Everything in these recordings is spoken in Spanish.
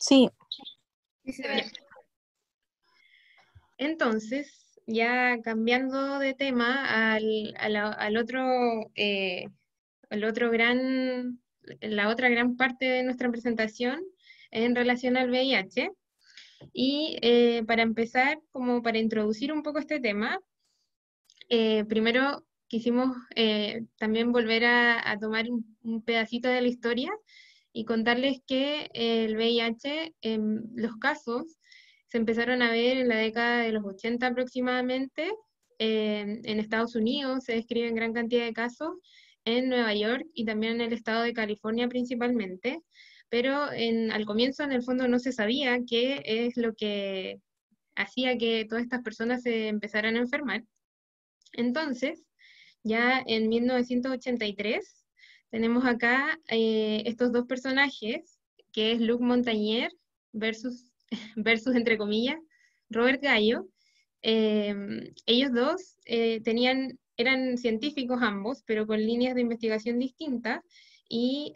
Sí. Entonces, ya cambiando de tema al, otro, eh, otro gran, la otra gran parte de nuestra presentación en relación al VIH. Y eh, para empezar, como para introducir un poco este tema, eh, primero quisimos también volver a, tomar un, pedacito de la historia y contarles que el VIH, en los casos, se empezaron a ver en la década de los 80 aproximadamente. en Estados Unidos se describen gran cantidad de casos, en Nueva York y también en el estado de California principalmente, pero en, al comienzo en el fondo no se sabía qué es lo que hacía que todas estas personas se empezaran a enfermar. Entonces, ya en 1983, tenemos acá eh, estos dos personajes, que es Luc Montagnier versus versus, entre comillas, Robert Gallo, eh, ellos dos eh, tenían, eran científicos ambos, pero con líneas de investigación distintas, y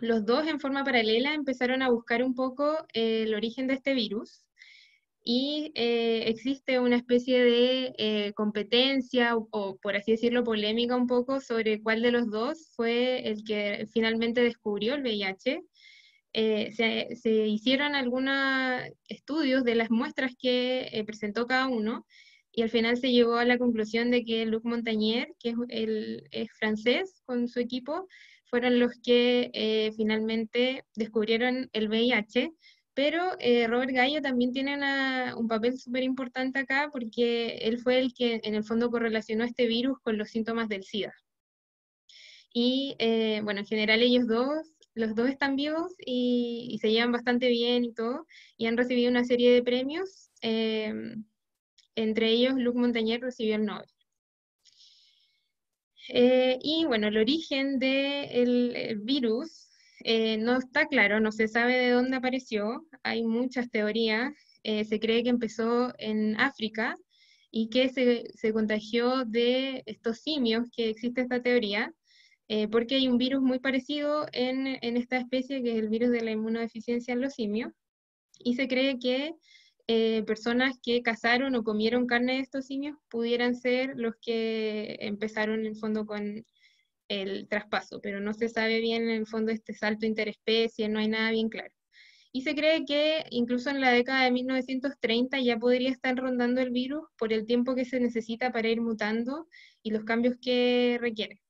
los dos en forma paralela empezaron a buscar un poco el origen de este virus, y existe una especie de competencia, o, o, por así decirlo, polémica un poco sobre cuál de los dos fue el que finalmente descubrió el VIH. Eh, se, hicieron algunos estudios de las muestras que eh, presentó cada uno y al final se llegó a la conclusión de que Luc Montagnier, que es, el, francés con su equipo, fueron los que eh, finalmente descubrieron el VIH, pero Robert Gallo también tiene un papel súper importante acá porque él fue el que en el fondo correlacionó este virus con los síntomas del SIDA. Y bueno, en general ellos dos los dos están vivos y, se llevan bastante bien y todo, y han recibido una serie de premios, eh, entre ellos Luc Montagnier recibió el Nobel. Eh, y bueno, el origen del virus eh, no está claro, no se sabe de dónde apareció, hay muchas teorías, se cree que empezó en África y que se, se contagió de estos simios, que existe esta teoría, eh, porque hay un virus muy parecido en, esta especie, que es el virus de la inmunodeficiencia en los simios, y se cree que eh, personas que cazaron o comieron carne de estos simios pudieran ser los que empezaron en el fondo con el traspaso, pero no se sabe bien en el fondo este salto interespecie, no hay nada bien claro. Y se cree que incluso en la década de 1930 ya podría estar rondando el virus por el tiempo que se necesita para ir mutando y los cambios que requiere.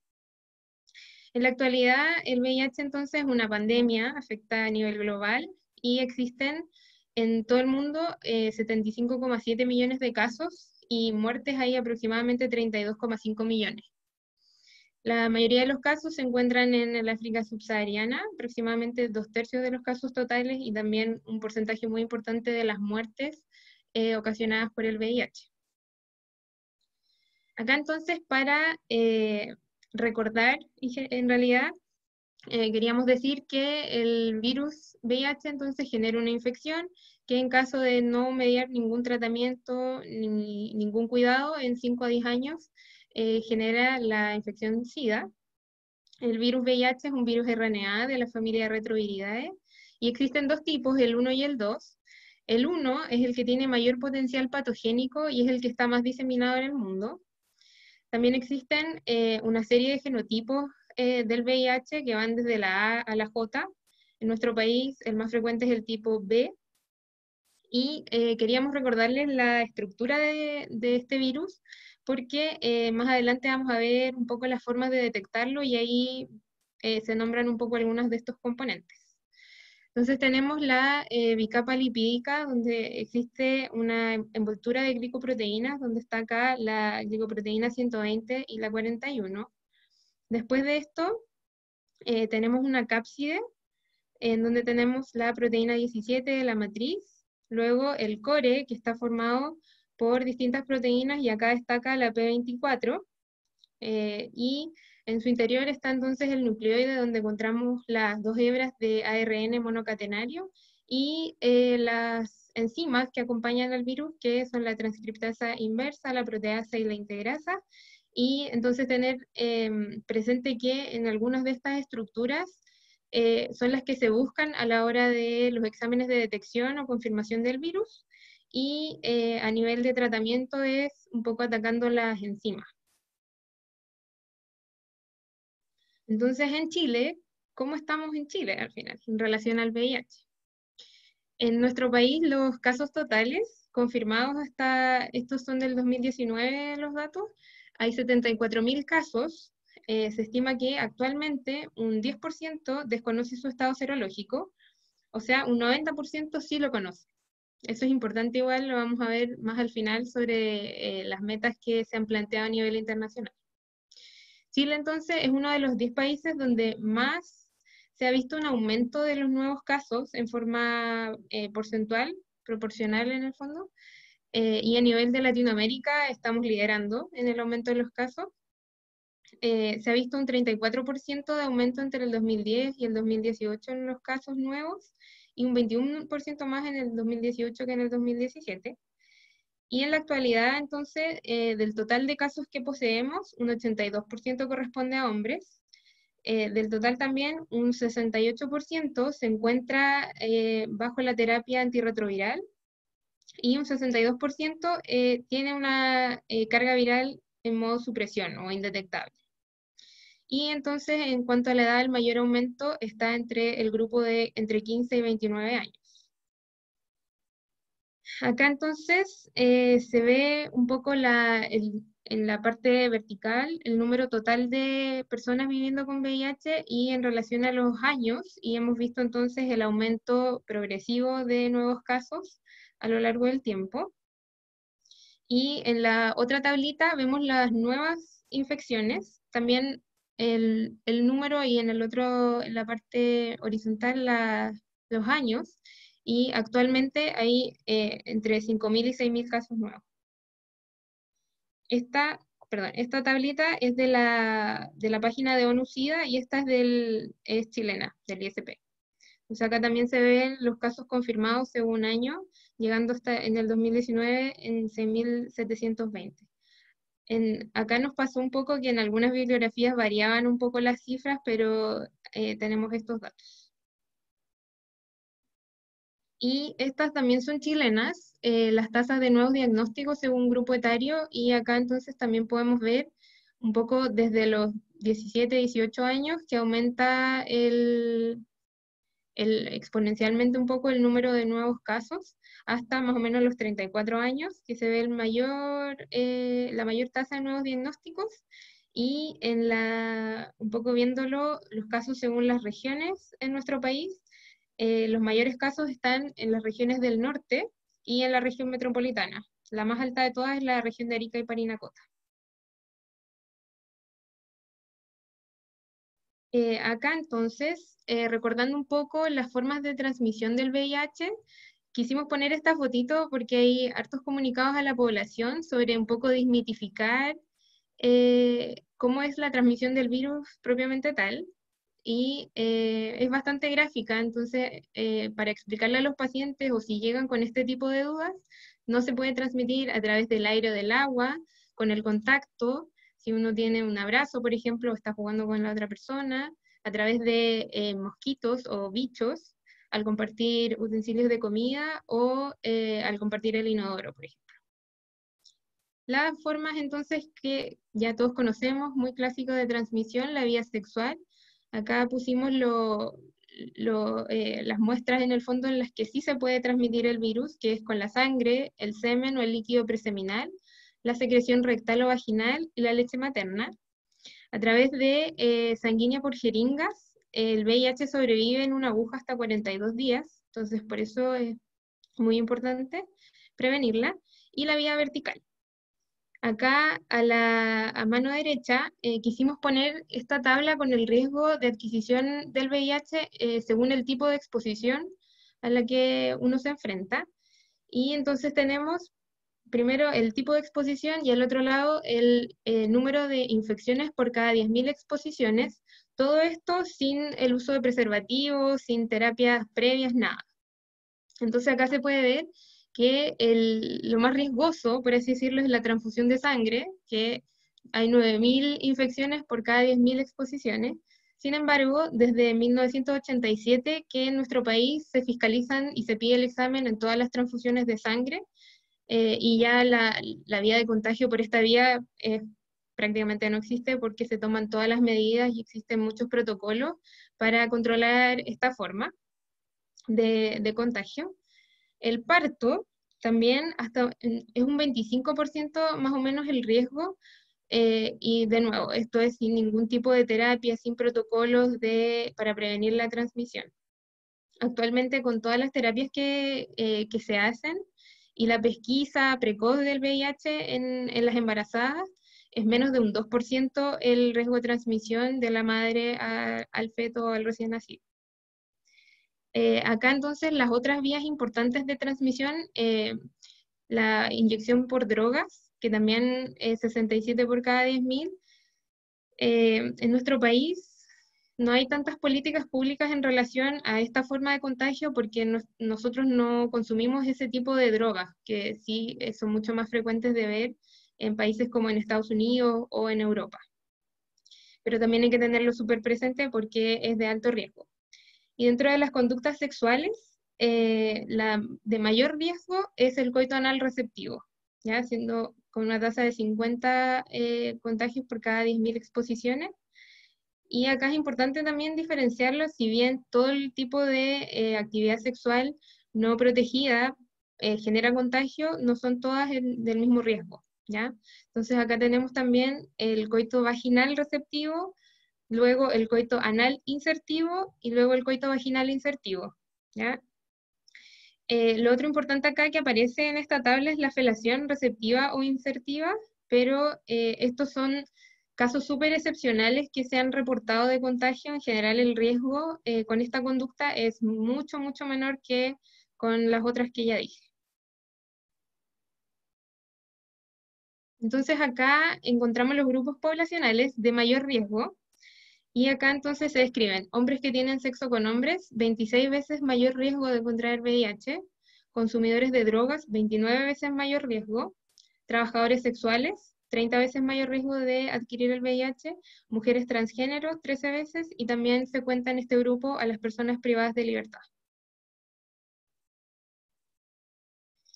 En la actualidad, el VIH entonces es una pandemia, afecta a nivel global y existen en todo el mundo 75,7 eh, millones de casos y muertes hay aproximadamente 32,5 millones. La mayoría de los casos se encuentran en el África subsahariana, aproximadamente dos tercios de los casos totales y también un porcentaje muy importante de las muertes eh, ocasionadas por el VIH. Acá entonces para eh, recordar, en realidad, eh, queríamos decir que el virus VIH entonces genera una infección que en caso de no mediar ningún tratamiento ni ningún cuidado en 5 a 10 años eh, genera la infección SIDA. El virus VIH es un virus RNA de la familia retroviridae y existen dos tipos, el 1 y el 2. El 1 es el que tiene mayor potencial patogénico y es el que está más diseminado en el mundo. También existen eh, una serie de genotipos eh, del VIH que van desde la A a la J. En nuestro país el más frecuente es el tipo B. Y queríamos recordarles la estructura de este virus porque más adelante vamos a ver un poco las formas de detectarlo y ahí se nombran un poco algunos de estos componentes. Entonces tenemos la eh, bicapa lipídica, donde existe una envoltura de glicoproteínas, donde está acá la glicoproteína 120 y la 41. Después de esto, eh, tenemos una cápside, en donde tenemos la proteína 17 de la matriz, luego el core, que está formado por distintas proteínas, y acá destaca la P24, eh, y en su interior está entonces el nucleoide donde encontramos las dos hebras de ARN monocatenario y eh, las enzimas que acompañan al virus, que son la transcriptasa inversa, la proteasa y la integrasa. Y entonces tener em, presente que en algunas de estas estructuras eh, son las que se buscan a la hora de los exámenes de detección o confirmación del virus, y eh, a nivel de tratamiento es un poco atacando las enzimas. Entonces, en Chile, ¿cómo estamos en Chile al final en relación al VIH? En nuestro país, los casos totales confirmados hasta, estos son del 2019 los datos, hay 74.000 casos. Eh, se estima que actualmente un 10% desconoce su estado serológico, o sea, un 90% sí lo conoce. Eso es importante igual, lo vamos a ver más al final sobre eh, las metas que se han planteado a nivel internacional. Chile entonces es uno de los 10 países donde más se ha visto un aumento de los nuevos casos en forma eh, porcentual, proporcional en el fondo, eh, y a nivel de Latinoamérica estamos liderando en el aumento de los casos. se ha visto un 34% de aumento entre el 2010 y el 2018 en los casos nuevos, y un 21% más en el 2018 que en el 2017. Y en la actualidad, entonces, eh, del total de casos que poseemos, un 82% corresponde a hombres. Eh, del total también, un 68% se encuentra eh, bajo la terapia antirretroviral y un 62% tiene una carga viral en modo supresión o indetectable. Y entonces, en cuanto a la edad, el mayor aumento está entre el grupo de entre 15 y 29 años. Acá entonces eh, se ve un poco la, en la parte vertical el número total de personas viviendo con VIH y en relación a los años, y hemos visto entonces el aumento progresivo de nuevos casos a lo largo del tiempo. Y en la otra tablita vemos las nuevas infecciones, también el, número y en el otro, en la parte horizontal, los años, y actualmente hay eh, entre 5.000 y 6.000 casos nuevos. Esta, perdón, esta tablita es de la, de la página de ONU-SIDA y esta es, chilena, del ISP. Acá también se ven los casos confirmados según año, llegando hasta en el 2019 en 6.720 acá nos pasó un poco que en algunas bibliografías variaban un poco las cifras, pero eh, tenemos estos datos. Y estas también son chilenas, eh, las tasas de nuevos diagnósticos según grupo etario, y acá entonces también podemos ver un poco desde los 17, 18 años que aumenta exponencialmente un poco el número de nuevos casos hasta más o menos los 34 años, que se ve el mayor, eh, la mayor tasa de nuevos diagnósticos, y en la, un poco viéndolo, los casos según las regiones en nuestro país, eh, los mayores casos están en las regiones del norte y en la región metropolitana. La más alta de todas es la región de Arica y Parinacota. Eh, acá entonces, recordando un poco las formas de transmisión del VIH, quisimos poner esta fotito porque hay hartos comunicados a la población sobre un poco desmitificar eh, cómo es la transmisión del virus propiamente tal. Y eh, es bastante gráfica, entonces eh, para explicarle a los pacientes o si llegan con este tipo de dudas, no se puede transmitir a través del aire o del agua, con el contacto, si uno tiene un abrazo, por ejemplo, o está jugando con la otra persona, a través de mosquitos o bichos, al compartir utensilios de comida o eh, al compartir el inodoro, por ejemplo. Las formas entonces que ya todos conocemos, muy clásico de transmisión, la vía sexual. Acá pusimos eh, las muestras en el fondo en las que sí se puede transmitir el virus, que es con la sangre, el semen o el líquido preseminal, la secreción rectal o vaginal y la leche materna. A través de eh, sanguínea por jeringas, el VIH sobrevive en una aguja hasta 42 días, entonces por eso es muy importante prevenirla. Y la vía vertical. Acá a la mano derecha eh, quisimos poner esta tabla con el riesgo de adquisición del VIH eh, según el tipo de exposición a la que uno se enfrenta. Y entonces tenemos primero el tipo de exposición y al otro lado el eh, número de infecciones por cada 10.000 exposiciones, todo esto sin el uso de preservativos, sin terapias previas, nada. Entonces acá se puede ver que lo más riesgoso, por así decirlo, es la transfusión de sangre, que hay 9.000 infecciones por cada 10.000 exposiciones. Sin embargo, desde 1987 que en nuestro país se fiscalizan y se pide el examen en todas las transfusiones de sangre eh, y ya la, la, vía de contagio por esta vía prácticamente no existe porque se toman todas las medidas y existen muchos protocolos para controlar esta forma de, contagio. El parto también hasta es un 25% más o menos el riesgo eh, y de nuevo, esto es sin ningún tipo de terapia, sin protocolos de, para prevenir la transmisión. Actualmente con todas las terapias que, eh, que se hacen y la pesquisa precoz del VIH en, en, las embarazadas, es menos de un 2% el riesgo de transmisión de la madre al feto o al recién nacido. Eh, acá entonces las otras vías importantes de transmisión, la inyección por drogas, que también es 67 por cada 10.000. Eh, en nuestro país no hay tantas políticas públicas en relación a esta forma de contagio porque nosotros no consumimos ese tipo de drogas, que sí eh, son mucho más frecuentes de ver en países como en Estados Unidos o en Europa. Pero también hay que tenerlo súper presente porque es de alto riesgo. Y dentro de las conductas sexuales, eh, la de mayor riesgo es el coito anal receptivo, ya siendo con una tasa de 50 eh, contagios por cada 10.000 exposiciones. Y acá es importante también diferenciarlo, si bien todo el tipo de eh, actividad sexual no protegida eh, genera contagio, no son todas del mismo riesgo, Entonces acá tenemos también el coito vaginal receptivo, luego el coito anal insertivo y luego el coito vaginal insertivo. Eh, lo otro importante acá que aparece en esta tabla es la felación receptiva o insertiva, pero eh, estos son casos súper excepcionales que se han reportado de contagio. En general el riesgo eh, con esta conducta es mucho, mucho menor que con las otras que ya dije. Entonces acá encontramos los grupos poblacionales de mayor riesgo, y acá entonces se describen hombres que tienen sexo con hombres, 26 veces mayor riesgo de contraer VIH, consumidores de drogas, 29 veces mayor riesgo, trabajadores sexuales, 30 veces mayor riesgo de adquirir el VIH, mujeres transgénero, 13 veces, y también se cuenta en este grupo a las personas privadas de libertad.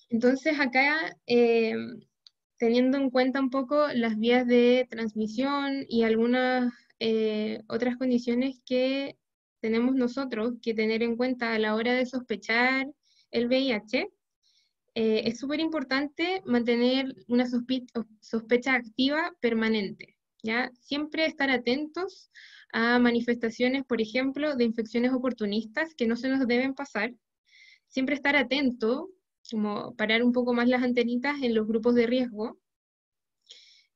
Entonces acá, eh, teniendo en cuenta un poco las vías de transmisión y algunas eh, otras condiciones que tenemos nosotros que tener en cuenta a la hora de sospechar el VIH, eh, es súper importante mantener una sospecha activa permanente, ¿ya? Siempre estar atentos a manifestaciones, por ejemplo, de infecciones oportunistas que no se nos deben pasar. Siempre estar atento, como parar un poco más las antenitas en los grupos de riesgo.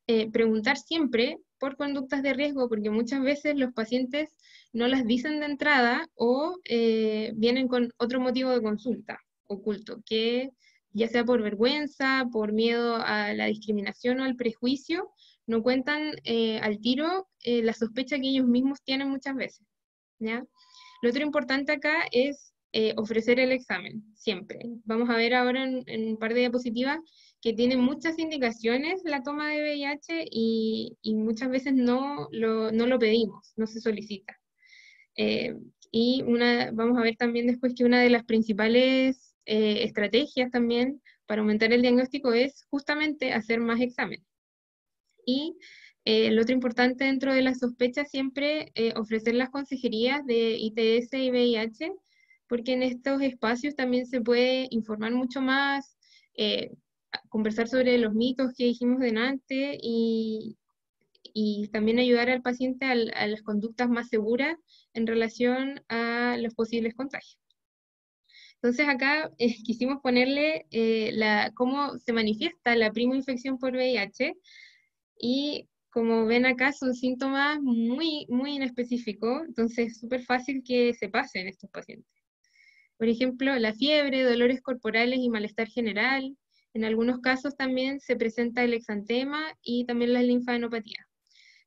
Eh, preguntar siempre por conductas de riesgo, porque muchas veces los pacientes no las dicen de entrada o eh, vienen con otro motivo de consulta oculto, que ya sea por vergüenza, por miedo a la discriminación o al prejuicio, no cuentan eh, al tiro eh, la sospecha que ellos mismos tienen muchas veces. ¿ya? Lo otro importante acá es ofrecer el examen, siempre. Vamos a ver ahora en, en un par de diapositivas que tiene muchas indicaciones la toma de VIH y, muchas veces no lo, no lo, pedimos, no se solicita. Eh, y una, vamos a ver también después que una de las principales eh, estrategias también para aumentar el diagnóstico es justamente hacer más exámenes. Y eh, lo otro importante dentro de las sospechas siempre ofrecer las consejerías de ITS y VIH, porque en estos espacios también se puede informar mucho más, conversar sobre los mitos que dijimos delante y, y también ayudar al paciente a, las conductas más seguras en relación a los posibles contagios. Entonces acá eh, quisimos ponerle eh, cómo se manifiesta la prima infección por VIH y como ven acá son síntomas muy, muy inespecíficos, entonces es súper fácil que se pasen estos pacientes. Por ejemplo, la fiebre, dolores corporales y malestar general, en algunos casos también se presenta el exantema y también la linfadenopatía.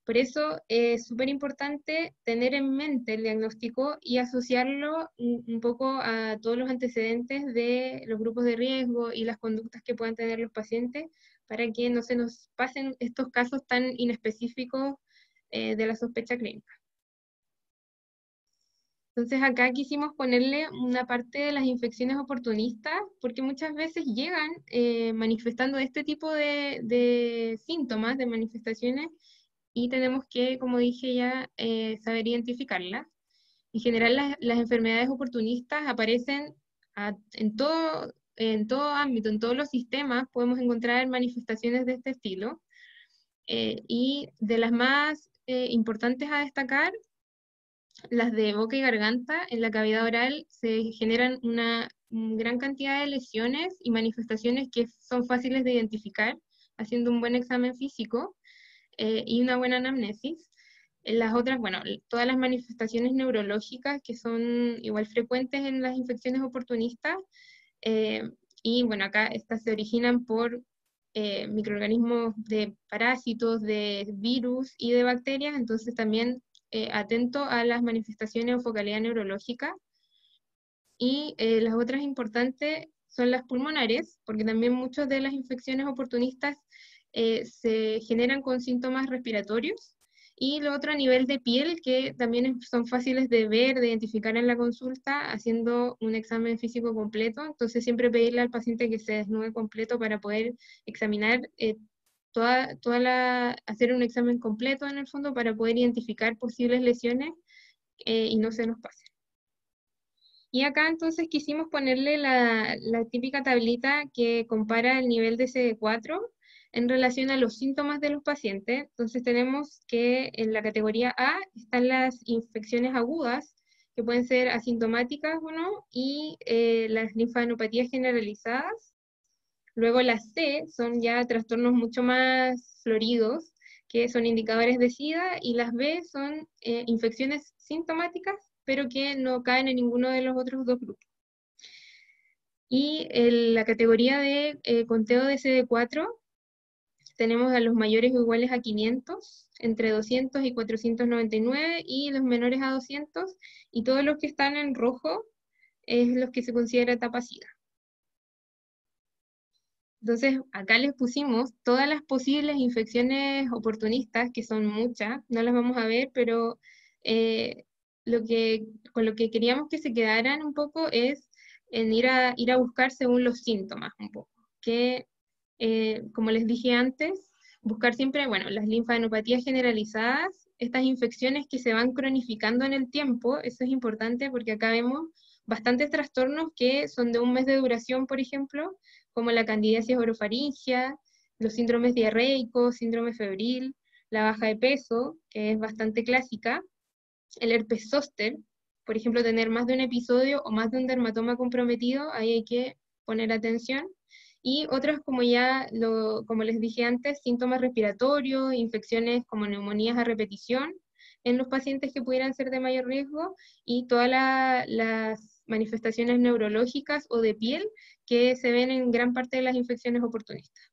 Por eso es súper importante tener en mente el diagnóstico y asociarlo un poco a todos los antecedentes de los grupos de riesgo y las conductas que puedan tener los pacientes para que no se nos pasen estos casos tan inespecíficos eh, de la sospecha clínica. Entonces acá quisimos ponerle una parte de las infecciones oportunistas, porque muchas veces llegan eh, manifestando este tipo de, síntomas, de manifestaciones, y tenemos que, como dije ya, eh, saber identificarlas. En general las, enfermedades oportunistas aparecen en, todo, en todo ámbito, en todos los sistemas, podemos encontrar manifestaciones de este estilo. Eh, y de las más importantes a destacar las de boca y garganta, en la cavidad oral se generan una gran cantidad de lesiones y manifestaciones que son fáciles de identificar haciendo un buen examen físico eh, y una buena anamnesis. Las otras, bueno, todas las manifestaciones neurológicas que son igual frecuentes en las infecciones oportunistas, eh, y bueno, acá estas se originan por eh, microorganismos de parásitos, de virus y de bacterias, entonces también eh, atento a las manifestaciones o focalidad neurológica. Y eh, las otras importantes son las pulmonares, porque también muchas de las infecciones oportunistas eh, se generan con síntomas respiratorios. Y lo otro a nivel de piel, que también son fáciles de ver, de identificar en la consulta, haciendo un examen físico completo. Entonces siempre pedirle al paciente que se desnude completo para poder examinar toda, la, hacer un examen completo en el fondo para poder identificar posibles lesiones eh, y no se nos pase. Y acá entonces quisimos ponerle la, la, típica tablita que compara el nivel de CD4 en relación a los síntomas de los pacientes. Entonces tenemos que en la categoría A están las infecciones agudas, que pueden ser asintomáticas o no, y eh, las linfadenopatías generalizadas, Luego las C son ya trastornos mucho más floridos, que son indicadores de SIDA, y las B son eh, infecciones sintomáticas, pero que no caen en ninguno de los otros dos grupos. Y en la categoría de eh, conteo de CD4 tenemos a los mayores o iguales a 500, entre 200 y 499, y los menores a 200, y todos los que están en rojo es los que se considera etapa SIDA. Entonces, acá les pusimos todas las posibles infecciones oportunistas, que son muchas, no las vamos a ver, pero eh, lo que, con lo que queríamos que se quedaran un poco es en ir a, ir a buscar según los síntomas un poco, que eh, como les dije antes, buscar siempre, bueno, las linfadenopatías generalizadas, estas infecciones que se van cronificando en el tiempo, eso es importante porque acá vemos bastantes trastornos que son de un mes de duración, por ejemplo, como la candidiasis orofaringia, los síndromes diarreicos, síndrome febril, la baja de peso, que es bastante clásica, el herpes zóster, por ejemplo, tener más de un episodio o más de un dermatoma comprometido, ahí hay que poner atención. Y otras, como ya, lo, como les dije antes, síntomas respiratorios, infecciones como neumonías a repetición en los pacientes que pudieran ser de mayor riesgo y todas las manifestaciones neurológicas o de piel que se ven en gran parte de las infecciones oportunistas.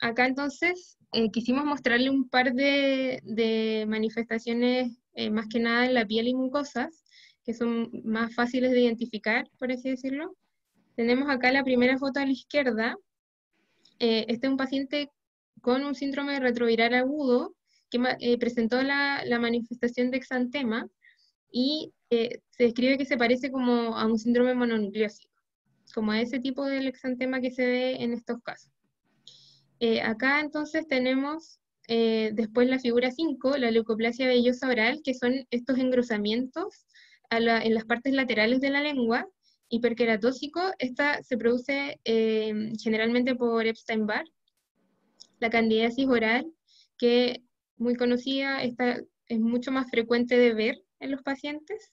Acá entonces eh, quisimos mostrarle un par de, manifestaciones, eh, más que nada en la piel y mucosas, que son más fáciles de identificar, por así decirlo. Tenemos acá la primera foto a la izquierda. Eh, este es un paciente con un síndrome retroviral agudo que presentó la, la manifestación de exantema y eh, se describe que se parece como a un síndrome mononucleósico, como a ese tipo de exantema que se ve en estos casos. Eh, acá entonces tenemos eh, después la figura 5, la leucoplasia vellosa oral, que son estos engrosamientos en las partes laterales de la lengua, hiperqueratóxico, esta se produce generalmente por Epstein-Barr, la candidiasis oral, que muy conocida, esta es mucho más frecuente de ver en los pacientes.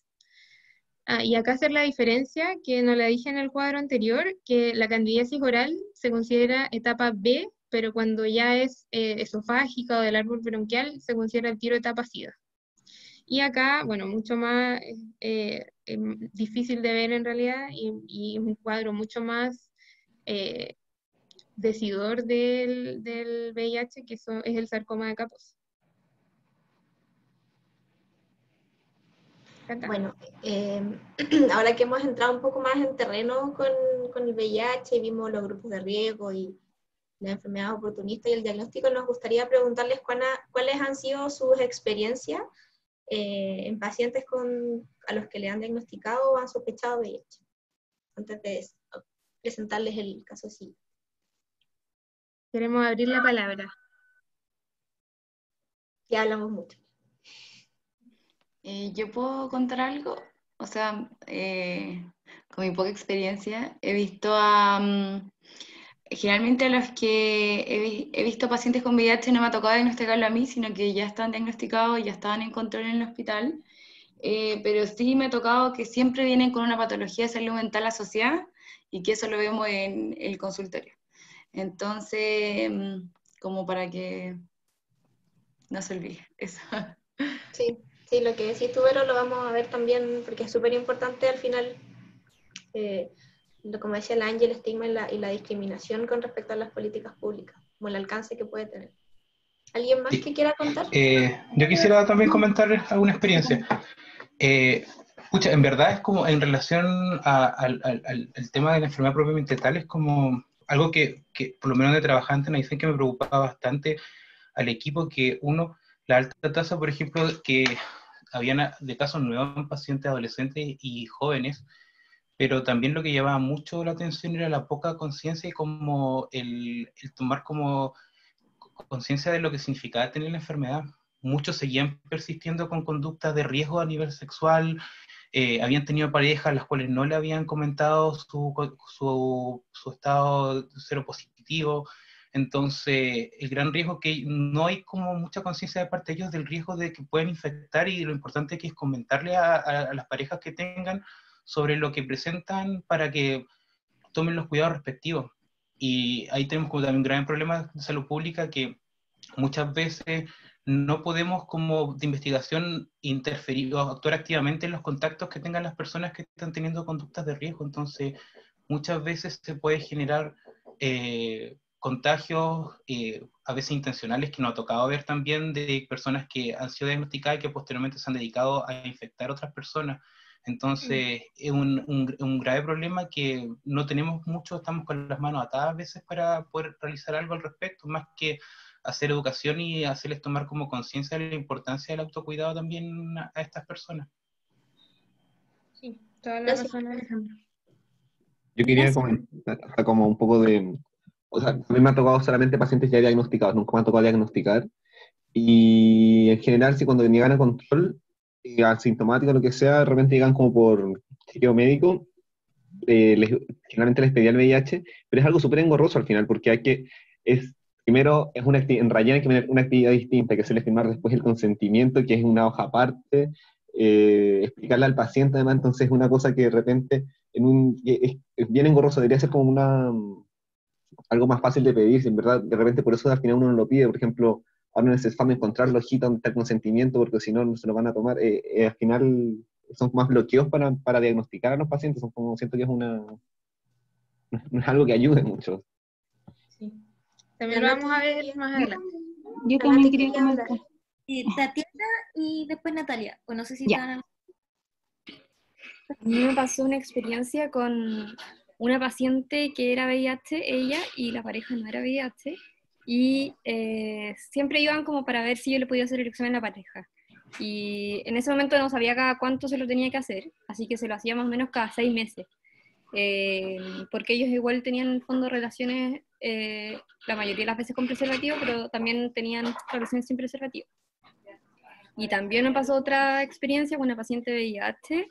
Ah, y acá hacer la diferencia, que no la dije en el cuadro anterior, que la candidiasis oral se considera etapa B, pero cuando ya es eh, esofágica o del árbol bronquial, se considera el tiro etapa SIDA. Y acá, bueno, mucho más eh, em, difícil de ver en realidad y, un cuadro mucho más eh, decidor del, del VIH, que es el sarcoma de Kaposi. Bueno, em, ahora que hemos entrado un poco más en terreno con, con, el VIH y vimos los grupos de riesgo y la enfermedad oportunista y el diagnóstico, nos gustaría preguntarles cuáles han sido sus experiencias eh, en pacientes con, a los que le han diagnosticado o han sospechado VIH, antes de presentarles el caso sí. Queremos abrir la palabra. Ya hablamos mucho. Eh, ¿Yo puedo contar algo? O sea, eh, con mi poca experiencia, he visto a... Mm, generalmente a los que he, visto pacientes con VIH no me ha tocado diagnosticarlo a mí, sino que ya están diagnosticados, ya estaban en control en el hospital. Eh, pero sí me ha tocado que siempre vienen con una patología de salud mental asociada y que eso lo vemos en el consultorio. Entonces, mm, como para que no se olvide eso. Sí, sí, lo que decís tú, Vero, lo vamos a ver también porque es súper importante al final, eh, como decía la Ángel, el estigma y la, y la, discriminación con respecto a las políticas públicas, como el alcance que puede tener. ¿Alguien más que quiera contar? Eh, yo quisiera también comentar alguna experiencia. Eh, escucha, en verdad es como en relación al, al, al, tema de la enfermedad propiamente tal, es como algo que, que por lo menos de trabajante me dicen que me preocupaba bastante al equipo, que uno, la alta tasa, por ejemplo, que habían de casos nuevos en pacientes adolescentes y jóvenes, pero también lo que llevaba mucho la atención era la poca conciencia y como el, el tomar como conciencia de lo que significaba tener la enfermedad. Muchos seguían persistiendo con conductas de riesgo a nivel sexual, eh, habían tenido parejas las cuales no le habían comentado su, su, su estado cero positivo, entonces, el gran riesgo que no hay como mucha conciencia de parte de ellos del riesgo de que pueden infectar y lo importante es comentarle a, a, las parejas que tengan sobre lo que presentan para que tomen los cuidados respectivos. Y ahí tenemos como también un gran problema de salud pública que muchas veces no podemos como de investigación interferir o actuar activamente en los contactos que tengan las personas que están teniendo conductas de riesgo. Entonces, muchas veces se puede generar eh, contagios, eh, a veces intencionales, que nos ha tocado ver también de personas que han sido diagnosticadas y que posteriormente se han dedicado a infectar a otras personas. Entonces, es un, un, grave problema que no tenemos mucho, estamos con las manos atadas a veces para poder realizar algo al respecto, más que hacer educación y hacerles tomar como conciencia de la importancia del autocuidado también a, estas personas. Sí, toda la razón, Alejandro. Yo quería comentar como un poco de, o sea, a mí me ha tocado solamente pacientes ya diagnosticados, nunca me ha tocado diagnosticar. Y en general, si cuando llegan a control, eh, asintomático, lo que sea, de repente llegan como por chequeo médico, eh, les, generalmente les pedía el VIH, pero es algo súper engorroso al final, porque hay que, es, primero, es una en Rayana hay que tener una actividad distinta, que se le firmar después el consentimiento, que es una hoja aparte, eh, explicarle al paciente además, entonces es una cosa que de repente en un, es, es bien engorroso, debería ser como una algo más fácil de pedir, en verdad, de repente por eso al final uno no lo pide, por ejemplo, ahora no es fácil encontrar los donde está el consentimiento, porque si no, no se lo van a tomar, eh, eh, al final son más bloqueos para, para, diagnosticar a los pacientes, son como, siento que es una, no es algo que ayude mucho. Sí. También lo vamos a ver más adelante. Yo también quería comentar. Eh, Tatiana y después Natalia, o no sé si están... A mí me pasó una experiencia con una paciente que era VIH, ella, y la pareja no era VIH, y eh, siempre iban como para ver si yo le podía hacer el examen a la pareja. Y en ese momento no sabía cada cuánto se lo tenía que hacer, así que se lo hacía más o menos cada seis meses. Eh, porque ellos igual tenían en fondo relaciones, eh, la mayoría de las veces con preservativo, pero también tenían relaciones sin preservativo. Y también me pasó otra experiencia con una paciente VIH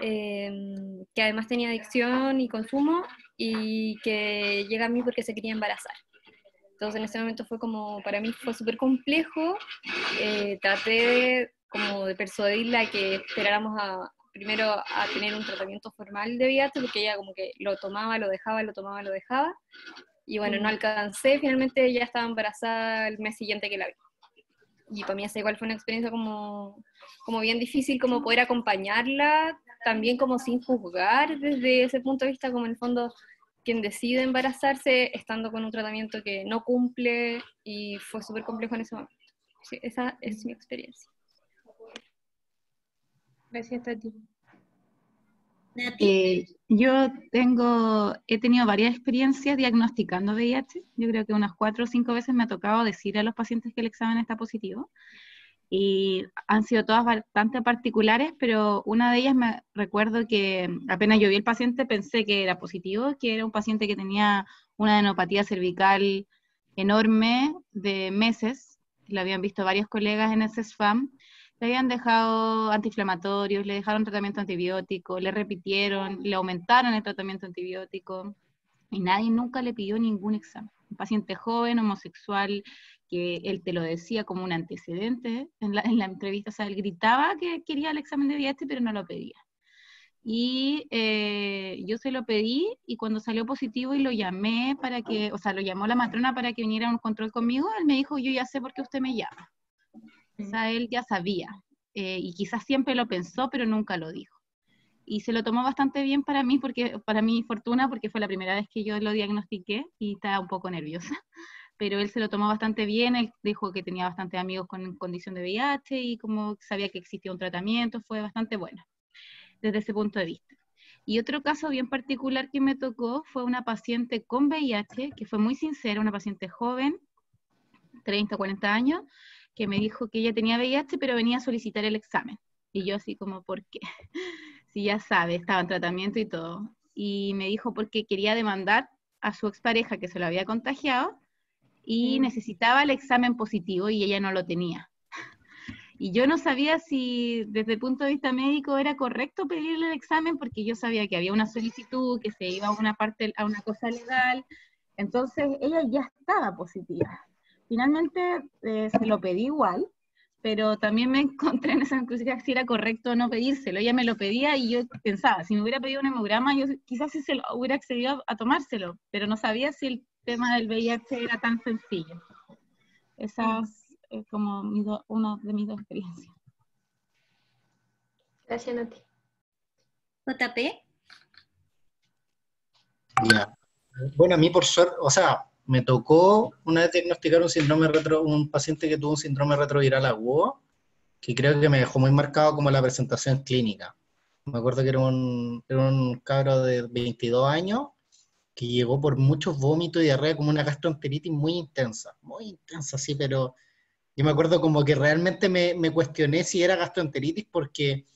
Em, que además tenía adicción y consumo y que llega a mí porque se quería embarazar. Entonces en ese momento fue como, para mí fue súper complejo, eh, traté de, como de persuadirla a que esperáramos a, primero a tener un tratamiento formal de VIH, porque ella como que lo tomaba, lo dejaba, lo tomaba, lo dejaba, y bueno, no alcancé, finalmente ella estaba embarazada el mes siguiente que la vi. Y para mí esa igual fue una experiencia como, como bien difícil, como poder acompañarla también como sin juzgar desde ese punto de vista, como en el fondo quien decide embarazarse estando con un tratamiento que no cumple y fue súper complejo en ese momento. esa es mi experiencia. Gracias a ti. Eh, yo tengo, he tenido varias experiencias diagnosticando VIH. Yo creo que unas cuatro o cinco veces me ha tocado decir a los pacientes que el examen está positivo. Y han sido todas bastante particulares, pero una de ellas me recuerdo que apenas yo vi el paciente pensé que era positivo, que era un paciente que tenía una adenopatía cervical enorme de meses, lo habían visto varios colegas en ese SFAM, le habían dejado antiinflamatorios, le dejaron tratamiento antibiótico, le repitieron, le aumentaron el tratamiento antibiótico y nadie nunca le pidió ningún examen. Un paciente joven, homosexual, que él te lo decía como un antecedente en la, en la entrevista, o sea, él gritaba que quería el examen de VIH, pero no lo pedía. Y eh, yo se lo pedí y cuando salió positivo y lo llamé para que, o sea, lo llamó la matrona para que viniera a un control conmigo, él me dijo, yo ya sé por qué usted me llama. O sea, él ya sabía. Eh, y quizás siempre lo pensó, pero nunca lo dijo. Y se lo tomó bastante bien para mí, porque para mi fortuna, porque fue la primera vez que yo lo diagnostiqué y estaba un poco nerviosa. Pero él se lo tomó bastante bien, él dijo que tenía bastantes amigos con condición de VIH y como sabía que existía un tratamiento, fue bastante bueno desde ese punto de vista. Y otro caso bien particular que me tocó fue una paciente con VIH, que fue muy sincera, una paciente joven, 30, 40 años, que me dijo que ella tenía VIH, pero venía a solicitar el examen. Y yo así como, ¿por qué? si ya sabe, estaba en tratamiento y todo. Y me dijo porque quería demandar a su expareja que se lo había contagiado y necesitaba el examen positivo y ella no lo tenía. Y yo no sabía si desde el punto de vista médico era correcto pedirle el examen porque yo sabía que había una solicitud, que se iba a una parte, a una cosa legal. Entonces ella ya estaba positiva. Finalmente eh, se lo pedí igual, pero también me encontré en esa encrucijada si era correcto o no pedírselo. Ella me lo pedía y yo pensaba, si me hubiera pedido un hemograma, yo quizás sí se lo hubiera accedido a tomárselo, pero no sabía si el tema del VIH era tan sencillo. Esa es como una de mis dos experiencias. Gracias, Nati. JP. Ya. Bueno, a mí por suerte, o sea, me tocó una vez diagnosticar un síndrome retro, un paciente que tuvo un síndrome retroviral agudo, que creo que me dejó muy marcado como la presentación clínica. Me acuerdo que era un, era un cabro de 22 años que llegó por muchos vómitos y diarrea como una gastroenteritis muy intensa, muy intensa, sí, pero yo me acuerdo como que realmente me, me cuestioné si era gastroenteritis porque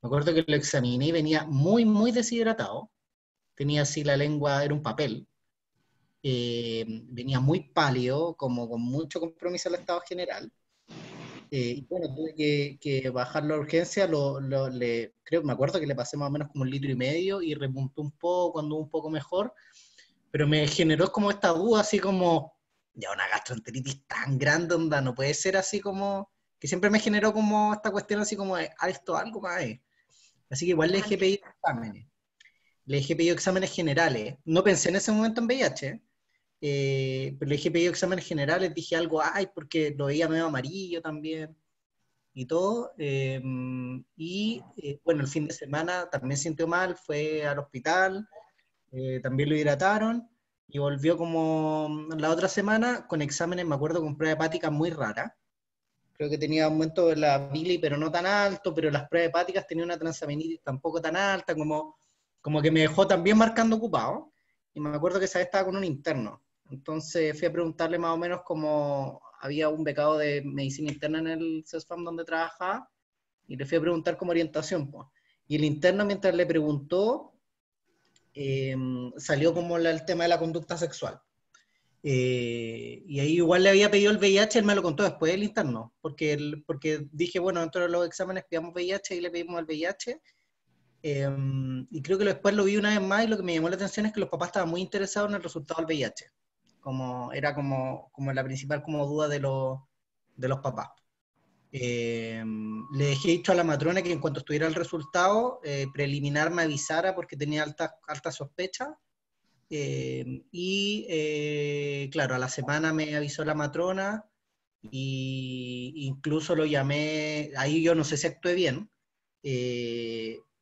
me acuerdo que lo examiné y venía muy, muy deshidratado, tenía así la lengua, era un papel, eh, venía muy pálido, como con mucho compromiso al estado general. Eh, y bueno, tuve que, que, bajar la urgencia, lo, lo, le, creo, me acuerdo que le pasé más o menos como un litro y medio y repuntó un poco cuando un poco mejor, pero me generó como esta duda, así como, ya una gastroenteritis tan grande, onda, no puede ser así como, que siempre me generó como esta cuestión así como, ¿a esto algo más? Así que igual le dejé pedir exámenes. Le dejé pedir exámenes generales. No pensé en ese momento en VIH, eh, pero le dije pedido exámenes generales, dije algo, ay, porque lo veía medio amarillo también y todo. Em, y eh, bueno, el fin de semana también sintió mal, fue al hospital, eh, también lo hidrataron y volvió como la otra semana con exámenes, me acuerdo, con prueba hepática muy rara. Creo que tenía aumento de la bili, pero no tan alto, pero las pruebas hepáticas tenían una transaminitis tampoco tan alta, como, como que me dejó también marcando ocupado. Y me acuerdo que esa vez estaba con un interno. Entonces fui a preguntarle más o menos cómo había un becado de medicina interna en el CESFAM donde trabajaba y le fui a preguntar como orientación. Pues. Y el interno mientras le preguntó em, salió como el tema de la conducta sexual. Eh, y ahí igual le había pedido el VIH, él me lo contó después del interno, porque, porque dije, bueno, dentro de los exámenes pidamos VIH y le pedimos el VIH. Em, y creo que después lo vi una vez más y lo que me llamó la atención es que los papás estaban muy interesados en el resultado del VIH como, era como, como la principal como duda de, de los papás. Eh, le dejé dicho a la matrona que en cuanto estuviera el resultado eh, preliminar me avisara porque tenía alta, alta sospecha. Eh, y claro, a la semana me avisó la matrona y incluso lo llamé, ahí yo no sé si actué bien,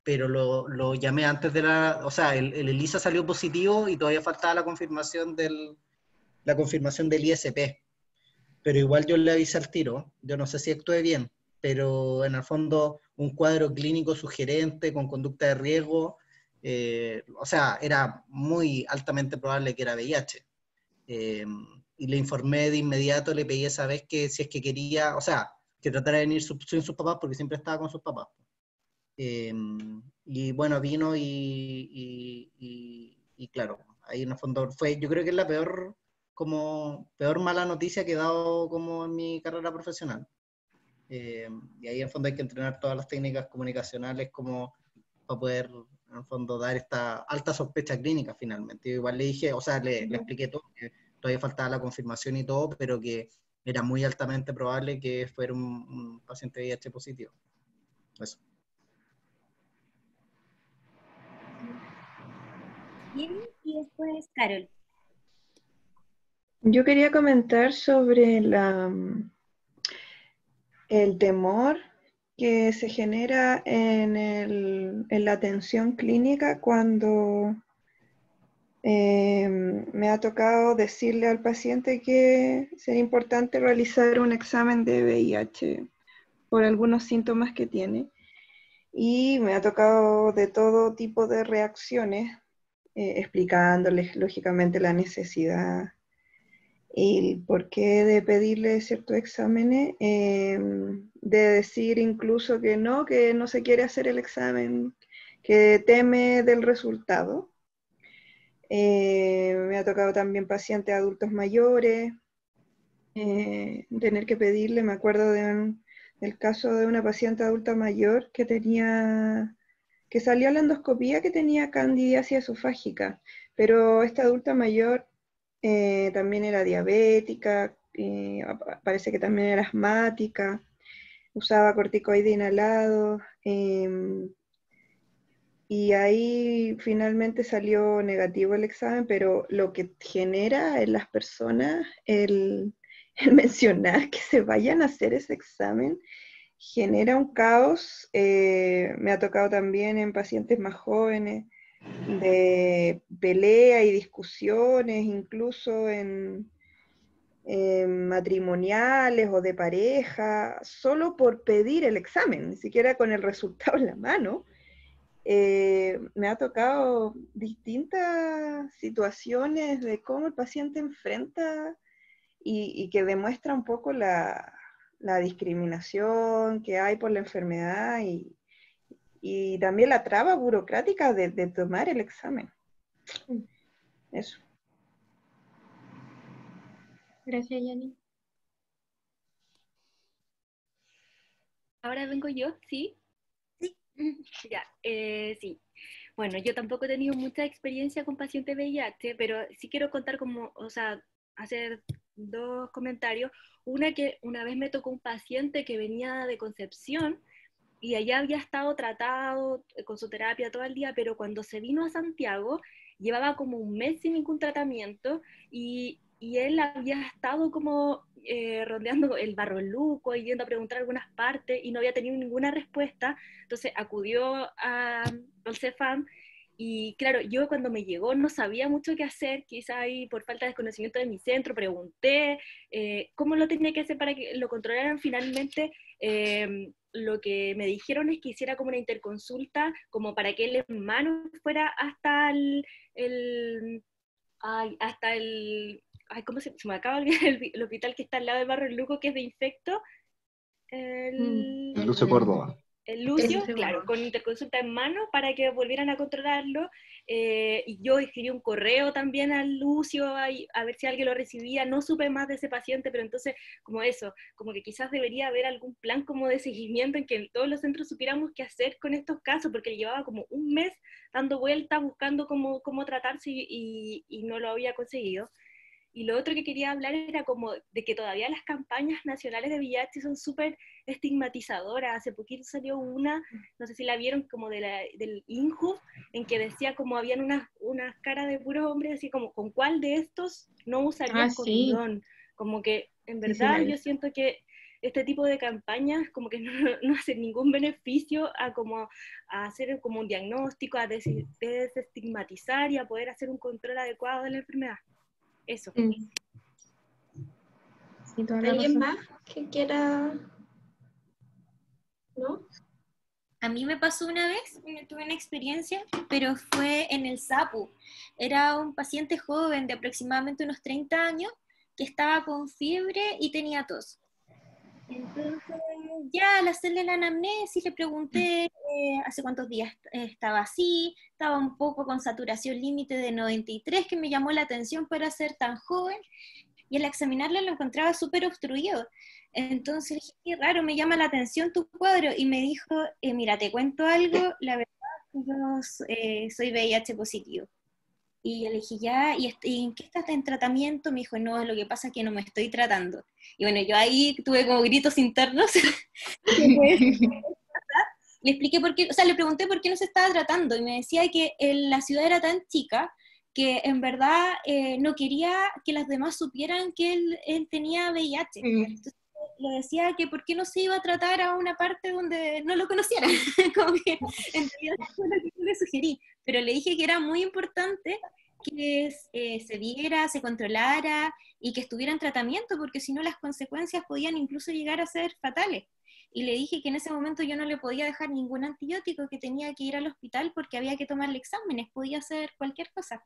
pero lo, lo, llamé antes de la, o sea, el, el ELISA salió positivo y todavía faltaba la confirmación del, la confirmación del ISP. Pero igual yo le avisé al tiro, yo no sé si actué bien, pero en el fondo un cuadro clínico sugerente con conducta de riesgo, eh, o sea, era muy altamente probable que era VIH. Eh, y le informé de inmediato, le pedí esa vez que si es que quería, o sea, que tratara de venir sin sus papás porque siempre estaba con sus papás. Eh, y bueno, vino y, y, y- y claro, ahí en el fondo fue, yo creo que es la peor, como, peor mala noticia que he dado como en mi carrera profesional. Eh, y ahí en fondo hay que entrenar todas las técnicas comunicacionales como para poder en fondo dar esta alta sospecha clínica finalmente. Yo igual le dije, o sea, le, le expliqué todo, que todavía faltaba la confirmación y todo, pero que era muy altamente probable que fuera un, un paciente VIH positivo. Eso. Bien, y después Carol. Yo quería comentar sobre el temor que se genera en, la atención clínica cuando eh, me ha tocado decirle al paciente que sería importante realizar un examen de VIH por algunos síntomas que tiene. Y me ha tocado de todo tipo de reacciones, eh, explicándoles lógicamente la necesidad el porqué de pedirle ciertos exámenes, eh, de decir incluso que no, que no se quiere hacer el examen, que teme del resultado. Eh, me ha tocado también pacientes adultos mayores, eh, tener que pedirle, me acuerdo de un- del caso de una paciente adulta mayor que tenía, que salió a la endoscopía que tenía candidiasis esofágica, pero esta adulta mayor eh, también era diabética, eh, parece que también era asmática, usaba corticoide inhalado, em, y ahí finalmente salió negativo el examen, pero lo que genera en las personas el, el mencionar que se vayan a hacer ese examen genera un caos. eh, me ha tocado también en pacientes más jóvenes de pelea y discusiones, incluso en, matrimoniales o de pareja, solo por pedir el examen, ni siquiera con el resultado en la mano. Eh, me ha tocado distintas situaciones de cómo el paciente enfrenta y, y que demuestra un poco la, la discriminación que hay por la enfermedad y, y también la traba burocrática de, de tomar el examen. Eso. Gracias, Yani. Ahora vengo yo, ¿sí? Sí. Ya, eh, sí. Bueno, yo tampoco he tenido mucha experiencia con pacientes VIH, pero sí quiero contar como, o sea, hacer dos comentarios. Una que una vez me tocó un paciente que venía de Concepción y allá había estado tratado eh, con su terapia todo el día, pero cuando se vino a Santiago llevaba como un mes sin ningún tratamiento y, y él había estado como eh, rondeando el barro luco y yendo a preguntar algunas partes y no había tenido ninguna respuesta, entonces acudió a, al y claro, yo cuando me llegó no sabía mucho qué hacer, quizá ahí por falta de conocimiento de mi centro, pregunté eh, cómo lo tenía que hacer para que lo controlaran finalmente. Lo que me dijeron es que hiciera como una interconsulta, como para que él en mano fuera hasta el, el ay, hasta el, ay, ¿cómo se, se me acaba el, el hospital que está al lado del barrio Luco, que es de infecto? El, Lucio Córdoba. Lucio, claro, con interconsulta en mano para que volvieran a controlarlo. eh, y yo escribí un correo también al Lucio a, a ver si alguien lo recibía. No supe más de ese paciente, pero entonces, como eso, como que quizás debería haber algún plan como de seguimiento en que todos los centros supiéramos qué hacer con estos casos, porque llevaba como un mes dando vueltas, buscando cómo, cómo tratarse y, y- y no lo había conseguido. Y lo otro que quería hablar era como de que todavía las campañas nacionales de VIH son súper estigmatizadoras. Hace poquito salió una, no sé si la vieron, como de la, del INJU, en que decía como habían unas, unas caras de puros hombres, así como, ¿con cuál de estos no usaría Ah, sí. condón? Como que, en Sí, sí, verdad, he yo siento que este tipo de campañas como que no, no hacen ningún beneficio a como a hacer como un diagnóstico, a des- desestigmatizar y a poder hacer un control adecuado de la enfermedad. Eso. La ¿Alguien razón. más que quiera? ¿No? A mí me pasó una vez, me tuve una experiencia, pero fue en el SAPU. Era un paciente joven de aproximadamente unos 30 años que estaba con fiebre y tenía tos. Entonces ya al hacerle la anamnesis le pregunté eh, hace cuántos días estaba así, estaba un poco con saturación límite de 93, que me llamó la atención para ser tan joven, y al examinarlo lo encontraba súper obstruido. Entonces dije, qué raro, me llama la atención tu cuadro, y me dijo, eh, mira, te cuento algo, la verdad, yo eh, soy VIH positivo. Y yo le dije, ya, ¿y, en qué estás en tratamiento? Me dijo, no, lo que pasa es que no me estoy tratando. Y bueno, yo ahí tuve como gritos internos. le expliqué por qué, o sea, le pregunté por qué no se estaba tratando y me decía que la ciudad era tan chica que en verdad eh, no quería que las demás supieran que él, él tenía VIH. Entonces, le decía que por qué no se iba a tratar a una parte donde no lo conocieran, como que en realidad fue lo que yo le sugerí, pero le dije que era muy importante que eh, se viera, se controlara y que estuviera en tratamiento, porque si no las consecuencias podían incluso llegar a ser fatales. Y le dije que en ese momento yo no le podía dejar ningún antibiótico, que tenía que ir al hospital porque había que tomarle exámenes, podía hacer cualquier cosa.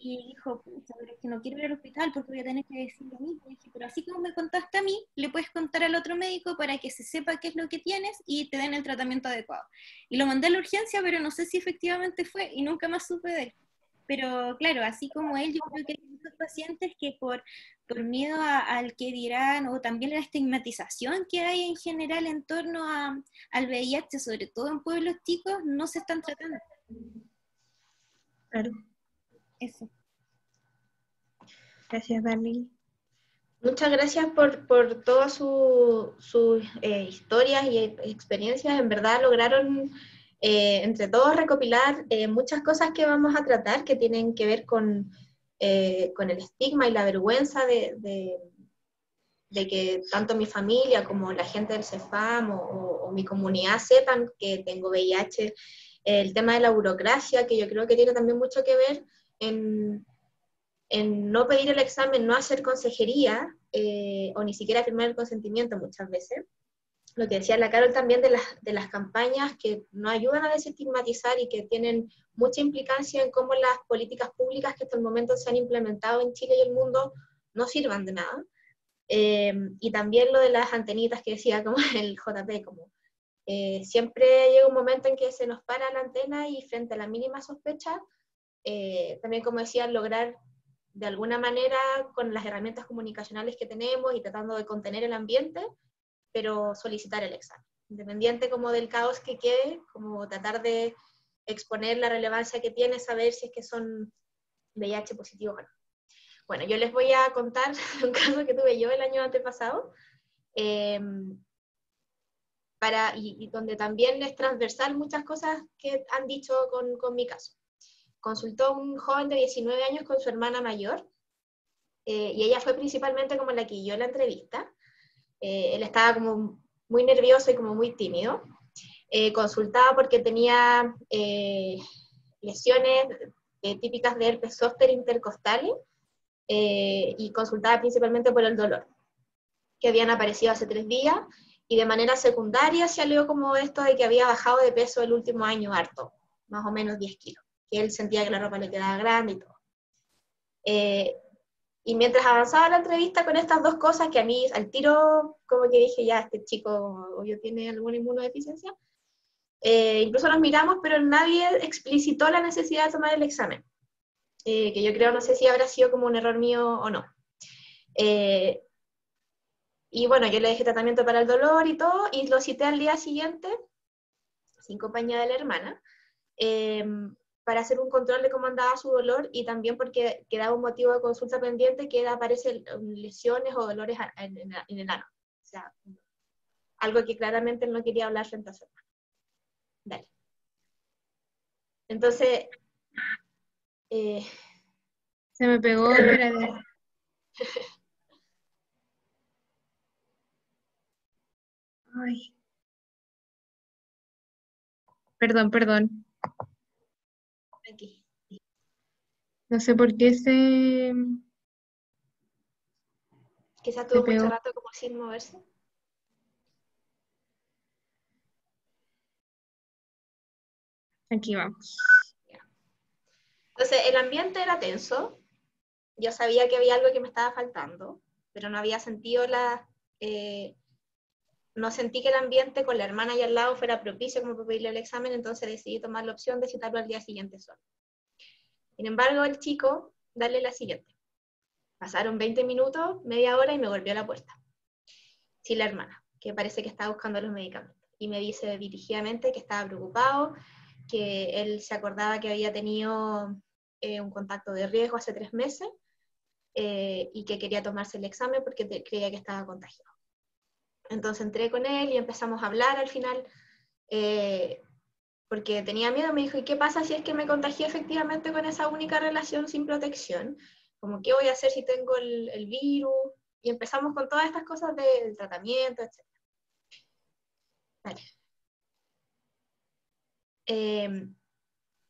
Y dijo, pucha, pero es que no quiero ir al hospital porque voy a tener que decirle a mí. dije, pero así como me contaste a mí, le puedes contar al otro médico para que se sepa qué es lo que tienes y te den el tratamiento adecuado. Y lo mandé a la urgencia, pero no sé si efectivamente fue y nunca más supe de él. Pero claro, así como él, yo creo que hay muchos pacientes que por, por miedo al que dirán o también la estigmatización que hay en general en torno a, al VIH, sobre todo en pueblos chicos, no se están tratando. Claro. Eso. Gracias, Dani. Muchas gracias por, por todas sus eh, historias y experiencias. En verdad lograron eh, entre todos recopilar eh, muchas cosas que vamos a tratar que tienen que ver con, con el estigma y la vergüenza de, de, que tanto mi familia como la gente del CEFAM o, o mi comunidad sepan que tengo VIH. El tema de la burocracia, que yo creo que tiene también mucho que ver en, no pedir el examen, no hacer consejería eh, o ni siquiera firmar el consentimiento muchas veces. Lo que decía la Carol también de las, de las campañas que no ayudan a desestigmatizar y que tienen mucha implicancia en cómo las políticas públicas que hasta el momento se han implementado en Chile y el mundo no sirvan de nada. Eh, y también lo de las antenitas que decía como el JP, como eh, siempre llega un momento en que se nos para la antena y frente a la mínima sospecha eh, también, como decía, lograr de alguna manera con las herramientas comunicacionales que tenemos y tratando de contener el ambiente, pero solicitar el examen. Independiente como del caos que quede, como tratar de exponer la relevancia que tiene, saber si es que son VIH positivos o no. Bueno, yo les voy a contar un caso que tuve yo el año antepasado, eh, para, y, donde también es transversal muchas cosas que han dicho con, con mi caso consultó un joven de 19 años con su hermana mayor, eh, y ella fue principalmente como la que guió la entrevista. Eh, él estaba como muy nervioso y como muy tímido. Eh, consultaba porque tenía lesiones típicas de herpes zóster intercostales y consultaba principalmente por el dolor, que habían aparecido hace tres días y de manera secundaria se como esto de que había bajado de peso el último año harto, más o menos 10 kilos que él sentía que la ropa le quedaba grande y todo. Eh, y mientras avanzaba la entrevista con estas dos cosas, que a mí al tiro, como que dije, ya, este chico obvio tiene alguna inmunodeficiencia, eh, incluso nos miramos, pero nadie explicitó la necesidad de tomar el examen, eh, que yo creo, no sé si habrá sido como un error mío o no. y bueno, yo le dejé tratamiento para el dolor y todo, y lo cité al día siguiente, sin compañía de la hermana, para hacer un control de cómo andaba su dolor y también porque quedaba un motivo de consulta pendiente que aparecen lesiones o dolores en, el ano. O sea, algo que claramente no quería hablar frente a su hermano. Dale. Entonces, eh, se me pegó, Ay. Perdón, perdón. No sé por qué se... Quizás tuvo mucho rato como sin moverse. Aquí vamos. Entonces, el ambiente era tenso. Yo sabía que había algo que me estaba faltando, pero no había sentido la... Eh, no sentí que el ambiente con la hermana ahí al lado fuera propicio como para pedirle el examen, entonces decidí tomar la opción de citarlo al día siguiente solo. Sin embargo, el chico, dale la siguiente. Pasaron 20 minutos, media hora y me volvió a la puerta. Sí, la hermana, que parece que estaba buscando los medicamentos. Y me dice dirigidamente que estaba preocupado, que él se acordaba que había tenido eh, un contacto de riesgo hace tres meses eh, y que quería tomarse el examen porque creía que estaba contagiado. Entonces entré con él y empezamos a hablar al final, eh, porque tenía miedo, me dijo, ¿y qué pasa si es que me contagié efectivamente con esa única relación sin protección? Como, ¿qué voy a hacer si tengo el, el virus? Y empezamos con todas estas cosas del tratamiento, etc. Vale. Em,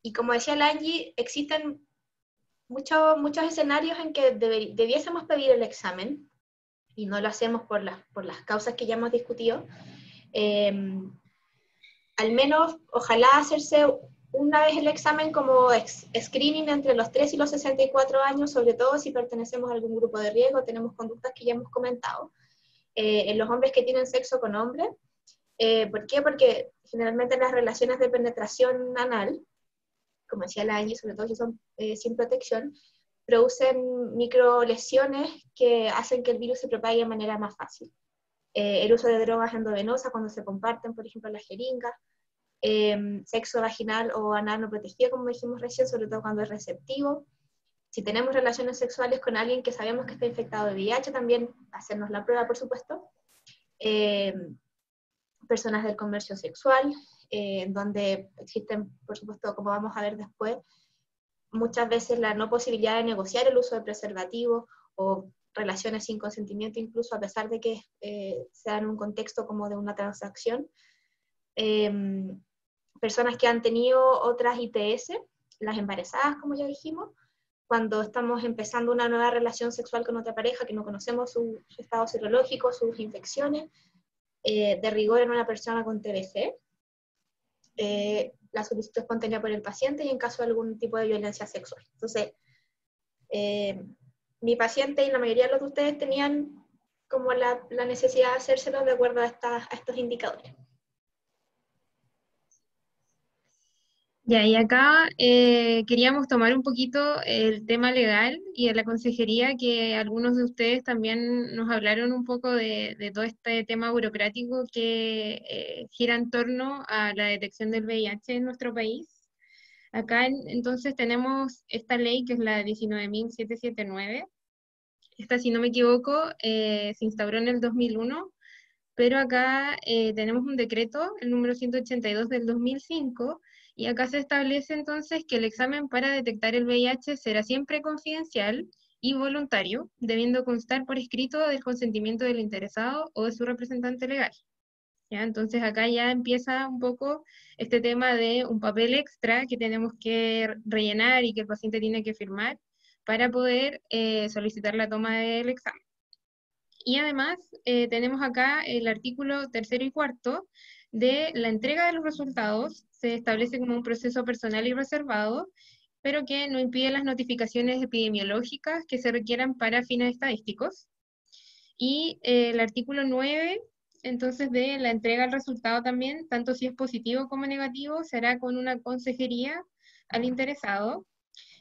y como decía Langi, existen muchos muchos escenarios en que debiésemos pedir el examen, y no lo hacemos por las, por las causas que ya hemos discutido, em, al menos ojalá hacerse una vez el examen como screening entre los 3 y los 64 años, sobre todo si pertenecemos a algún grupo de riesgo, tenemos conductas que ya hemos comentado, eh, en los hombres que tienen sexo con hombres. Eh, ¿Por qué? Porque generalmente las relaciones de penetración anal, como decía la Angie, sobre todo si son eh, sin protección, producen micro lesiones que hacen que el virus se propague de manera más fácil. Eh, el uso de drogas endovenosas cuando se comparten, por ejemplo, las jeringas, em, sexo vaginal o anal no protegido, como dijimos recién, sobre todo cuando es receptivo. Si tenemos relaciones sexuales con alguien que sabemos que está infectado de VIH, también hacernos la prueba, por supuesto. Em, personas del comercio sexual, eh, donde existen, por supuesto, como vamos a ver después, muchas veces la no posibilidad de negociar el uso de preservativos o relaciones sin consentimiento, incluso a pesar de que eh, sea en un contexto como de una transacción. Em, personas que han tenido otras ITS, las embarazadas, como ya dijimos, cuando estamos empezando una nueva relación sexual con otra pareja que no conocemos su, estado serológico, sus infecciones, eh, de rigor en una persona con TBC, eh, la solicitud espontánea por el paciente y en caso de algún tipo de violencia sexual. Entonces, eh, mi paciente y la mayoría de los de ustedes tenían como la, la necesidad de hacérselo de acuerdo a, a estos indicadores. Ya, y acá eh, queríamos tomar un poquito el tema legal y de la consejería, que algunos de ustedes también nos hablaron un poco de, todo este tema burocrático que eh, gira en torno a la detección del VIH en nuestro país. Acá entonces tenemos esta ley que es la 19.779. Esta, si no me equivoco, eh, se instauró en el 2001, pero acá tenemos un decreto, el número 182 del 2005, y acá se establece entonces que el examen para detectar el VIH será siempre confidencial y voluntario, debiendo constar por escrito del consentimiento del interesado o de su representante legal. ¿Ya? Entonces acá ya empieza un poco este tema de un papel extra que tenemos que rellenar y que el paciente tiene que firmar para poder eh, solicitar la toma del examen. Y además eh, tenemos acá el artículo tercero y cuarto de la entrega de los resultados se establece como un proceso personal y reservado, pero que no impide las notificaciones epidemiológicas que se requieran para fines estadísticos. Y eh, el artículo 9, entonces, de la entrega del resultado también, tanto si es positivo como negativo, será con una consejería al interesado,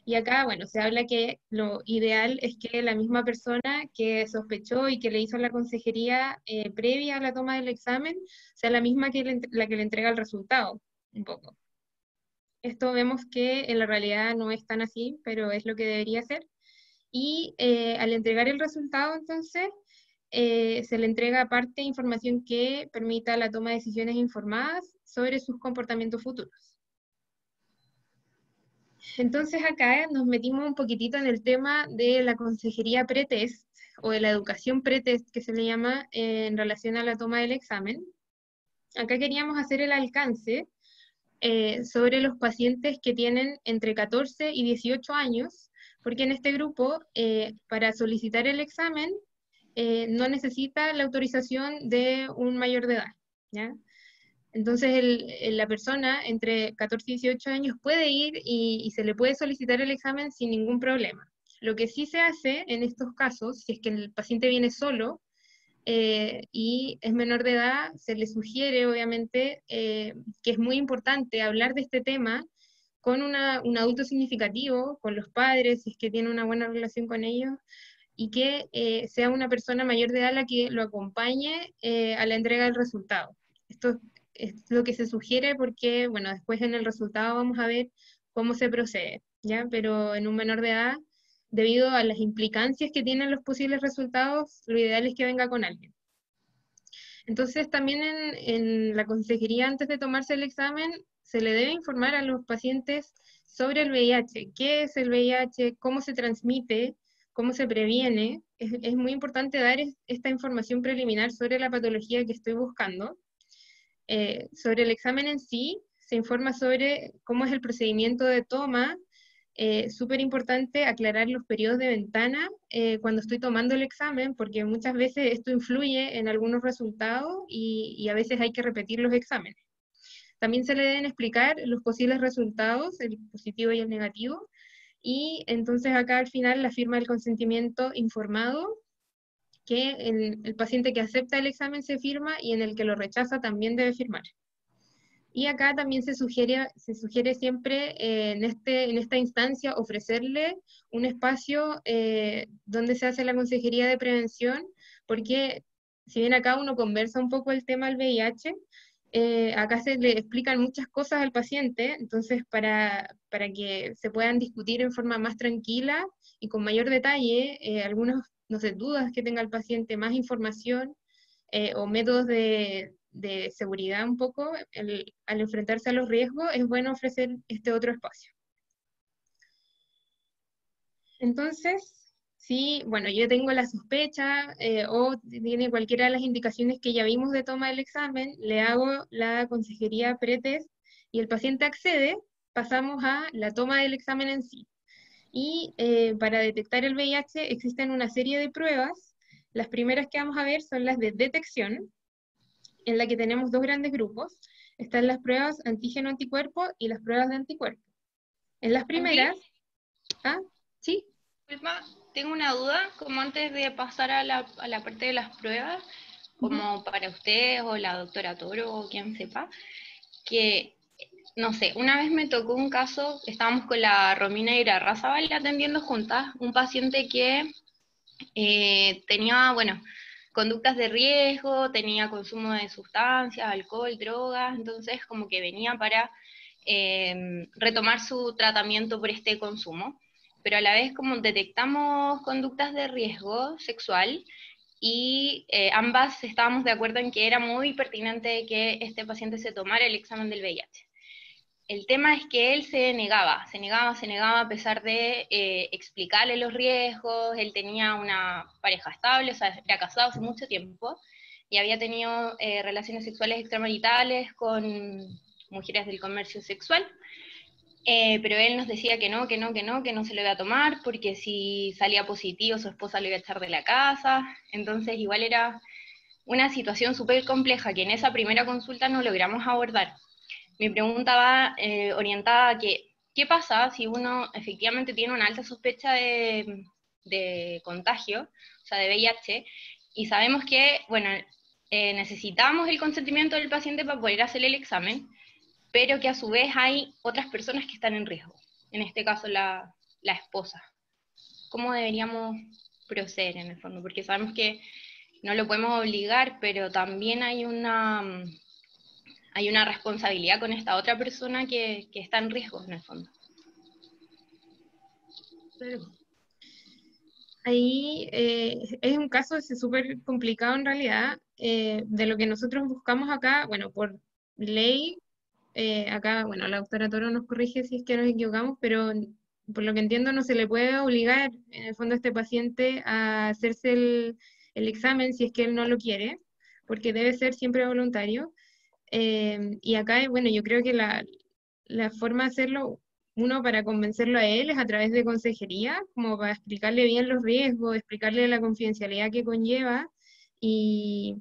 y acá, bueno, se habla que lo ideal es que la misma persona que sospechó y que le hizo la consejería eh, previa a la toma del examen sea la misma que la que le entrega el resultado, un poco. Esto vemos que en la realidad no es tan así, pero es lo que debería ser. Y eh, al entregar el resultado, entonces, eh, se le entrega aparte información que permita la toma de decisiones informadas sobre sus comportamientos futuros. Entonces acá nos metimos un poquitito en el tema de la consejería pretest o de la educación pretest que se le llama en relación a la toma del examen. Acá queríamos hacer el alcance eh, sobre los pacientes que tienen entre 14 y 18 años, porque en este grupo, eh, para solicitar el examen, eh, no necesita la autorización de un mayor de edad. Entonces la persona entre 14 y 18 años puede ir y, se le puede solicitar el examen sin ningún problema. Lo que sí se hace en estos casos, si es que el paciente viene solo, eh, y es menor de edad, se le sugiere obviamente eh, que es muy importante hablar de este tema con un adulto significativo, con los padres, si es que tiene una buena relación con ellos, y que eh, sea una persona mayor de edad la que lo acompañe a la entrega del resultado. Esto es lo que se sugiere porque, bueno, después en el resultado vamos a ver cómo se procede, ¿ya? Pero en un menor de edad debido a las implicancias que tienen los posibles resultados, lo ideal es que venga con alguien. Entonces, también en, la consejería, antes de tomarse el examen, se le debe informar a los pacientes sobre el VIH, qué es el VIH, cómo se transmite, cómo se previene. Es, muy importante dar esta información preliminar sobre la patología que estoy buscando. Eh, sobre el examen en sí, se informa sobre cómo es el procedimiento de toma, eh, súper importante aclarar los periodos de ventana eh, cuando estoy tomando el examen, porque muchas veces esto influye en algunos resultados y, a veces hay que repetir los exámenes. También se le deben explicar los posibles resultados, el positivo y el negativo, y entonces acá al final la firma del consentimiento informado, que el paciente que acepta el examen se firma y en el que lo rechaza también debe firmar. Y acá también se sugiere, se sugiere siempre eh, en, este, en esta instancia ofrecerle un espacio eh, donde se hace la consejería de prevención, porque si bien acá uno conversa un poco el tema del VIH, eh, acá se le explican muchas cosas al paciente, entonces para, para, que se puedan discutir en forma más tranquila y con mayor detalle, algunos, no sé, dudas que tenga el paciente, más información o métodos de, de seguridad un poco, al enfrentarse a los riesgos, es bueno ofrecer este otro espacio. Entonces, si, bueno, yo tengo la sospecha eh, o tiene cualquiera de las indicaciones que ya vimos de toma del examen, le hago la consejería pretest y el paciente accede, pasamos a la toma del examen en sí. Y eh, para detectar el VIH existen una serie de pruebas. Las primeras que vamos a ver son las de detección, en la que tenemos dos grandes grupos. Están las pruebas antígeno-anticuerpo y las pruebas de anticuerpo. En las primeras... ¿Ah? ¿Sí? Tengo una duda, como antes de pasar a la, a la parte de las pruebas, como para usted o la doctora Toro o quien sepa, que, no sé, una vez me tocó un caso, estábamos con la Romina Razabal atendiendo juntas, un paciente que eh, tenía, bueno, conductas de riesgo, tenía consumo de sustancias, alcohol, drogas, entonces como que venía para em, retomar su tratamiento por este consumo. Pero a la vez como detectamos conductas de riesgo sexual y eh, ambas estábamos de acuerdo en que era muy pertinente que este paciente se tomara el examen del VIH. El tema es que él se negaba, se negaba, se negaba a pesar de eh, explicarle los riesgos, él tenía una pareja estable, o sea, era casado hace mucho tiempo y había tenido eh, relaciones sexuales extramaritales con mujeres del comercio sexual, eh, pero él nos decía que no, que no, que no, que no se lo iba a tomar, porque si salía positivo su esposa lo iba a echar de la casa, entonces igual era una situación súper compleja que en esa primera consulta no logramos abordar. Mi pregunta va eh, orientada a que, ¿qué pasa si uno efectivamente tiene una alta sospecha de, contagio, o sea, de VIH, y sabemos que, bueno, eh, necesitamos el consentimiento del paciente para poder hacer el examen, pero que a su vez hay otras personas que están en riesgo, en este caso la, la esposa. ¿Cómo deberíamos proceder en el fondo? Porque sabemos que no lo podemos obligar, pero también hay una hay una responsabilidad con esta otra persona que, está en riesgo en el fondo. Ahí eh, es un caso súper complicado en realidad. Eh, de lo que nosotros buscamos acá, bueno, por ley, eh, acá, bueno, la doctora Toro nos corrige si es que nos equivocamos, pero por lo que entiendo no se le puede obligar en el fondo a este paciente a hacerse el, el examen si es que él no lo quiere, porque debe ser siempre voluntario. Em, y acá, bueno, yo creo que la, la, forma de hacerlo, uno para convencerlo a él es a través de consejería, como para explicarle bien los riesgos, explicarle la confidencialidad que conlleva. Y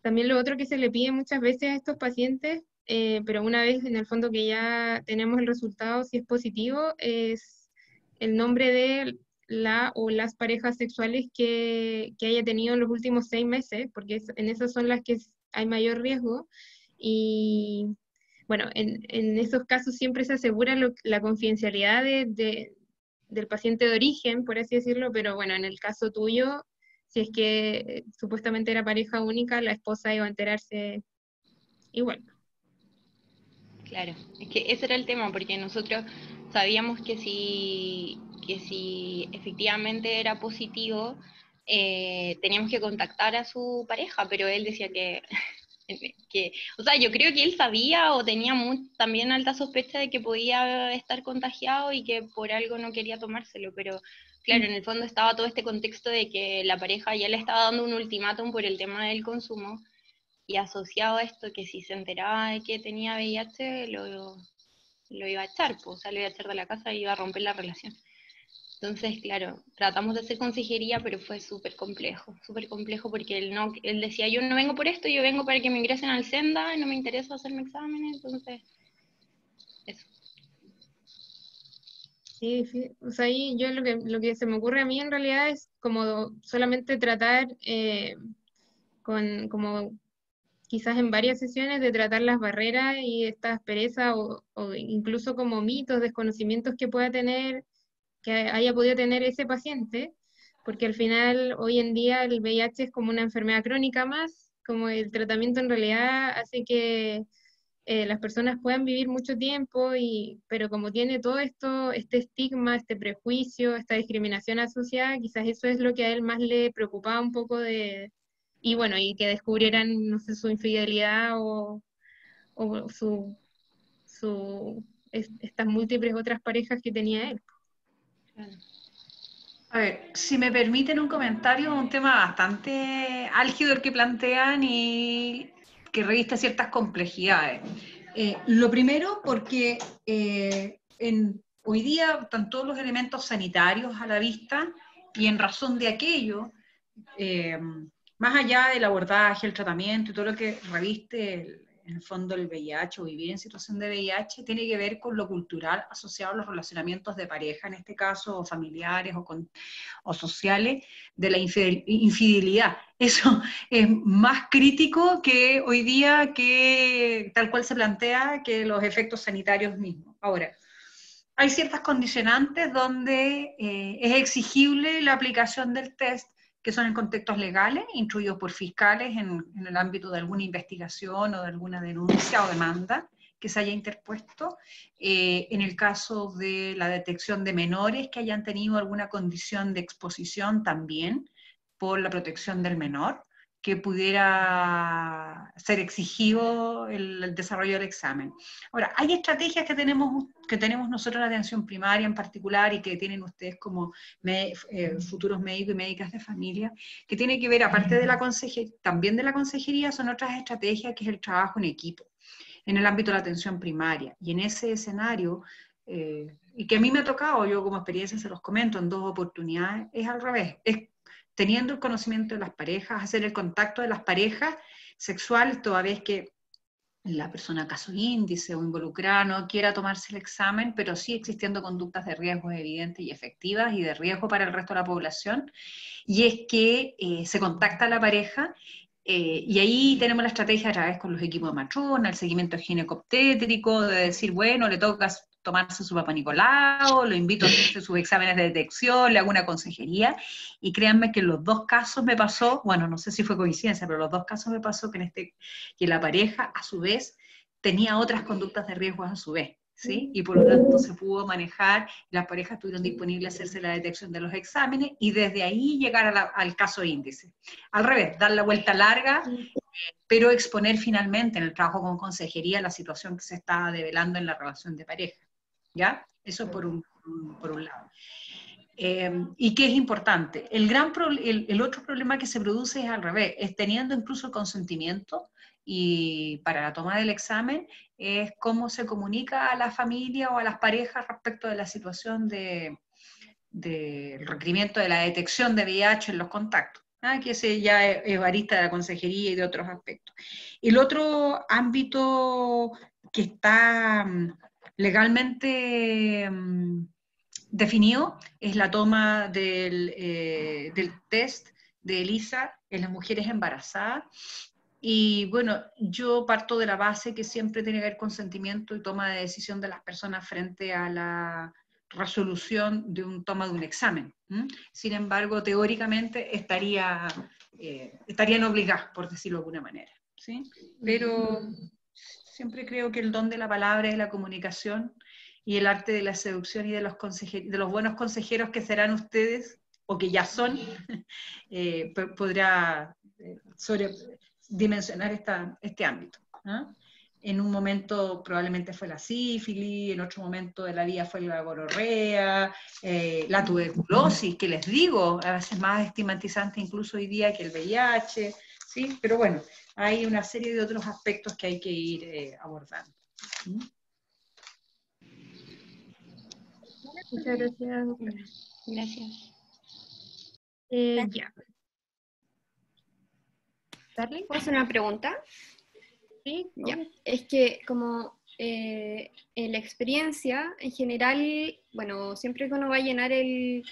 también lo otro que se le pide muchas veces a estos pacientes, eh, pero una vez en el fondo que ya tenemos el resultado, si es positivo, es el nombre de la o las parejas sexuales que, que haya tenido en los últimos seis meses, porque en esas son las que hay mayor riesgo. Y bueno, en, en esos casos siempre se asegura la confidencialidad de, de- del paciente de origen, por así decirlo, pero bueno, en el caso tuyo, si es que eh, supuestamente era pareja única, la esposa iba a enterarse igual. Claro, es que ese era el tema, porque nosotros sabíamos que si, que si efectivamente era positivo, eh, teníamos que contactar a su pareja, pero él decía que, que, o sea, yo creo que él sabía o tenía mu- también alta sospecha de que podía estar contagiado y que por algo no quería tomárselo, pero claro, en el fondo estaba todo este contexto de que la pareja ya le estaba dando un ultimátum por el tema del consumo y asociado a esto que si se enteraba de que tenía VIH lo, lo iba a echar, pues, o sea, lo iba a echar de la casa y iba a romper la relación. Entonces, claro, tratamos de hacer consejería, pero fue súper complejo, súper complejo porque él, no, él decía, yo no vengo por esto, yo vengo para que me ingresen al SENDA, no me interesa hacerme exámenes, entonces, eso. Sí, sí, o sea, ahí yo lo que, lo que se me ocurre a mí en realidad es como solamente tratar eh, con, como quizás en varias sesiones de tratar las barreras y estas asperezas o, o incluso como mitos, desconocimientos que pueda tener, que haya podido tener ese paciente, porque al final hoy en día el VIH es como una enfermedad crónica más, como el tratamiento en realidad hace que eh, las personas puedan vivir mucho tiempo, y, pero como tiene todo esto, este estigma, este prejuicio, esta discriminación asociada, quizás eso es lo que a él más le preocupaba un poco de, y bueno, y que descubrieran, no sé, su infidelidad o, o su, su, es- estas múltiples otras parejas que tenía él. A ver, si me permiten un comentario, un tema bastante álgido el que plantean y que reviste ciertas complejidades. Eh, lo primero, porque eh, en, hoy día están todos los elementos sanitarios a la vista y en razón de aquello, eh, más allá del abordaje, el tratamiento y todo lo que reviste el- en el fondo el VIH o vivir en situación de VIH, tiene que ver con lo cultural asociado a los relacionamientos de pareja, en este caso, o familiares o, con- o sociales, de la infidel- infidelidad. Eso es más crítico que hoy día, que tal cual se plantea, que los efectos sanitarios mismos. Ahora, hay ciertas condicionantes donde eh, es exigible la aplicación del test, que son en contextos legales, instruidos por fiscales en, el ámbito de alguna investigación o de alguna denuncia o demanda que se haya interpuesto. Eh, en el caso de la detección de menores que hayan tenido alguna condición de exposición también por la protección del menor, que pudiera ser exigido el, el desarrollo del examen. Ahora, hay estrategias que tenemos, que tenemos nosotros en la atención primaria en particular y que tienen ustedes como me- eh, futuros médicos y médicas de familia, que tiene que ver, aparte de la consejería, también de la consejería, son otras estrategias que es el trabajo en equipo, en el ámbito de la atención primaria. Y en ese escenario, eh, y que a mí me ha tocado, yo como experiencia se los comento en dos oportunidades, es al revés, es teniendo el conocimiento de las parejas, hacer el contacto de las parejas sexuales, toda vez que la persona caso índice o involucrada no quiera tomarse el examen, pero sí existiendo conductas de riesgo evidentes y efectivas y de riesgo para el resto de la población, y es que eh, se contacta a la pareja eh, y ahí tenemos la estrategia a través con los equipos de matrona, el seguimiento ginecobstétrico, de decir, bueno, le toca tomarse su papá Nicolau, lo invito a hacerse sus exámenes de detección, le hago una consejería, y créanme que en los dos casos me pasó, bueno, no sé si fue coincidencia, pero en los dos casos me pasó que, en este, que la pareja, a su vez, tenía otras conductas de riesgo a su vez, ¿sí? Y por lo tanto se pudo manejar, las parejas tuvieron disponible hacerse la detección de los exámenes, y desde ahí llegar a al caso índice. Al revés, dar la vuelta larga, pero exponer finalmente en el trabajo con consejería la situación que se está develando en la relación de pareja. ¿Ya? Eso por un, por un lado. Eh, ¿Y qué es importante? El, gran el, otro problema que se produce es al revés, es teniendo incluso el consentimiento y para la toma del examen, es cómo se comunica a la familia o a las parejas respecto de la situación de, del requerimiento de la detección de VIH en los contactos, ¿ah? que ese ya es, es varista de la consejería y de otros aspectos. El otro ámbito que está mm, legalmente mm, definido es la toma del, eh, del test de ELISA en las mujeres embarazadas. Y bueno, yo parto de la base que siempre tiene que haber consentimiento y toma de decisión de las personas frente a la resolución de un toma de un examen. Sin embargo, teóricamente estaría, eh, estarían obligadas, por decirlo de alguna manera. ¿sí? Pero siempre creo que el don de la palabra y la comunicación y el arte de la seducción y de los, buenos consejeros que serán ustedes, o que ya son, eh, podrá eh, dimensionar esta, este ámbito. En un momento probablemente fue la sífilis, en otro momento de la vida fue la gonorrea, eh, la tuberculosis, que les digo, a veces más estigmatizante incluso hoy día que el VIH, ¿sí? Pero bueno, hay una serie de otros aspectos que hay que ir eh, abordando. ¿Mm? Muchas gracias, Gracias. Eh, ya. ¿Puedo hacer una pregunta? Sí. Ya. Es que como eh, en la experiencia, en general, bueno, siempre que uno va a llenar el,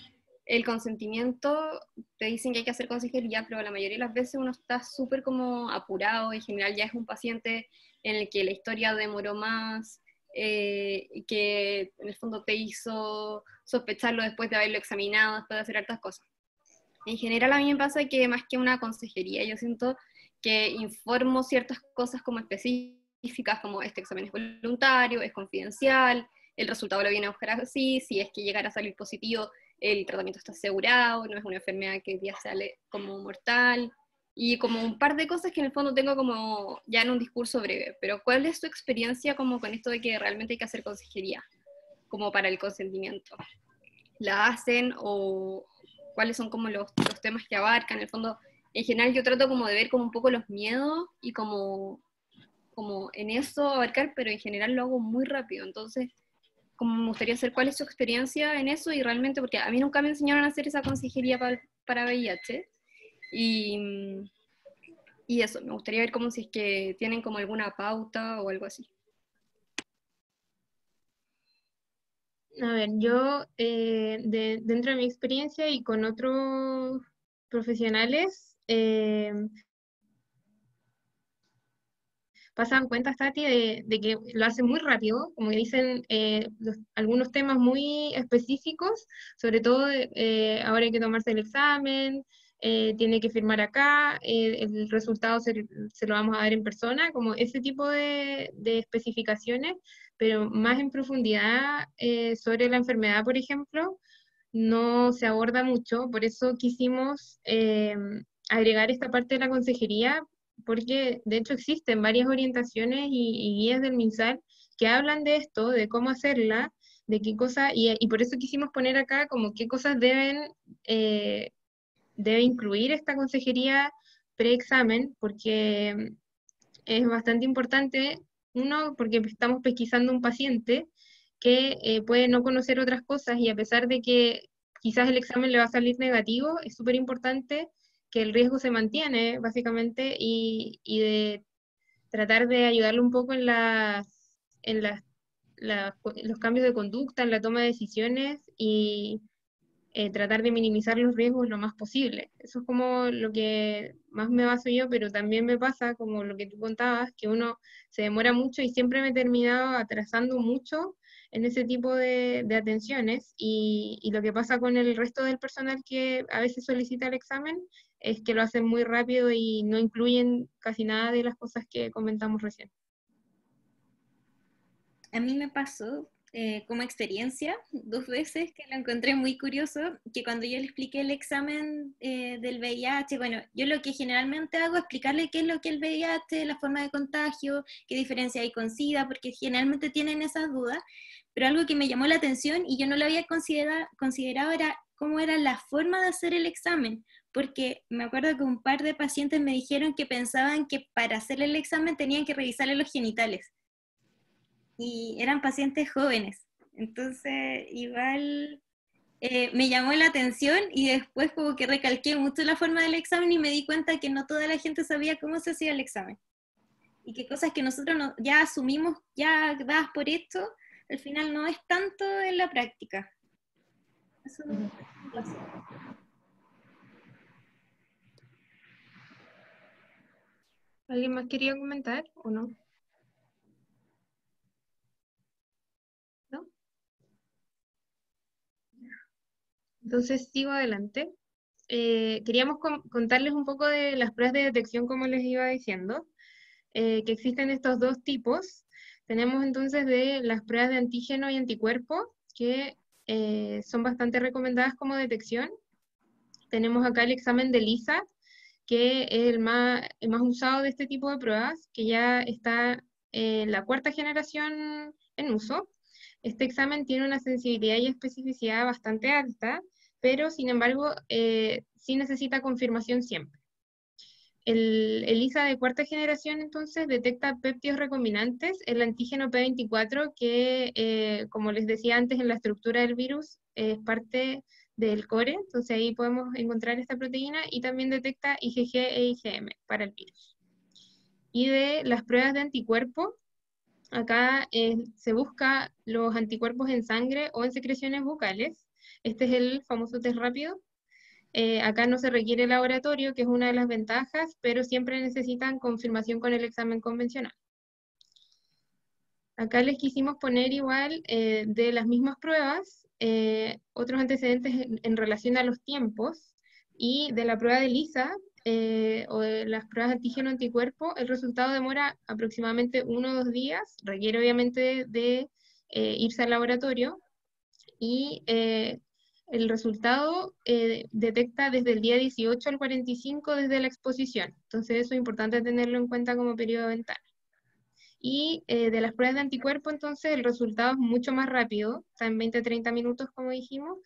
el consentimiento, te dicen que hay que hacer consejería, pero la mayoría de las veces uno está súper como apurado, en general ya es un paciente en el que la historia demoró más, eh, que en el fondo te hizo sospecharlo después de haberlo examinado, después de hacer hartas cosas. En general a mí me pasa que más que una consejería, yo siento que informo ciertas cosas como específicas, como este examen es voluntario, es confidencial, el resultado lo viene a buscar así, si es que llegara a salir positivo, el tratamiento está asegurado, no es una enfermedad que ya sale como mortal, y como un par de cosas que en el fondo tengo como ya en un discurso breve, pero ¿cuál es tu experiencia como con esto de que realmente hay que hacer consejería, como para el consentimiento? ¿La hacen o cuáles son como los, los temas que abarcan? En el fondo, en general yo trato como de ver como un poco los miedos y como, como en eso abarcar, pero en general lo hago muy rápido. Entonces, como me gustaría saber cuál es su experiencia en eso y realmente, porque a mí nunca me enseñaron a hacer esa consejería para, para VIH. Y, y eso, me gustaría ver como si es que tienen como alguna pauta o algo así. A ver, yo eh, de, dentro de mi experiencia y con otros profesionales, eh, pasan cuenta, Tati, de, que lo hace muy rápido, como dicen eh, algunos temas muy específicos, sobre todo eh, ahora hay que tomarse el examen, tiene que firmar acá, el resultado se, lo vamos a dar en persona, como ese tipo de, de especificaciones, pero más en profundidad sobre la enfermedad, por ejemplo, no se aborda mucho, por eso quisimos agregar esta parte de la consejería, porque de hecho existen varias orientaciones y, guías del MinSal que hablan de esto, de cómo hacerla, de qué cosas, y, por eso quisimos poner acá como qué cosas deben, eh, debe incluir esta consejería preexamen, porque es bastante importante, uno, porque estamos pesquisando un paciente que eh, puede no conocer otras cosas y a pesar de que quizás el examen le va a salir negativo, es súper importante que el riesgo se mantiene, básicamente, y, de tratar de ayudarlo un poco en, las, en las, los cambios de conducta, en la toma de decisiones y eh, tratar de minimizar los riesgos lo más posible. Eso es como lo que más me baso yo, pero también me pasa, como lo que tú contabas, que uno se demora mucho y siempre me he terminado atrasando mucho en ese tipo de, atenciones y, y, lo que pasa con el resto del personal que a veces solicita el examen es que lo hacen muy rápido y no incluyen casi nada de las cosas que comentamos recién. A mí me pasó eh, como experiencia dos veces que lo encontré muy curioso, que cuando yo le expliqué el examen eh, del VIH, bueno, yo lo que generalmente hago es explicarle qué es lo que es el VIH, la forma de contagio, qué diferencia hay con SIDA, porque generalmente tienen esas dudas, pero algo que me llamó la atención y yo no lo había considerado, considerado era cómo era la forma de hacer el examen, porque me acuerdo que un par de pacientes me dijeron que pensaban que para hacer el examen tenían que revisarle los genitales. Y eran pacientes jóvenes. Entonces, igual eh, me llamó la atención y después como que recalqué mucho la forma del examen y me di cuenta que no toda la gente sabía cómo se hacía el examen. Y que cosas que nosotros ya asumimos, ya dadas por esto, al final no es tanto en la práctica. Eso me ¿Alguien más quería comentar o no? ¿No? Entonces sigo adelante. Eh, queríamos con- contarles un poco de las pruebas de detección, como les iba diciendo, eh, que existen estos dos tipos. Tenemos entonces de las pruebas de antígeno y anticuerpo, que eh, son bastante recomendadas como detección. Tenemos acá el examen de LISA, que es el más, el más usado de este tipo de pruebas, que ya está en la cuarta generación en uso. Este examen tiene una sensibilidad y especificidad bastante alta, pero sin embargo eh, sí necesita confirmación siempre. El ELISA de cuarta generación entonces detecta péptidos recombinantes, el antígeno P24 que, eh, como les decía antes, en la estructura del virus es parte del core, entonces ahí podemos encontrar esta proteína y también detecta IgG e IgM para el virus. Y de las pruebas de anticuerpo, acá eh, se busca los anticuerpos en sangre o en secreciones bucales. Este es el famoso test rápido. Eh, acá no se requiere laboratorio, que es una de las ventajas, pero siempre necesitan confirmación con el examen convencional. Acá les quisimos poner igual eh, de las mismas pruebas, eh, otros antecedentes en, en, relación a los tiempos, y de la prueba de LISA, eh, o de las pruebas antígeno-anticuerpo, el resultado demora aproximadamente uno o dos días, requiere obviamente de eh, irse al laboratorio, y eh, el resultado eh, detecta desde el día 18 al 45 desde la exposición. Entonces eso es importante tenerlo en cuenta como periodo de ventana. Y eh, de las pruebas de anticuerpo, entonces el resultado es mucho más rápido, está en 20-30 minutos como dijimos,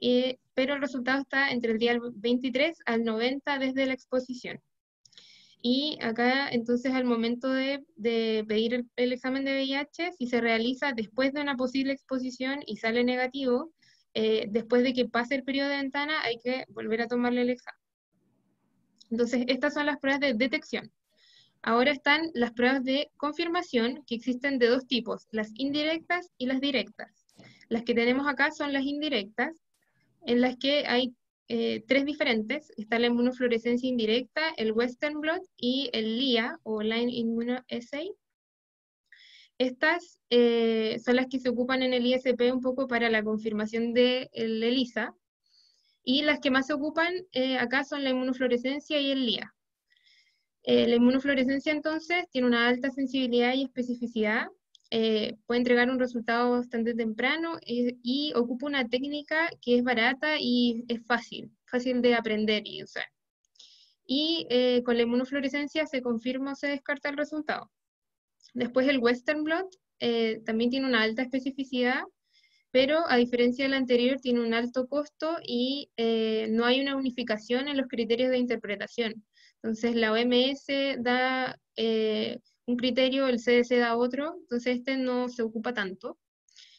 eh, pero el resultado está entre el día 23 al 90 desde la exposición. Y acá entonces al momento de, de pedir el, el examen de VIH, si se realiza después de una posible exposición y sale negativo, eh, después de que pase el periodo de ventana, hay que volver a tomarle el examen. Entonces, estas son las pruebas de detección. Ahora están las pruebas de confirmación, que existen de dos tipos, las indirectas y las directas. Las que tenemos acá son las indirectas, en las que hay eh, tres diferentes. Está la inmunofluorescencia indirecta, el Western blot y el LIA, o Line Immunoassay. Estas eh, son las que se ocupan en el ISP un poco para la confirmación del de ELISA, y las que más se ocupan eh, acá son la inmunofluorescencia y el LIA. Eh, la inmunofluorescencia entonces tiene una alta sensibilidad y especificidad, eh, puede entregar un resultado bastante temprano y, ocupa una técnica que es barata y es fácil, fácil de aprender y usar. Y con la inmunofluorescencia se confirma o se descarta el resultado. Después el Western blot eh, también tiene una alta especificidad, pero a diferencia del anterior tiene un alto costo y eh, no hay una unificación en los criterios de interpretación. Entonces la OMS da eh, un criterio, el CDC da otro, entonces este no se ocupa tanto.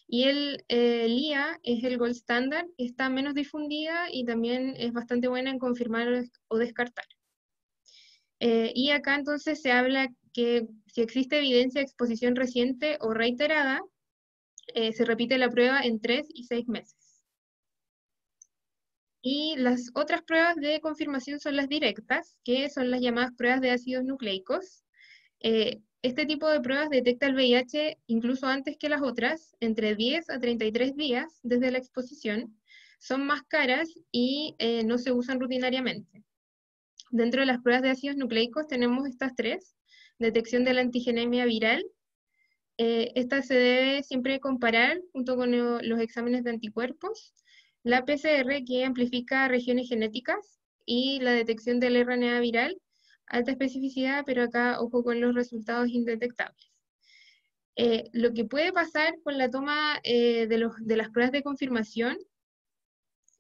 Y el LIA es el gold standard, está menos difundida y también es bastante buena en confirmar o descartar. y acá entonces se habla que si existe evidencia de exposición reciente o reiterada, eh, se repite la prueba en 3 y 6 meses. Y las otras pruebas de confirmación son las directas, que son las llamadas pruebas de ácidos nucleicos. Eh, este tipo de pruebas detecta el VIH incluso antes que las otras, entre 10 a 33 días desde la exposición. Son más caras y eh, no se usan rutinariamente. Dentro de las pruebas de ácidos nucleicos tenemos estas tres, detección de la antigenemia viral. Eh, esta se debe siempre comparar junto con los exámenes de anticuerpos. La PCR, que amplifica regiones genéticas, y la detección del RNA viral, alta especificidad, pero acá ojo con los resultados indetectables. Eh, lo que puede pasar con la toma eh, de, de las pruebas de confirmación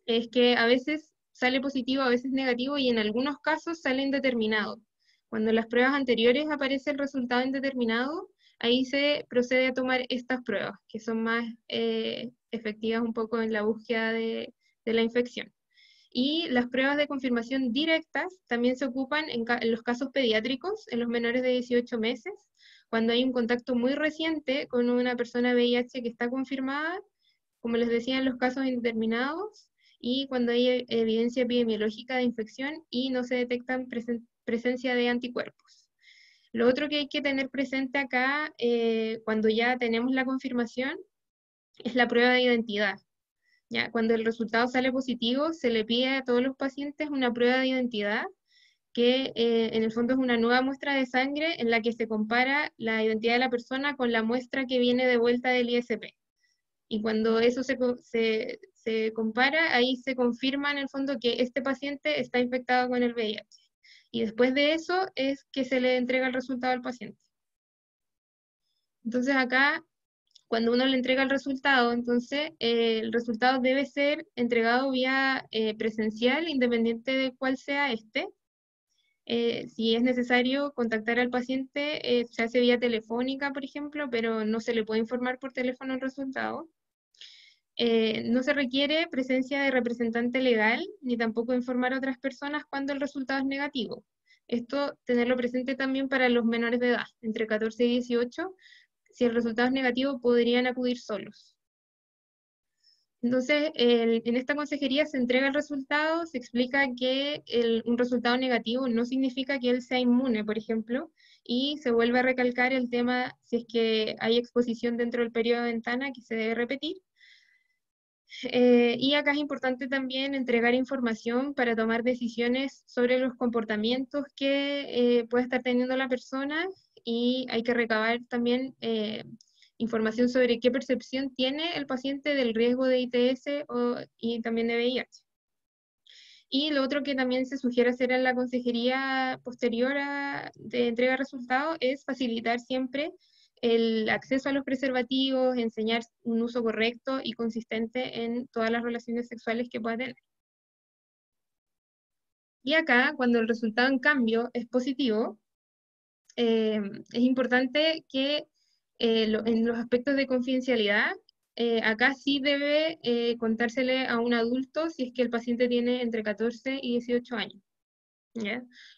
es que a veces sale positivo, a veces negativo, y en algunos casos sale indeterminado. Cuando en las pruebas anteriores aparece el resultado indeterminado, ahí se procede a tomar estas pruebas, que son más eh, efectivas un poco en la búsqueda de, la infección. Y las pruebas de confirmación directas también se ocupan en, los casos pediátricos, en los menores de 18 meses, cuando hay un contacto muy reciente con una persona VIH que está confirmada, como les decía, en los casos indeterminados, y cuando hay evidencia epidemiológica de infección y no se detecta presencia de anticuerpos. Lo otro que hay que tener presente acá, eh, cuando ya tenemos la confirmación, es la prueba de identidad. ¿ya? Cuando el resultado sale positivo, se le pide a todos los pacientes una prueba de identidad que eh, en el fondo es una nueva muestra de sangre en la que se compara la identidad de la persona con la muestra que viene de vuelta del ISP. Y cuando eso se, se, se compara, ahí se confirma en el fondo que este paciente está infectado con el VIH. Y después de eso es que se le entrega el resultado al paciente. Entonces acá, cuando uno le entrega el resultado, entonces eh, el resultado debe ser entregado vía eh, presencial, independiente de cuál sea este. Eh, si es necesario contactar al paciente, se hace vía telefónica, por ejemplo, pero no se le puede informar por teléfono el resultado. Eh, no se requiere presencia de representante legal ni tampoco informar a otras personas cuando el resultado es negativo. Esto tenerlo presente también para los menores de edad, entre 14 y 18. Si el resultado es negativo, podrían acudir solos. Entonces, en esta consejería se entrega el resultado, se explica que un resultado negativo no significa que él sea inmune, por ejemplo, y se vuelve a recalcar el tema si es que hay exposición dentro del periodo de ventana que se debe repetir eh, y acá es importante también entregar información para tomar decisiones sobre los comportamientos que eh, puede estar teniendo la persona y hay que recabar también eh, información sobre qué percepción tiene el paciente del riesgo de ITS y también de VIH. Y lo otro que también se sugiere hacer en la consejería posterior a, de entrega de resultados es facilitar siempre el acceso a los preservativos, enseñar un uso correcto y consistente en todas las relaciones sexuales que pueda tener. Y acá, cuando el resultado en cambio es positivo, eh, es importante que eh, en los aspectos de confidencialidad, eh, acá sí debe contársele a un adulto si es que el paciente tiene entre 14 y 18 años.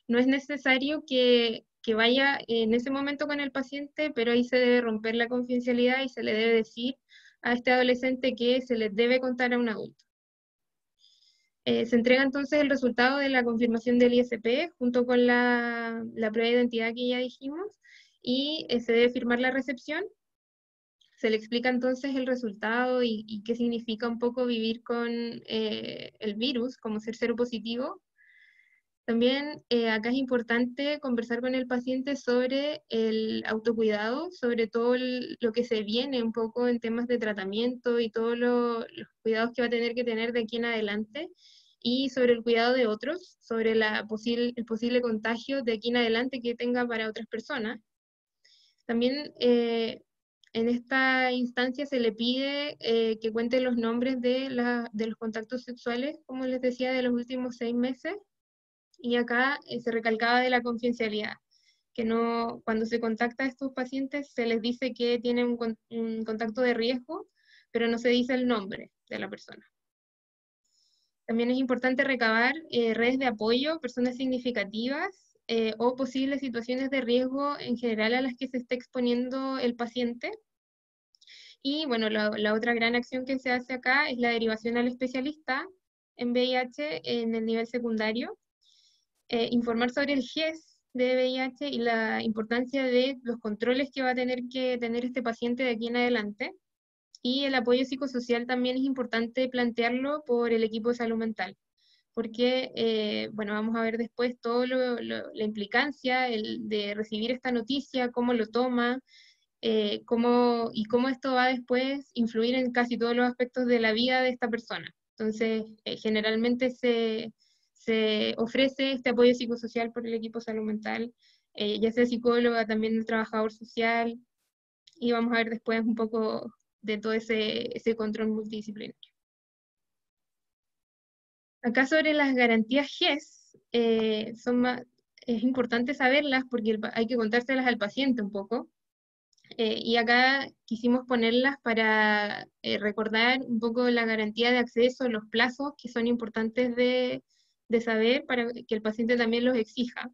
No es necesario que que vaya en ese momento con el paciente, pero ahí se debe romper la confidencialidad y se le debe decir a este adolescente que se le debe contar a un adulto. Eh, se entrega entonces el resultado de la confirmación del ISP junto con la, prueba de identidad que ya dijimos y eh, se debe firmar la recepción. Se le explica entonces el resultado y, qué significa un poco vivir con eh, el virus como ser cero positivo también eh, acá es importante conversar con el paciente sobre el autocuidado, sobre todo lo que se viene un poco en temas de tratamiento y todos los cuidados que va a tener que tener de aquí en adelante, y sobre el cuidado de otros, sobre la el posible contagio de aquí en adelante que tenga para otras personas. También eh, en esta instancia se le pide eh, que cuente los nombres de, de los contactos sexuales, como les decía, de los últimos seis meses, y acá eh, se recalcaba de la confidencialidad, que no, cuando se contacta a estos pacientes se les dice que tienen un, contacto de riesgo, pero no se dice el nombre de la persona. También es importante recabar eh, redes de apoyo, personas significativas eh, o posibles situaciones de riesgo en general a las que se está exponiendo el paciente. Y bueno, la, la, otra gran acción que se hace acá es la derivación al especialista en VIH en el nivel secundario, eh, informar sobre el GES de VIH y la importancia de los controles que va a tener que tener este paciente de aquí en adelante. Y el apoyo psicosocial también es importante plantearlo por el equipo de salud mental, porque, eh, bueno, vamos a ver después toda la implicancia el, de recibir esta noticia, cómo lo toma, eh, cómo, y cómo esto va después influir en casi todos los aspectos de la vida de esta persona. Entonces, generalmente se, se ofrece este apoyo psicosocial por el equipo salud mental, eh, ya sea psicóloga, también el trabajador social, y vamos a ver después un poco de todo ese, ese control multidisciplinario. Acá sobre las garantías GES, eh, son es importante saberlas porque hay que contárselas al paciente un poco. Eh, y acá quisimos ponerlas para recordar un poco la garantía de acceso, los plazos que son importantes de, de saber para que el paciente también los exija.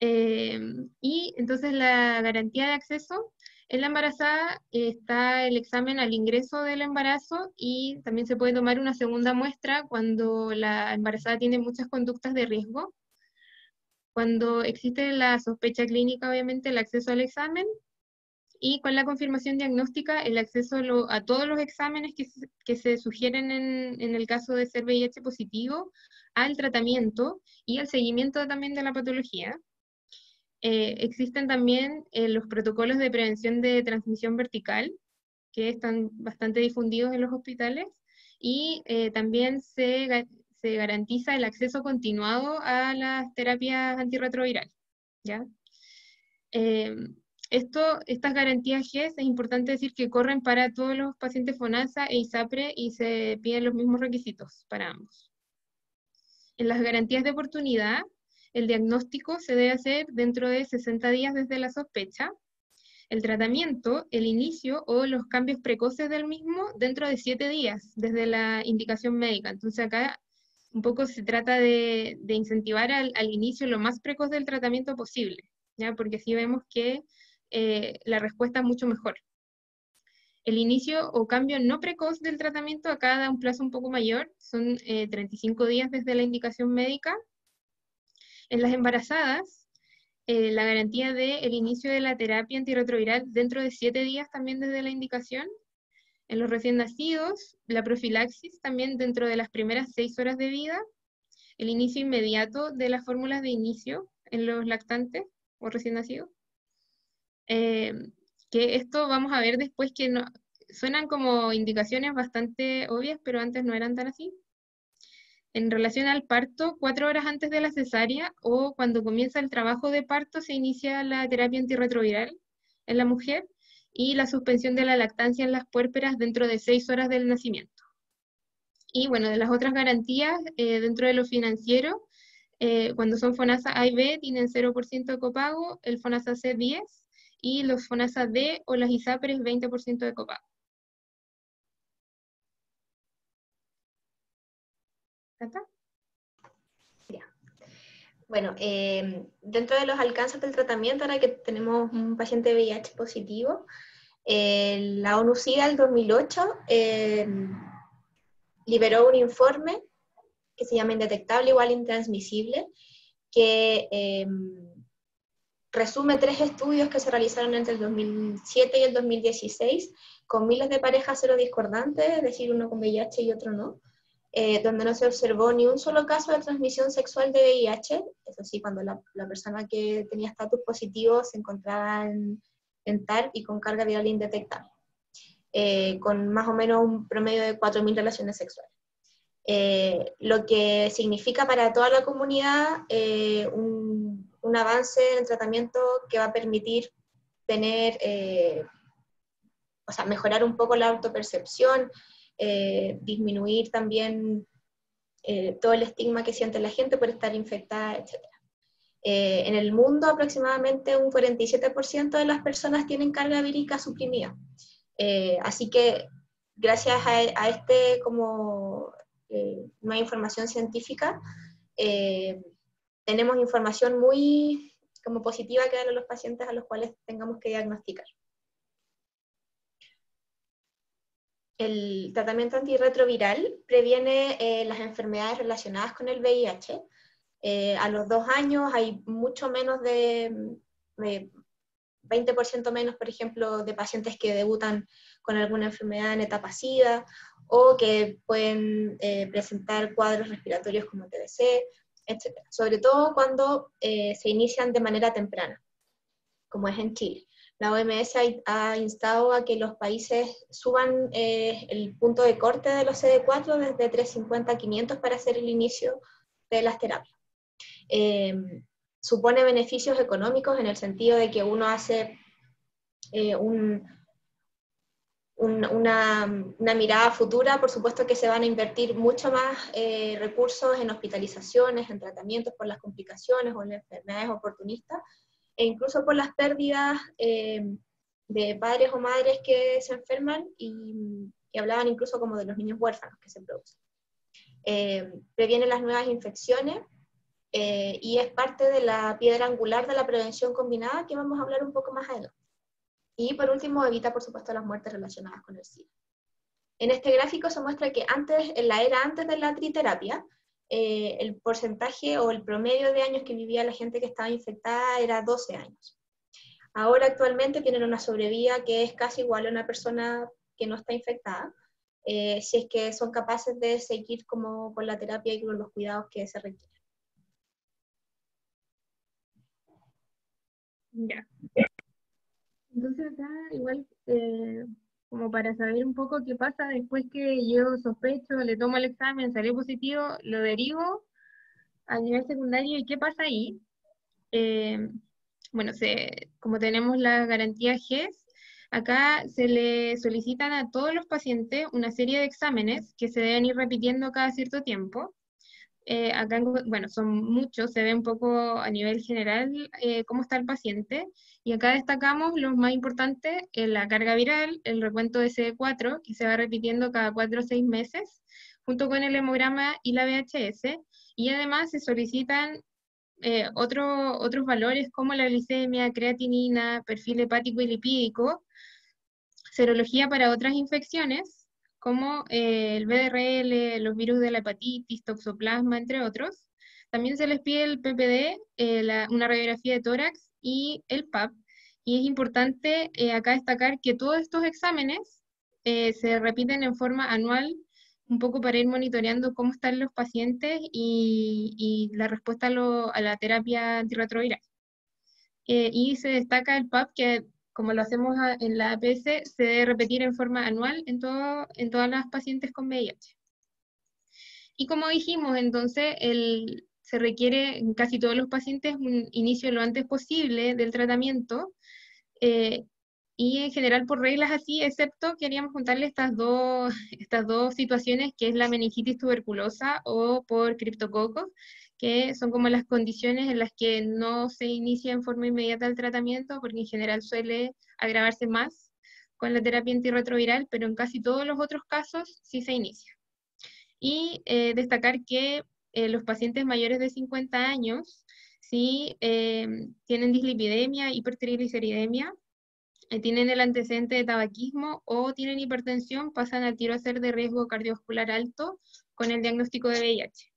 Eh, y entonces la garantía de acceso En la embarazada está el examen al ingreso del embarazo y también se puede tomar una segunda muestra cuando la embarazada tiene muchas conductas de riesgo. Cuando existe la sospecha clínica, obviamente, el acceso al examen y con la confirmación diagnóstica, el acceso a, todos los exámenes que se, sugieren en, en, el caso de ser VIH positivo, al tratamiento y al seguimiento también de la patología. Eh, existen también eh, los protocolos de prevención de transmisión vertical, que están bastante difundidos en los hospitales, y eh, también se, se, garantiza el acceso continuado a las terapias antirretrovirales. ¿ya? Esto, estas garantías GES es importante decir que corren para todos los pacientes FONASA e ISAPRE y se piden los mismos requisitos para ambos. En las garantías de oportunidad, el diagnóstico se debe hacer dentro de 60 días desde la sospecha. El tratamiento, el inicio o los cambios precoces del mismo dentro de 7 días desde la indicación médica. Entonces acá un poco se trata de, incentivar al, inicio lo más precoz del tratamiento posible, ¿ya? porque así vemos que eh, la respuesta es mucho mejor. El inicio o cambio no precoz del tratamiento acá da un plazo un poco mayor, son 35 eh, días desde la indicación médica en las embarazadas, eh, la garantía del el inicio de la terapia antirretroviral dentro de siete días también desde la indicación. En los recién nacidos, la profilaxis también dentro de las primeras seis horas de vida. El inicio inmediato de las fórmulas de inicio en los lactantes o recién nacidos. Eh, que esto vamos a ver después que no, suenan como indicaciones bastante obvias, pero antes no eran tan así en relación al parto, cuatro horas antes de la cesárea o cuando comienza el trabajo de parto se inicia la terapia antirretroviral en la mujer y la suspensión de la lactancia en las puérperas dentro de seis horas del nacimiento. Y bueno, de las otras garantías, eh, dentro de lo financiero, eh, cuando son FONASA A y B tienen 0% de copago, el FONASA C 10 y los FONASA D o las ISAPRES 20% de copago. Bueno, em, dentro de los alcances del tratamiento, ahora que tenemos un paciente VIH positivo, la ONU-SIDA el 2008 em, liberó un informe que se llama Indetectable igual intransmisible, que em, resume tres estudios que se realizaron entre el 2007 y el 2016 con miles de parejas cero discordantes, es decir, uno con VIH y otro no, eh, donde no se observó ni un solo caso de transmisión sexual de VIH, eso sí, cuando la, persona que tenía estatus positivo se encontraba en, en TAR y con carga viral indetectable, eh, con más o menos un promedio de 4.000 relaciones sexuales. Eh, lo que significa para toda la comunidad un, un, avance en el tratamiento que va a permitir tener, o sea, mejorar un poco la autopercepción, eh, disminuir también eh, todo el estigma que siente la gente por estar infectada, etc. Eh, en el mundo aproximadamente un 47% de las personas tienen carga vírica suprimida. así que gracias a, este como hay información científica, tenemos información muy como positiva que dar a los pacientes a los cuales tengamos que diagnosticar. el tratamiento antirretroviral previene eh, las enfermedades relacionadas con el VIH. Eh, a los dos años hay mucho menos de, 20% menos, por ejemplo, de pacientes que debutan con alguna enfermedad en etapa SIDA o que pueden eh, presentar cuadros respiratorios como TBC, etc. Sobre todo cuando se inician de manera temprana, como es en Chile la OMS ha, instado a que los países suban eh, el punto de corte de los CD4 desde 350 a 500 para hacer el inicio de las terapias. Eh, supone beneficios económicos en el sentido de que uno hace eh, una, una, mirada futura, por supuesto que se van a invertir mucho más recursos en hospitalizaciones, en tratamientos por las complicaciones o en enfermedades oportunistas, e incluso por las pérdidas eh, de padres o madres que se enferman y, hablaban incluso como de los niños huérfanos que se producen. Eh, previene las nuevas infecciones eh, y es parte de la piedra angular de la prevención combinada que vamos a hablar un poco más adelante. Y por último, evita, por supuesto, las muertes relacionadas con el SIDA. En este gráfico se muestra que antes, en la era antes de la triterapia, eh, el porcentaje o el promedio de años que vivía la gente que estaba infectada era 12 años. Ahora actualmente tienen una sobrevida que es casi igual a una persona que no está infectada, eh, si es que son capaces de seguir como con la terapia y con los cuidados que se requieren. Entonces acá igual eh, como para saber un poco qué pasa después que yo sospecho, le tomo el examen, salió positivo, lo derivo a nivel secundario y qué pasa ahí. Eh, bueno, se, como tenemos la garantía GES, acá se le solicitan a todos los pacientes una serie de exámenes que se deben ir repitiendo cada cierto tiempo. Eh, acá, bueno, son muchos, se ve un poco a nivel general eh, cómo está el paciente, y acá destacamos los más importantes, eh, la carga viral, el recuento de CD4, que se va repitiendo cada 4 o 6 meses, junto con el hemograma y la VHS, y además se solicitan otros valores como la glicemia, creatinina, perfil hepático y lipídico, serología para otras infecciones, como eh, el BDRL, los virus de la hepatitis, toxoplasma, entre otros. También se les pide el PPD, eh, una radiografía de tórax y el PAP. Y es importante eh, acá destacar que todos estos exámenes se repiten en forma anual, un poco para ir monitoreando cómo están los pacientes y, la respuesta a, la terapia antirretroviral. y se destaca el PAP que como lo hacemos en la APS, se debe repetir en forma anual en, todo, en todas las pacientes con VIH. Y como dijimos, entonces, el, se requiere en casi todos los pacientes un inicio lo antes posible del tratamiento, eh, y en general por reglas así, excepto queríamos contarle estas dos, estas dos situaciones, que es la meningitis tuberculosa o por criptococos, que son como las condiciones en las que no se inicia en forma inmediata el tratamiento, porque en general suele agravarse más con la terapia antirretroviral, pero en casi todos los otros casos sí se inicia. Y eh, destacar que eh, los pacientes mayores de 50 años, si eh, tienen dislipidemia, hipertrigliceridemia, tienen el antecedente de tabaquismo o tienen hipertensión, pasan al tiro a ser de riesgo cardiovascular alto con el diagnóstico de VIH.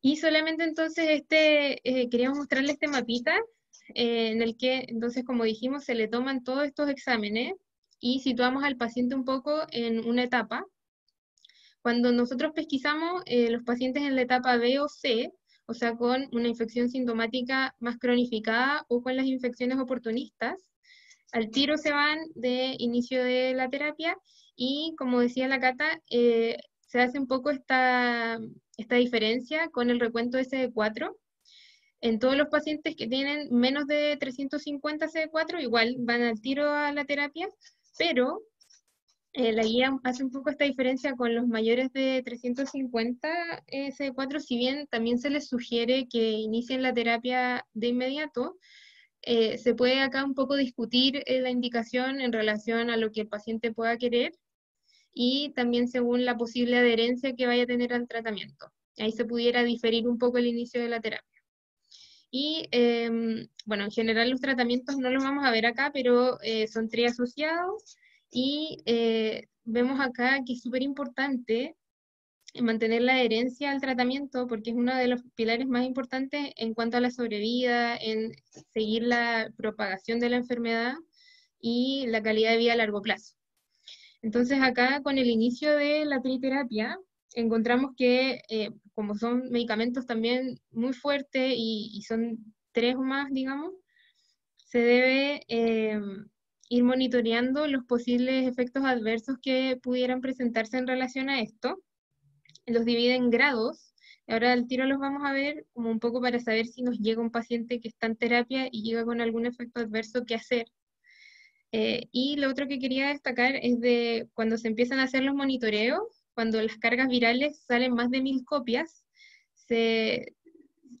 Y solamente entonces este, eh, queríamos mostrarles este mapita eh, en el que entonces como dijimos se le toman todos estos exámenes y situamos al paciente un poco en una etapa. Cuando nosotros pesquisamos eh, los pacientes en la etapa B o C, o sea, con una infección sintomática más cronificada o con las infecciones oportunistas, al tiro se van de inicio de la terapia y como decía la Cata, se hace un poco esta, esta diferencia con el recuento CD4. En todos los pacientes que tienen menos de 350 CD4, igual van al tiro a la terapia, pero eh, la guía hace un poco esta diferencia con los mayores de 350 eh, CD4, si bien también se les sugiere que inicien la terapia de inmediato, eh, se puede acá un poco discutir la indicación en relación a lo que el paciente pueda querer y también según la posible adherencia que vaya a tener al tratamiento. Ahí se pudiera diferir un poco el inicio de la terapia. Y em, bueno, en general los tratamientos no los vamos a ver acá, pero eh, son triasociados y eh, vemos acá que es súper importante mantener la adherencia al tratamiento porque es uno de los pilares más importantes en cuanto a la sobrevida, en seguir la propagación de la enfermedad y la calidad de vida a largo plazo. Entonces acá con el inicio de la triterapia encontramos que eh, como son medicamentos también muy fuertes y, son tres o más, digamos, se debe eh, ir monitoreando los posibles efectos adversos que pudieran presentarse en relación a esto. Los divide en grados. Ahora al tiro los vamos a ver como un poco para saber si nos llega un paciente que está en terapia y llega con algún efecto adverso, qué hacer. Eh, y lo otro que quería destacar es de cuando se empiezan a hacer los monitoreos, cuando las cargas virales salen más de mil copias,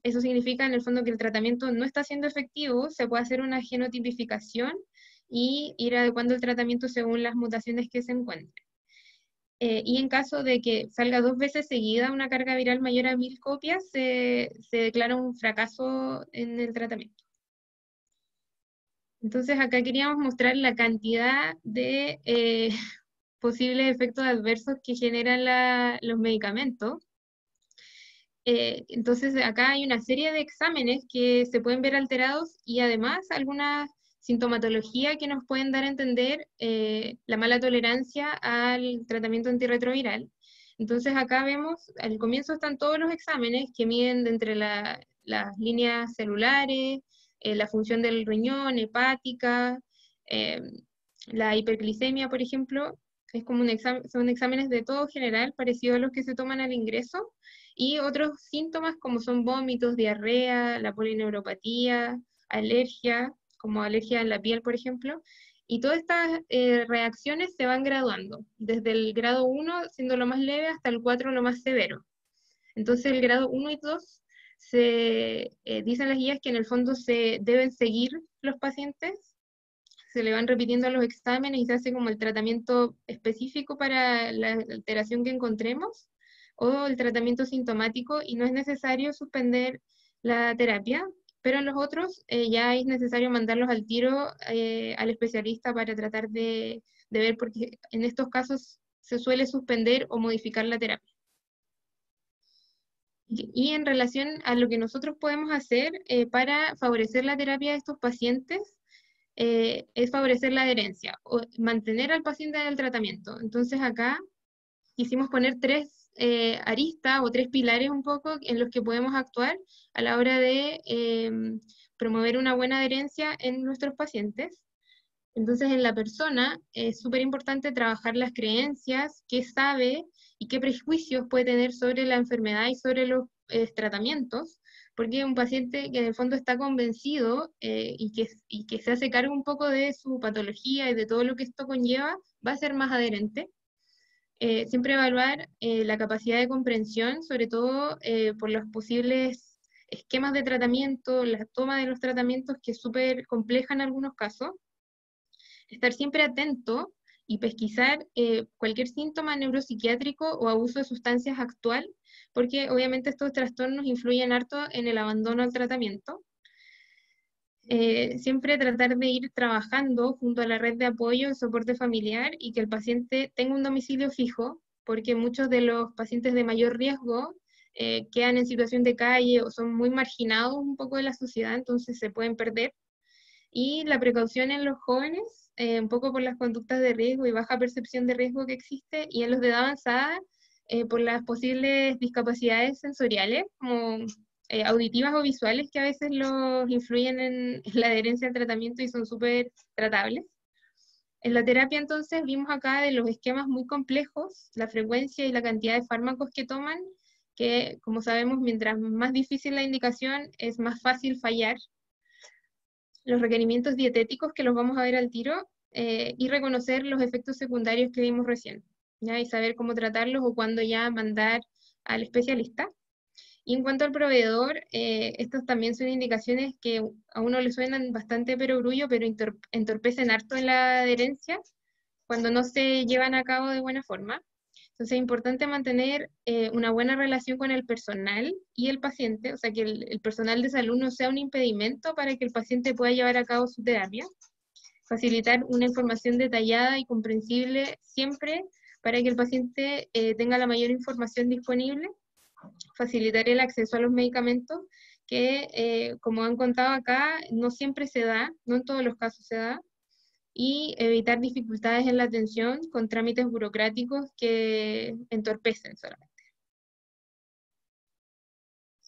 eso significa en el fondo que el tratamiento no está siendo efectivo, se puede hacer una genotipificación y ir adecuando el tratamiento según las mutaciones que se encuentren. Eh, y en caso de que salga dos veces seguida una carga viral mayor a mil copias, se declara un fracaso en el tratamiento. Entonces acá queríamos mostrar la cantidad de eh, posibles efectos adversos que generan la- los medicamentos. Eh, entonces acá hay una serie de exámenes que se pueden ver alterados y además alguna sintomatología que nos pueden dar a entender eh, la mala tolerancia al tratamiento antirretroviral. Entonces acá vemos, al comienzo están todos los exámenes que miden de entre la- las líneas celulares, eh, la función del riñón, hepática, eh, la hiperglicemia, por ejemplo, es como un examen, son exámenes de todo general, parecido a los que se toman al ingreso, y otros síntomas como son vómitos, diarrea, la polineuropatía, alergia, como alergia en la piel, por ejemplo, y todas estas eh, reacciones se van graduando, desde el grado 1 siendo lo más leve hasta el 4 lo más severo. Entonces el grado 1 y 2 se eh, dicen las guías que en el fondo se deben seguir los pacientes, se le van repitiendo los exámenes y se hace como el tratamiento específico para la alteración que encontremos o el tratamiento sintomático y no es necesario suspender la terapia, pero en los otros eh, ya es necesario mandarlos al tiro eh, al especialista para tratar de, de ver, porque en estos casos se suele suspender o modificar la terapia. Y en relación a lo que nosotros podemos hacer eh, para favorecer la terapia de estos pacientes, eh, es favorecer la adherencia o mantener al paciente en el tratamiento. Entonces acá quisimos poner tres eh, aristas o tres pilares un poco en los que podemos actuar a la hora de em, promover una buena adherencia en nuestros pacientes. Entonces, en la persona es súper importante trabajar las creencias, qué sabe y qué prejuicios puede tener sobre la enfermedad y sobre los eh, tratamientos, porque un paciente que en el fondo está convencido eh, y, que, y que se hace cargo un poco de su patología y de todo lo que esto conlleva, va a ser más adherente. Eh, siempre evaluar eh, la capacidad de comprensión, sobre todo eh, por los posibles esquemas de tratamiento, la toma de los tratamientos, que es súper compleja en algunos casos. Estar siempre atento y pesquisar eh, cualquier síntoma neuropsiquiátrico o abuso de sustancias actual, porque obviamente estos trastornos influyen harto en el abandono al tratamiento. Eh, siempre tratar de ir trabajando junto a la red de apoyo y soporte familiar y que el paciente tenga un domicilio fijo, porque muchos de los pacientes de mayor riesgo eh, quedan en situación de calle o son muy marginados un poco de la sociedad, entonces se pueden perder. Y la precaución en los jóvenes, eh, un poco por las conductas de riesgo y baja percepción de riesgo que existe, y en los de edad avanzada, eh, por las posibles discapacidades sensoriales, como eh, auditivas o visuales, que a veces los influyen en, la adherencia al tratamiento y son súper tratables. En la terapia entonces vimos acá de los esquemas muy complejos, la frecuencia y la cantidad de fármacos que toman, que como sabemos, mientras más difícil la indicación, es más fácil fallar. Los requerimientos dietéticos que los vamos a ver al tiro eh, y reconocer los efectos secundarios que vimos recién, ¿ya? y saber cómo tratarlos o cuándo ya mandar al especialista. Y en cuanto al proveedor, eh, estos también son indicaciones que a uno le suenan bastante perogrullo, pero entor- entorpecen harto en la adherencia cuando no se llevan a cabo de buena forma. Entonces es importante mantener eh, una buena relación con el personal y el paciente, o sea, que el, el personal de salud no sea un impedimento para que el paciente pueda llevar a cabo su terapia. Facilitar una información detallada y comprensible siempre para que el paciente eh, tenga la mayor información disponible facilitar el acceso a los medicamentos, que eh, como han contado acá, no siempre se da, no en todos los casos se da, y evitar dificultades en la atención con trámites burocráticos que entorpecen solamente.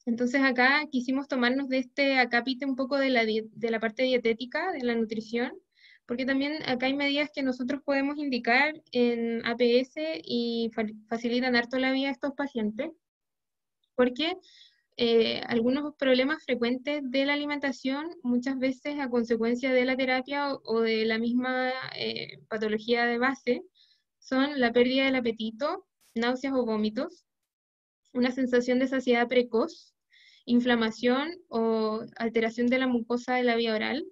Entonces acá quisimos tomarnos de este acápite un poco de la, de la parte dietética, de la nutrición, porque también acá hay medidas que nosotros podemos indicar en APS y fa- facilitan harto la vida a estos pacientes porque eh, algunos problemas frecuentes de la alimentación, muchas veces a consecuencia de la terapia o, o de la misma eh, patología de base, son la pérdida del apetito, náuseas o vómitos, una sensación de saciedad precoz, inflamación o alteración de la mucosa de la vía oral,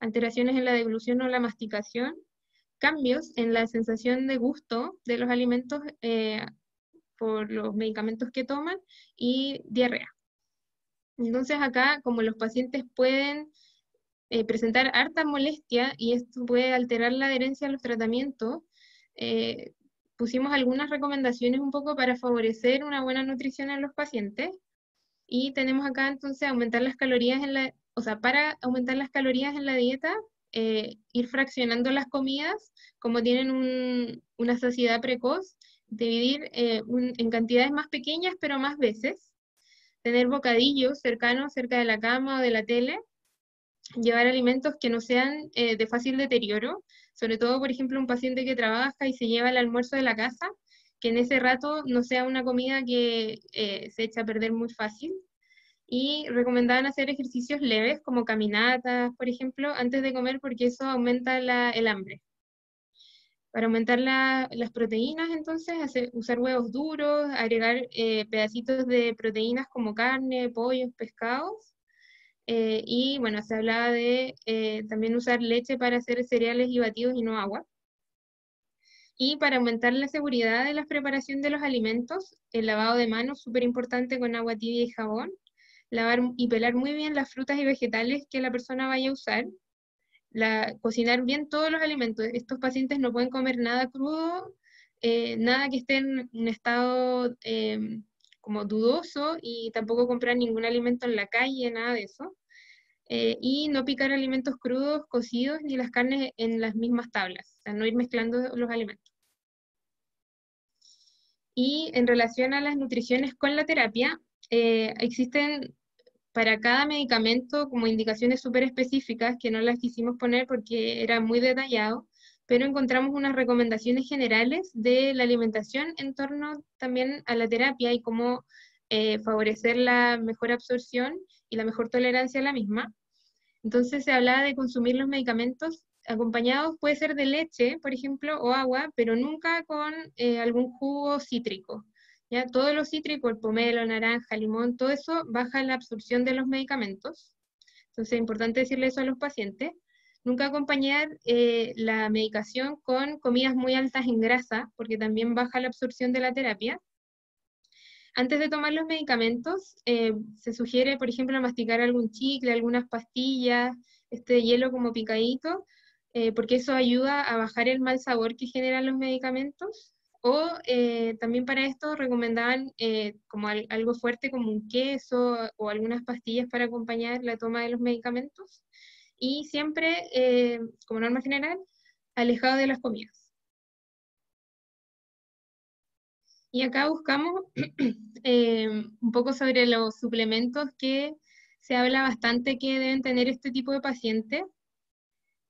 alteraciones en la deglución o la masticación, cambios en la sensación de gusto de los alimentos eh, por los medicamentos que toman y diarrea. Entonces acá, como los pacientes pueden eh, presentar harta molestia y esto puede alterar la adherencia a los tratamientos, eh, pusimos algunas recomendaciones un poco para favorecer una buena nutrición en los pacientes. Y tenemos acá entonces aumentar las calorías en la, o sea, para aumentar las calorías en la dieta, eh, ir fraccionando las comidas, como tienen una saciedad precoz, dividir eh, en cantidades más pequeñas pero más veces, tener bocadillos cercanos cerca de la cama o de la tele, llevar alimentos que no sean eh, de fácil deterioro, sobre todo, por ejemplo, un paciente que trabaja y se lleva el almuerzo de la casa, que en ese rato no sea una comida que se echa a perder muy fácil y recomendaban hacer ejercicios leves como caminatas, por ejemplo, antes de comer porque eso aumenta el hambre. Para aumentar las proteínas, entonces, usar huevos duros, agregar eh, pedacitos de proteínas como carne, pollos, pescados. Eh, y bueno, se hablaba de eh, también usar leche para hacer cereales y batidos y no agua. Y para aumentar la seguridad de la preparación de los alimentos, el lavado de manos, súper importante con agua tibia y jabón lavar y pelar muy bien las frutas y vegetales que la persona vaya a usar, la, cocinar bien todos los alimentos. Estos pacientes no pueden comer nada crudo, eh, nada que esté en un estado eh, como dudoso y tampoco comprar ningún alimento en la calle, nada de eso. Eh, y no picar alimentos crudos, cocidos, ni las carnes en las mismas tablas, o sea, no ir mezclando los alimentos. Y en relación a las nutriciones con la terapia, existen para cada medicamento como indicaciones súper específicas que no las quisimos poner porque era muy detallado, pero encontramos unas recomendaciones generales de la alimentación en torno también a la terapia y cómo eh, favorecer la mejor absorción y la mejor tolerancia a la misma. Entonces se hablaba de consumir los medicamentos acompañados, puede ser de leche, por ejemplo, o agua, pero nunca con eh, algún jugo cítrico. ¿Ya? Todo lo cítrico, el pomelo, naranja, limón, todo eso baja la absorción de los medicamentos. Entonces es importante decirle eso a los pacientes. Nunca acompañar eh, la medicación con comidas muy altas en grasa, porque también baja la absorción de la terapia. Antes de tomar los medicamentos, eh, se sugiere, por ejemplo, masticar algún chicle, algunas pastillas, este hielo como picadito, eh, porque eso ayuda a bajar el mal sabor que generan los medicamentos. O eh, también para esto recomendaban eh, como algo fuerte como un queso o algunas pastillas para acompañar la toma de los medicamentos. Y siempre, eh, como norma general, alejado de las comidas. Y acá buscamos un poco sobre los suplementos que se habla bastante que deben tener este tipo de pacientes.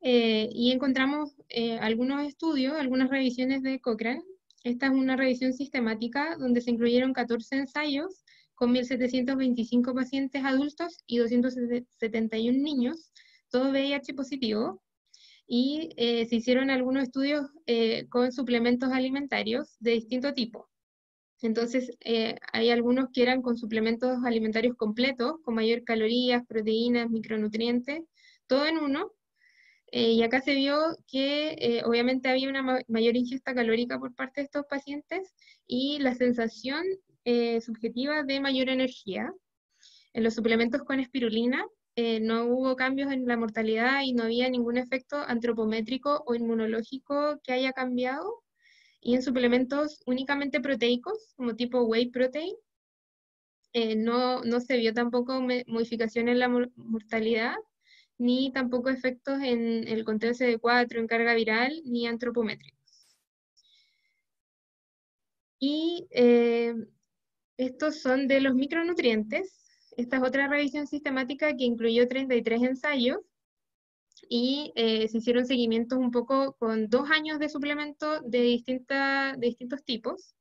y encontramos algunos estudios, algunas revisiones de Cochrane, esta es una revisión sistemática donde se incluyeron 14 ensayos con 1.725 pacientes adultos y 271 niños, todo VIH positivo, y eh, se hicieron algunos estudios eh, con suplementos alimentarios de distinto tipo. Entonces, eh, hay algunos que eran con suplementos alimentarios completos, con mayor calorías, proteínas, micronutrientes, todo en uno, eh, y acá se vio que eh, obviamente había una mayor ingesta calórica por parte de estos pacientes y la sensación eh, subjetiva de mayor energía. En los suplementos con espirulina no hubo cambios en la mortalidad y no había ningún efecto antropométrico o inmunológico que haya cambiado. Y en suplementos únicamente proteicos, como tipo whey protein, no, no se vio tampoco modificación en la mortalidad ni tampoco efectos en el conteo CD4, en carga viral, ni antropométricos. Y eh, estos son de los micronutrientes. Esta es otra revisión sistemática que incluyó 33 ensayos y eh, se hicieron seguimientos un poco con dos años de suplemento de, distinta, de distintos tipos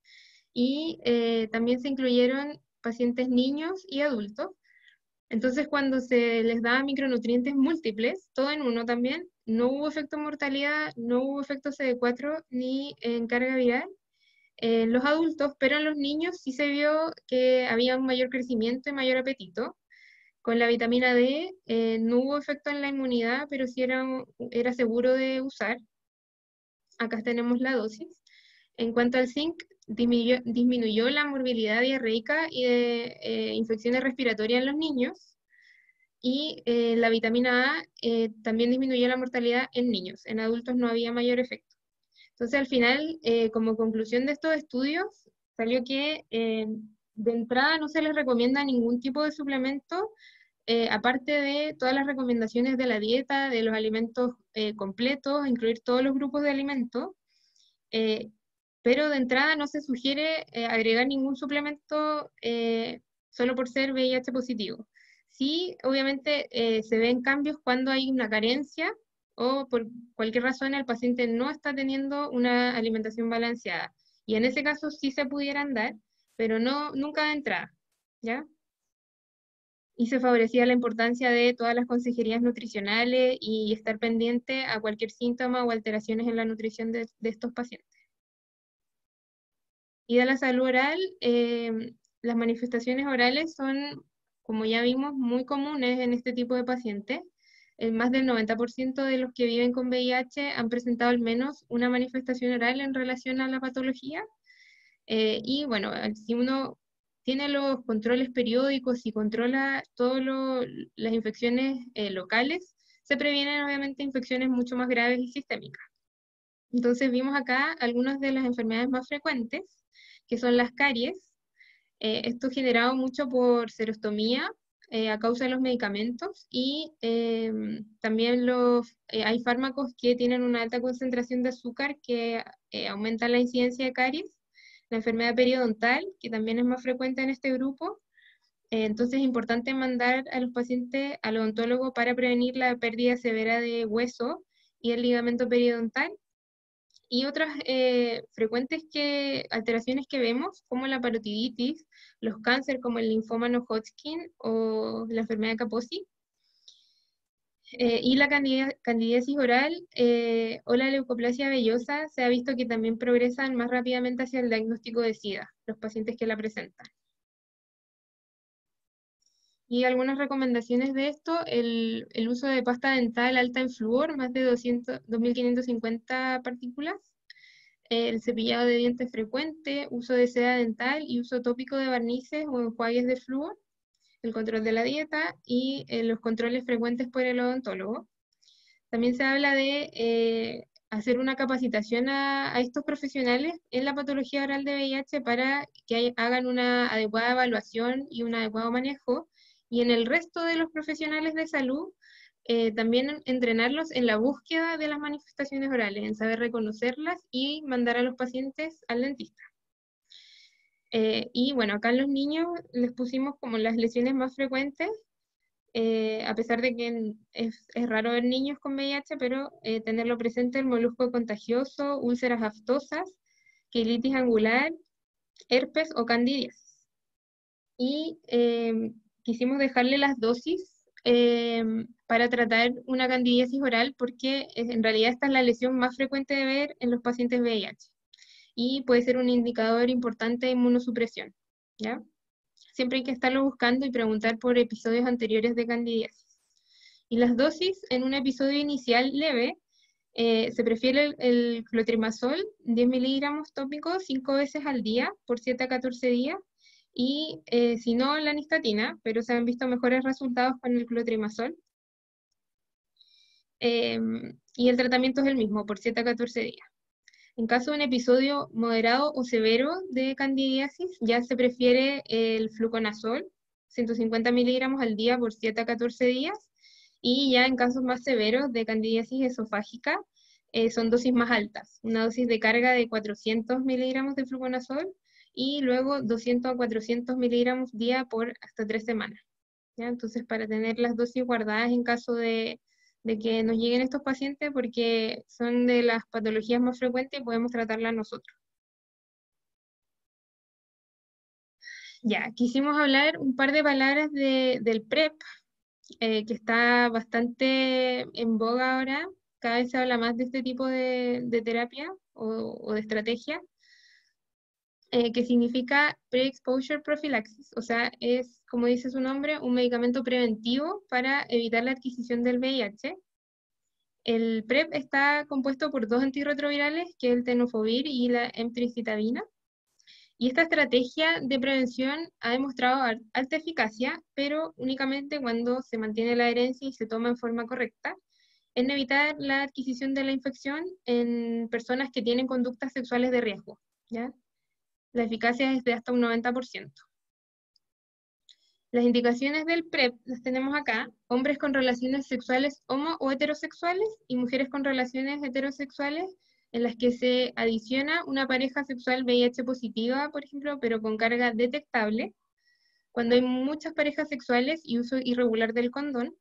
y eh, también se incluyeron pacientes niños y adultos entonces, cuando se les daba micronutrientes múltiples, todo en uno también, no hubo efecto mortalidad, no hubo efecto CD4 ni en carga viral en los adultos, pero en los niños sí se vio que había un mayor crecimiento y mayor apetito. Con la vitamina D eh, no hubo efecto en la inmunidad, pero sí era, era seguro de usar. Acá tenemos la dosis. En cuanto al zinc, disminuyó, la morbilidad diarreica y de eh, infecciones respiratorias en los niños. y eh, la vitamina A eh, también disminuyó la mortalidad en niños, en adultos no había mayor efecto. Entonces, al final, eh, como conclusión de estos estudios, salió que de entrada no se les recomienda ningún tipo de suplemento, aparte de todas las recomendaciones de la dieta, de los alimentos completos, incluir todos los grupos de alimentos, pero de entrada no se sugiere agregar ningún suplemento solo por ser VIH positivo. Sí, obviamente eh, se ven cambios cuando hay una carencia o por cualquier razón el paciente no está teniendo una alimentación balanceada. Y en ese caso sí se pudieran dar, pero no, nunca de entrada, ¿ya? Y se favorecía la importancia de todas las consejerías nutricionales y estar pendiente a cualquier síntoma o alteraciones en la nutrición de, estos pacientes. Y de la salud oral, eh, las manifestaciones orales son como ya vimos, muy comunes en este tipo de pacientes. El más del 90% de los que viven con VIH han presentado al menos una manifestación oral en relación a la patología. Eh, y bueno, si uno tiene los controles periódicos y controla todas las infecciones eh, locales, se previenen obviamente infecciones mucho más graves y sistémicas. Entonces vimos acá algunas de las enfermedades más frecuentes, que son las caries, eh, esto generado mucho por serostomía eh, a causa de los medicamentos y em, también los, eh, hay fármacos que tienen una alta concentración de azúcar que aumenta la incidencia de caries, la enfermedad periodontal, que también es más frecuente en este grupo. entonces es importante mandar a los pacientes al odontólogo para prevenir la pérdida severa de hueso y el ligamento periodontal y otras eh, frecuentes que, alteraciones que vemos, como la parotiditis, los cánceres como el linfoma no Hodgkin o la enfermedad de Kaposi, eh, y la candidiasis oral eh, o la leucoplasia vellosa se ha visto que también progresan más rápidamente hacia el diagnóstico de SIDA, los pacientes que la presentan. Y algunas recomendaciones de esto, el, el, uso de pasta dental alta en flúor, más de 200, 2.550 partículas, el cepillado de dientes frecuente, uso de seda dental y uso tópico de barnices o enjuagues de flúor, el control de la dieta y eh, los controles frecuentes por el odontólogo. También se habla de eh, hacer una capacitación a, a, estos profesionales en la patología oral de VIH para que hagan una adecuada evaluación y un adecuado manejo y en el resto de los profesionales de salud, eh, también entrenarlos en la búsqueda de las manifestaciones orales, en saber reconocerlas y mandar a los pacientes al dentista. Eh, y bueno, acá en los niños les pusimos como las lesiones más frecuentes, eh, a pesar de que es, es, raro ver niños con VIH, pero tenerlo presente el molusco contagioso, úlceras aftosas, quilitis angular, herpes o candidias. Y quisimos dejarle las dosis em, para tratar una candidiasis oral porque en realidad esta es la lesión más frecuente de ver en los pacientes VIH y puede ser un indicador importante de inmunosupresión. ¿ya? Siempre hay que estarlo buscando y preguntar por episodios anteriores de candidiasis. Y las dosis en un episodio inicial leve eh, se prefiere el, el, clotrimazol, 10 miligramos tópicos 5 veces al día por 7 a 14 días y eh, si no la nistatina, pero se han visto mejores resultados con el clotrimazol. Em, y el tratamiento es el mismo, por 7 a 14 días. En caso de un episodio moderado o severo de candidiasis, ya se prefiere el fluconazol, 150 miligramos al día por 7 a 14 días, y ya en casos más severos de candidiasis esofágica, eh, son dosis más altas, una dosis de carga de 400 miligramos de fluconazol y luego 200 a 400 miligramos día por hasta tres semanas. ¿ya? Entonces, para tener las dosis guardadas en caso de, de, que nos lleguen estos pacientes, porque son de las patologías más frecuentes y podemos tratarlas nosotros. Ya, quisimos hablar un par de palabras de, del PrEP, eh, que está bastante en boga ahora. Cada vez se habla más de este tipo de, de terapia o, o de estrategia. Eh, que significa Pre-Exposure Prophylaxis, o sea, es, como dice su nombre, un medicamento preventivo para evitar la adquisición del VIH. El PrEP está compuesto por dos antirretrovirales, que es el tenofovir y la emtricitabina, Y esta estrategia de prevención ha demostrado al- alta eficacia, pero únicamente cuando se mantiene la adherencia y se toma en forma correcta, en evitar la adquisición de la infección en personas que tienen conductas sexuales de riesgo. ¿ya? La eficacia es de hasta un 90%. Las indicaciones del PrEP las tenemos acá, hombres con relaciones sexuales homo o heterosexuales y mujeres con relaciones heterosexuales en las que se adiciona una pareja sexual VIH positiva, por ejemplo, pero con carga detectable, cuando hay muchas parejas sexuales y uso irregular del condón.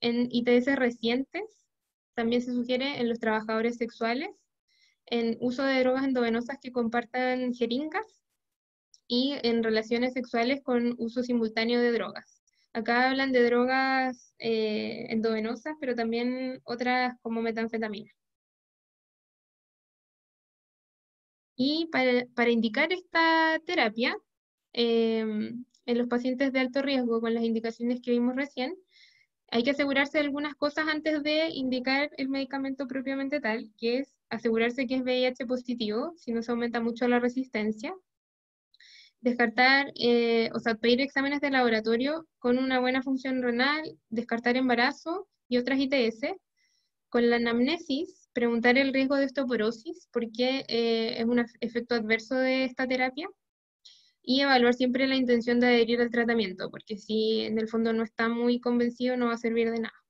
En ITS recientes también se sugiere en los trabajadores sexuales, en uso de drogas endovenosas que compartan jeringas y en relaciones sexuales con uso simultáneo de drogas. Acá hablan de drogas eh, endovenosas, pero también otras como metanfetamina. Y para, para indicar esta terapia, em, en los pacientes de alto riesgo, con las indicaciones que vimos recién, hay que asegurarse de algunas cosas antes de indicar el medicamento propiamente tal, que es asegurarse que es VIH positivo, si no se aumenta mucho la resistencia. Descartar, eh, o sea, pedir exámenes de laboratorio con una buena función renal, descartar embarazo y otras ITS. Con la anamnesis, preguntar el riesgo de osteoporosis, porque eh, es un efecto adverso de esta terapia y evaluar siempre la intención de adherir al tratamiento, porque si en el fondo no está muy convencido no va a servir de nada.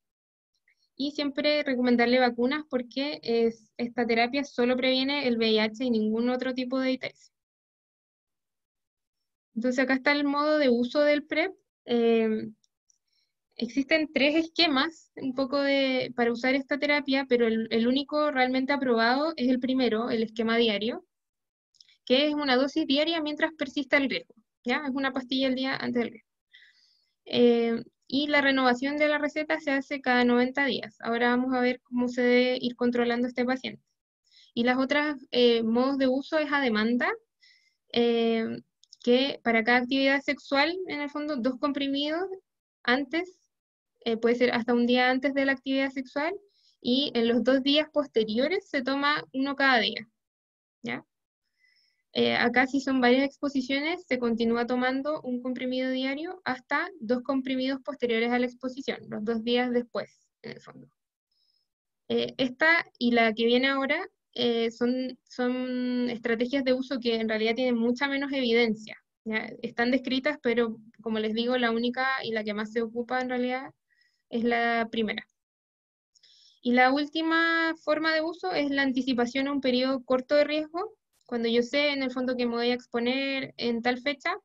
Y siempre recomendarle vacunas porque es, esta terapia solo previene el VIH y ningún otro tipo de ITS. Entonces acá está el modo de uso del PrEP. Eh, existen tres esquemas un poco de, para usar esta terapia, pero el, único realmente aprobado es el primero, el esquema diario, que es una dosis diaria mientras persista el riesgo, ¿ya? Es una pastilla al día antes del riesgo. Eh, y la renovación de la receta se hace cada 90 días. Ahora vamos a ver cómo se debe ir controlando este paciente. Y las otras eh, modos de uso es a demanda, eh, que para cada actividad sexual, en el fondo, dos comprimidos antes, eh, puede ser hasta un día antes de la actividad sexual, y en los dos días posteriores se toma uno cada día. ¿ya? Eh, acá si son varias exposiciones, se continúa tomando un comprimido diario hasta dos comprimidos posteriores a la exposición, los dos días después, en el fondo. Eh, esta y la que viene ahora eh, son, son estrategias de uso que en realidad tienen mucha menos evidencia. ¿ya? Están descritas, pero como les digo, la única y la que más se ocupa en realidad es la primera. Y la última forma de uso es la anticipación a un periodo corto de riesgo, cuando yo sé en el fondo que me voy a exponer en tal fecha,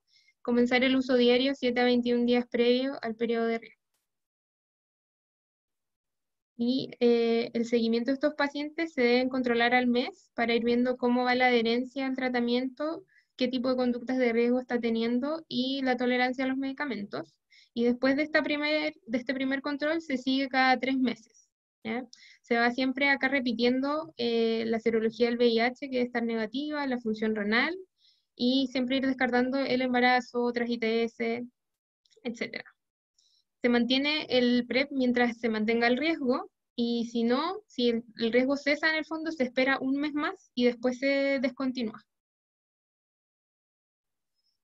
comenzar el uso diario 7 a 21 días previo al periodo de riesgo. Y eh, el seguimiento de estos pacientes se deben controlar al mes para ir viendo cómo va la adherencia al tratamiento, qué tipo de conductas de riesgo está teniendo y la tolerancia a los medicamentos. Y después de, esta primer, de este primer control se sigue cada tres meses. ¿Ya? Se va siempre acá repitiendo eh, la serología del VIH, que debe estar negativa, la función renal, y siempre ir descartando el embarazo, otras ITS, etc. Se mantiene el PrEP mientras se mantenga el riesgo, y si no, si el riesgo cesa en el fondo, se espera un mes más y después se descontinúa.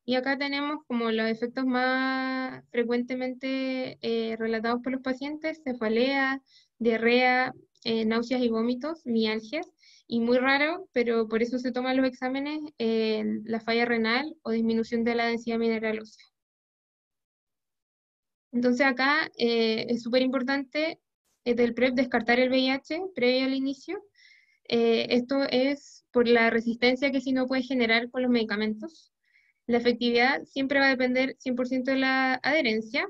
Y acá tenemos como los efectos más frecuentemente eh, relatados por los pacientes, cefalea, diarrea, eh, náuseas y vómitos, mialgias, y muy raro, pero por eso se toman los exámenes, eh, la falla renal o disminución de la densidad mineral ósea. Entonces acá eh, es súper importante eh, del PrEP descartar el VIH previo al inicio. Eh, esto es por la resistencia que si no puede generar con los medicamentos. La efectividad siempre va a depender 100% de la adherencia,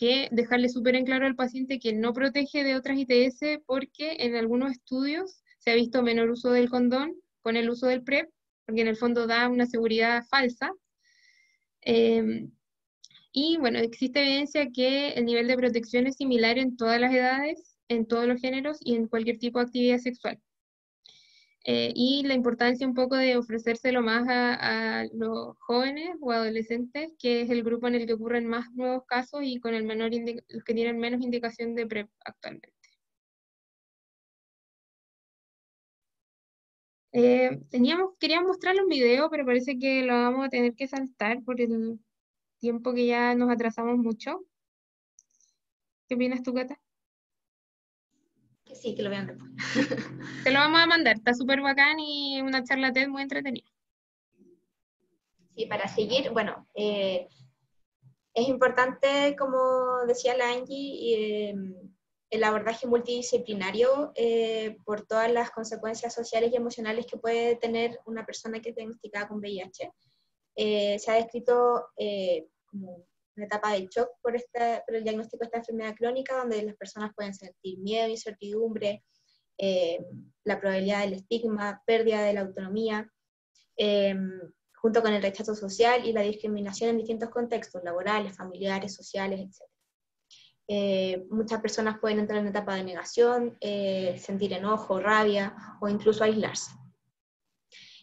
que dejarle súper en claro al paciente que no protege de otras ITS porque en algunos estudios se ha visto menor uso del condón con el uso del PrEP, porque en el fondo da una seguridad falsa. Eh, y bueno, existe evidencia que el nivel de protección es similar en todas las edades, en todos los géneros y en cualquier tipo de actividad sexual. Eh, y la importancia un poco de ofrecérselo más a, los jóvenes o adolescentes, que es el grupo en el que ocurren más nuevos casos y con el menor los que tienen menos indicación de PrEP actualmente. Eh, teníamos, queríamos mostrarle un video, pero parece que lo vamos a tener que saltar por el tiempo que ya nos atrasamos mucho. ¿Qué opinas tú, Cata? Que sí, que lo vean después. Te lo vamos a mandar, está súper bacán y una charla TED muy entretenida. Sí, para seguir, bueno, eh, es importante, como decía la Angie, eh, el abordaje multidisciplinario eh, por todas las consecuencias sociales y emocionales que puede tener una persona que está diagnosticada con VIH. se ha descrito como una etapa de shock por, esta, por el diagnóstico de esta enfermedad crónica, donde las personas pueden sentir miedo, incertidumbre, la probabilidad del estigma, pérdida de la autonomía junto con el rechazo social y la discriminación en distintos contextos, laborales, familiares, sociales, etc. Eh, muchas personas pueden entrar en etapa de negación, eh, sentir enojo, rabia o incluso aislarse.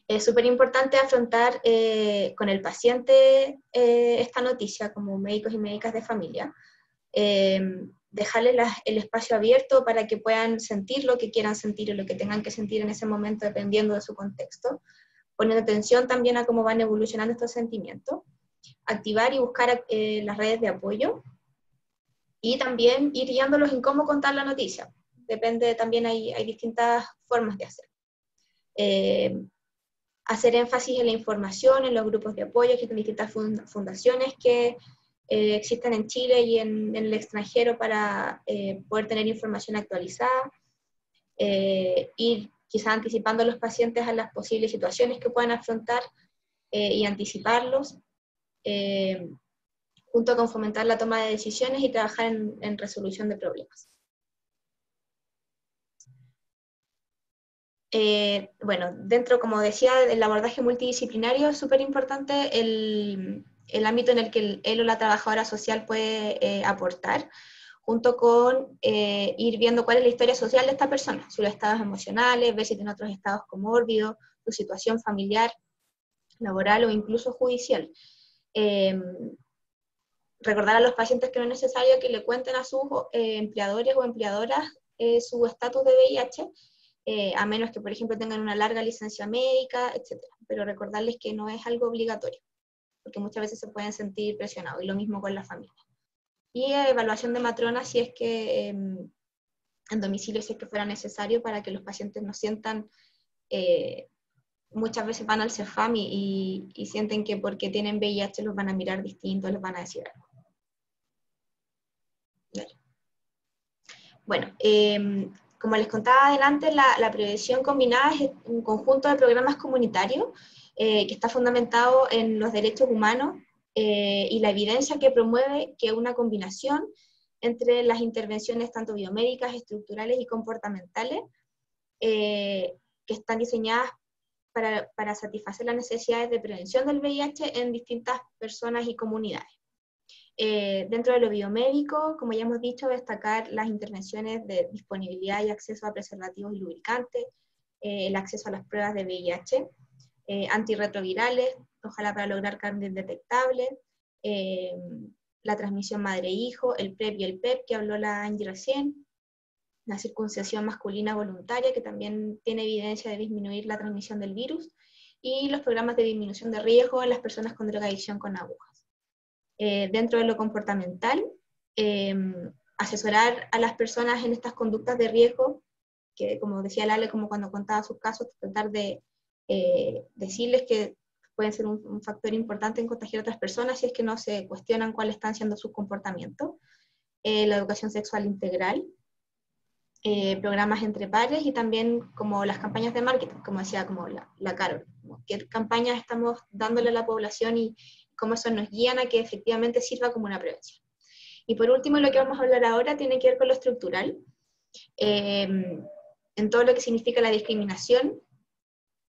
Es súper importante afrontar eh, con el paciente esta noticia como médicos y médicas de familia, dejarles el espacio abierto para que puedan sentir lo que quieran sentir o lo que tengan que sentir en ese momento dependiendo de su contexto, poniendo atención también a cómo van evolucionando estos sentimientos, activar y buscar eh, las redes de apoyo y también ir guiándolos en cómo contar la noticia. Depende, también hay, hay distintas formas de hacer. Eh, hacer énfasis en la información, en los grupos de apoyo, que existen distintas fundaciones que eh, existen en Chile y en, el extranjero para poder tener información actualizada. ir quizá anticipando a los pacientes a las posibles situaciones que puedan afrontar eh, y anticiparlos, eh, junto con fomentar la toma de decisiones y trabajar en, resolución de problemas. Eh, bueno, dentro, como decía, del abordaje multidisciplinario es súper importante el, el, ámbito en el que él o la trabajadora social puede aportar junto con eh, ir viendo cuál es la historia social de esta persona, sus estados emocionales, ver si tiene otros estados comórbidos, su situación familiar, laboral o incluso judicial. Em, recordar a los pacientes que no es necesario que le cuenten a sus eh, empleadores o empleadoras eh, su estatus de VIH, a menos que, por ejemplo, tengan una larga licencia médica, etc. Pero recordarles que no es algo obligatorio, porque muchas veces se pueden sentir presionados, y lo mismo con la familia y evaluación de matrona si es que em, en domicilio si es que fuera necesario para que los pacientes no sientan, eh, muchas veces van al CEFAM y, sienten que porque tienen VIH los van a mirar distinto, les van a decir algo. Bueno, em, como les contaba adelante, la, prevención combinada es un conjunto de programas comunitarios eh, que está fundamentado en los derechos humanos eh, y la evidencia que promueve que una combinación entre las intervenciones tanto biomédicas, estructurales y comportamentales eh, que están diseñadas para, para, satisfacer las necesidades de prevención del VIH en distintas personas y comunidades. Eh, dentro de lo biomédico, como ya hemos dicho, destacar las intervenciones de disponibilidad y acceso a preservativos y lubricantes, el acceso a las pruebas de VIH, antirretrovirales, ojalá para lograr cambios detectables, eh, la transmisión madre-hijo, el PrEP y el PEP, que habló la Angie recién, la circuncisión masculina voluntaria, que también tiene evidencia de disminuir la transmisión del virus, y los programas de disminución de riesgo en las personas con drogadicción con agujas. Eh, dentro de lo comportamental, em, asesorar a las personas en estas conductas de riesgo, que como decía Lale, como cuando contaba sus casos, tratar de eh, decirles que pueden ser un, factor importante en contagiar a otras personas si es que no se cuestionan cuáles están siendo sus comportamientos. Eh, la educación sexual integral, eh, programas entre pares y también como las campañas de marketing, como decía como la, la Carol, qué campañas estamos dándole a la población y cómo eso nos guían a que efectivamente sirva como una prevención. Y por último, lo que vamos a hablar ahora tiene que ver con lo estructural, eh, en todo lo que significa la discriminación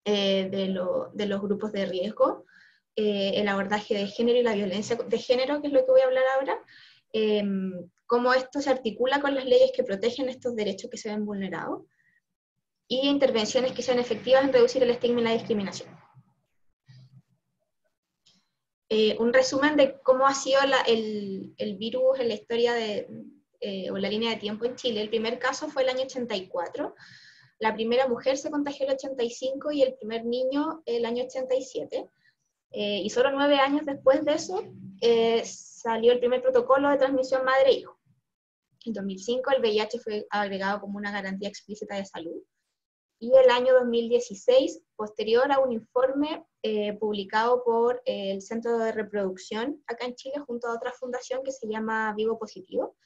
eh, de, los grupos de riesgo, eh, el abordaje de género y la violencia de género, que es lo que voy a hablar ahora, cómo esto se articula con las leyes que protegen estos derechos que se ven vulnerados, y intervenciones que sean efectivas en reducir el estigma y la discriminación. Un resumen de cómo ha sido el, virus en la historia de, o la línea de tiempo en Chile. El primer caso fue el año 84, la primera mujer se contagió el 85 y el primer niño el año 87. Eh, y solo nueve años después de eso eh, salió el primer protocolo de transmisión madre-hijo. En 2005 el VIH fue agregado como una garantía explícita de salud. Y el año 2016, posterior a un informe eh, publicado por el Centro de Reproducción acá en Chile junto a otra fundación que se llama Vivo Positivo,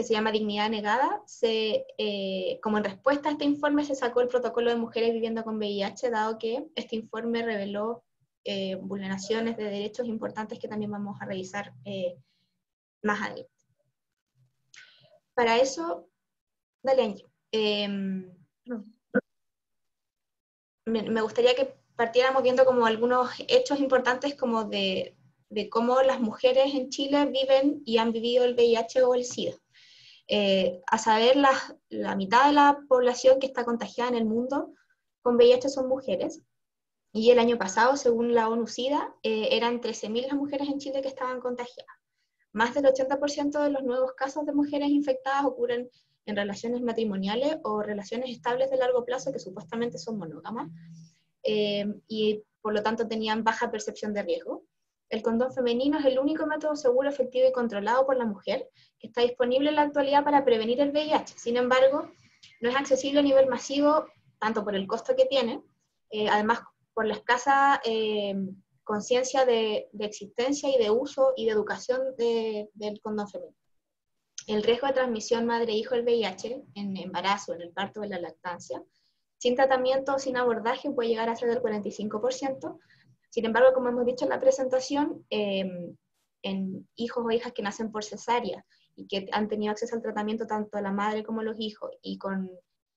que se llama Dignidad Negada, se, eh, como en respuesta a este informe se sacó el protocolo de mujeres viviendo con VIH, dado que este informe reveló eh, vulneraciones de derechos importantes que también vamos a revisar eh, más adelante. Para eso, dale Angie. Em, me, gustaría que partiéramos viendo como algunos hechos importantes como de, cómo las mujeres en Chile viven y han vivido el VIH o el SIDA. Eh, a saber, la, la, mitad de la población que está contagiada en el mundo con VIH son mujeres. Y el año pasado, según la ONU-SIDA, eh, eran 13.000 las mujeres en Chile que estaban contagiadas. Más del 80% de los nuevos casos de mujeres infectadas ocurren en relaciones matrimoniales o relaciones estables de largo plazo que supuestamente son monógamas eh, y por lo tanto tenían baja percepción de riesgo. El condón femenino es el único método seguro, efectivo y controlado por la mujer que está disponible en la actualidad para prevenir el VIH. Sin embargo, no es accesible a nivel masivo, tanto por el costo que tiene, eh, además por la escasa eh, conciencia de, existencia y de uso y de educación del condón femenino. El riesgo de transmisión madre-hijo del VIH en embarazo, en el parto o en la lactancia, sin tratamiento o sin abordaje puede llegar a ser del 45%, sin embargo, como hemos dicho en la presentación, em, en hijos o hijas que nacen por cesárea y que han tenido acceso al tratamiento tanto la madre como los hijos y con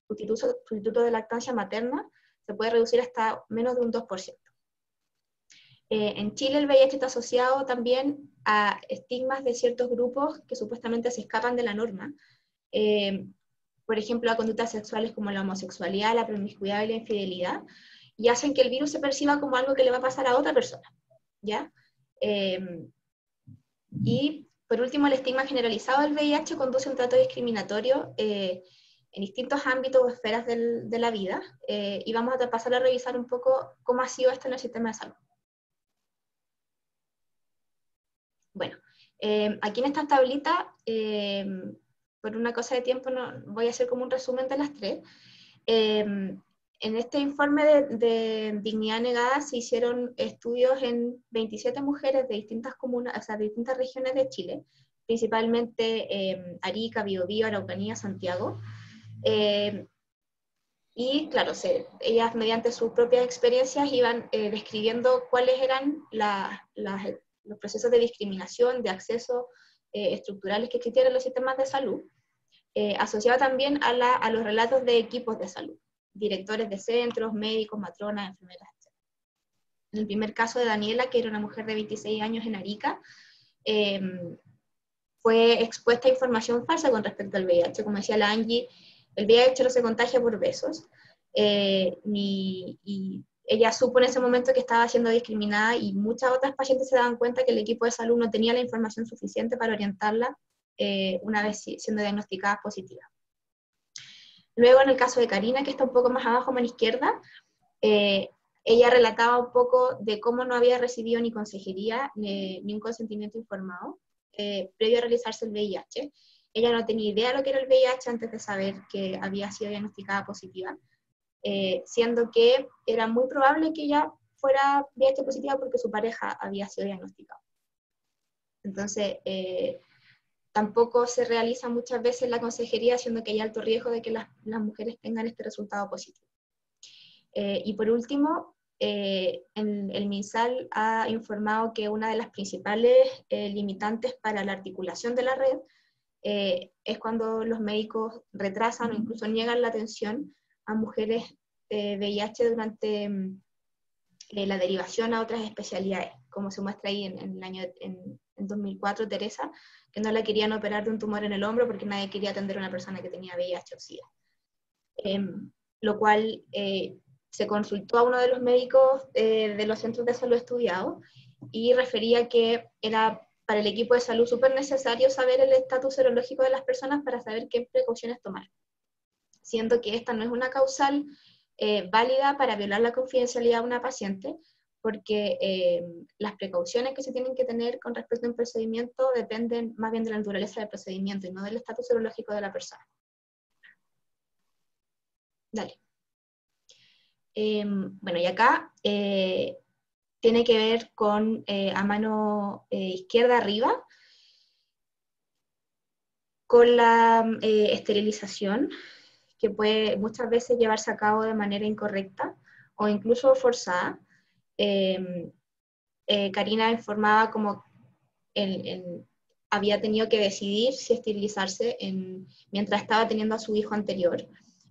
sustituto, de lactancia materna, se puede reducir hasta menos de un 2%. Eh, en Chile el VIH está asociado también a estigmas de ciertos grupos que supuestamente se escapan de la norma. Em, por ejemplo, a conductas sexuales como la homosexualidad, la promiscuidad y la infidelidad, y hacen que el virus se perciba como algo que le va a pasar a otra persona, ¿ya? Em, y por último, el estigma generalizado del VIH conduce a un trato discriminatorio eh, en distintos ámbitos o esferas de la vida, eh, y vamos a pasar a revisar un poco cómo ha sido esto en el sistema de salud. Bueno, em, aquí en esta tablita, em, por una cosa de tiempo, no, voy a hacer como un resumen de las tres en este informe de, dignidad negada se hicieron estudios en 27 mujeres de distintas comunas, o sea, de distintas regiones de Chile, principalmente eh, Arica, Biobío, Araucanía, Santiago. Eh, y claro, ellas mediante sus propias experiencias iban eh, describiendo cuáles eran los procesos de discriminación, de acceso estructurales que existían en los sistemas de salud, asociado también a, a los relatos de equipos de salud directores de centros, médicos, matronas, enfermeras. En el primer caso de Daniela, que era una mujer de 26 años en Arica, em, fue expuesta a información falsa con respecto al VIH. Como decía la Angie, el VIH no se contagia por besos. Eh, y ella supo en ese momento que estaba siendo discriminada y muchas otras pacientes se daban cuenta que el equipo de salud no tenía la información suficiente para orientarla eh, una vez siendo diagnosticada positiva. Luego, en el caso de Karina, que está un poco más abajo, a mano izquierda, eh, ella relataba un poco de cómo no había recibido ni consejería ni, un consentimiento informado eh, previo a realizarse el VIH. Ella no tenía idea de lo que era el VIH antes de saber que había sido diagnosticada positiva, eh, siendo que era muy probable que ella fuera VIH positiva porque su pareja había sido diagnosticada. Entonces, tampoco se realiza muchas veces la consejería, siendo que hay alto riesgo de que las, mujeres tengan este resultado positivo. Eh, y por último, eh, el MinSal ha informado que una de las principales eh, limitantes para la articulación de la red es cuando los médicos retrasan o incluso niegan la atención a mujeres VIH durante mm, la derivación a otras especialidades, como se muestra ahí en, el año en, en 2004 Teresa, que no la querían operar de un tumor en el hombro porque nadie quería atender a una persona que tenía VIH o SIDA. Em, lo cual eh, se consultó a uno de los médicos eh, de los centros de salud estudiados y refería que era para el equipo de salud súper necesario saber el estatus serológico de las personas para saber qué precauciones tomar. Siendo que esta no es una causal eh, válida para violar la confidencialidad de una paciente, porque eh, las precauciones que se tienen que tener con respecto a un procedimiento dependen más bien de la naturaleza del procedimiento y no del estatus serológico de la persona. Dale. Em, bueno, y acá eh, tiene que ver con a mano izquierda arriba, con la esterilización, que puede muchas veces llevarse a cabo de manera incorrecta o incluso forzada. Em, eh, Karina informaba como el, había tenido que decidir si esterilizarse en, mientras estaba teniendo a su hijo anterior,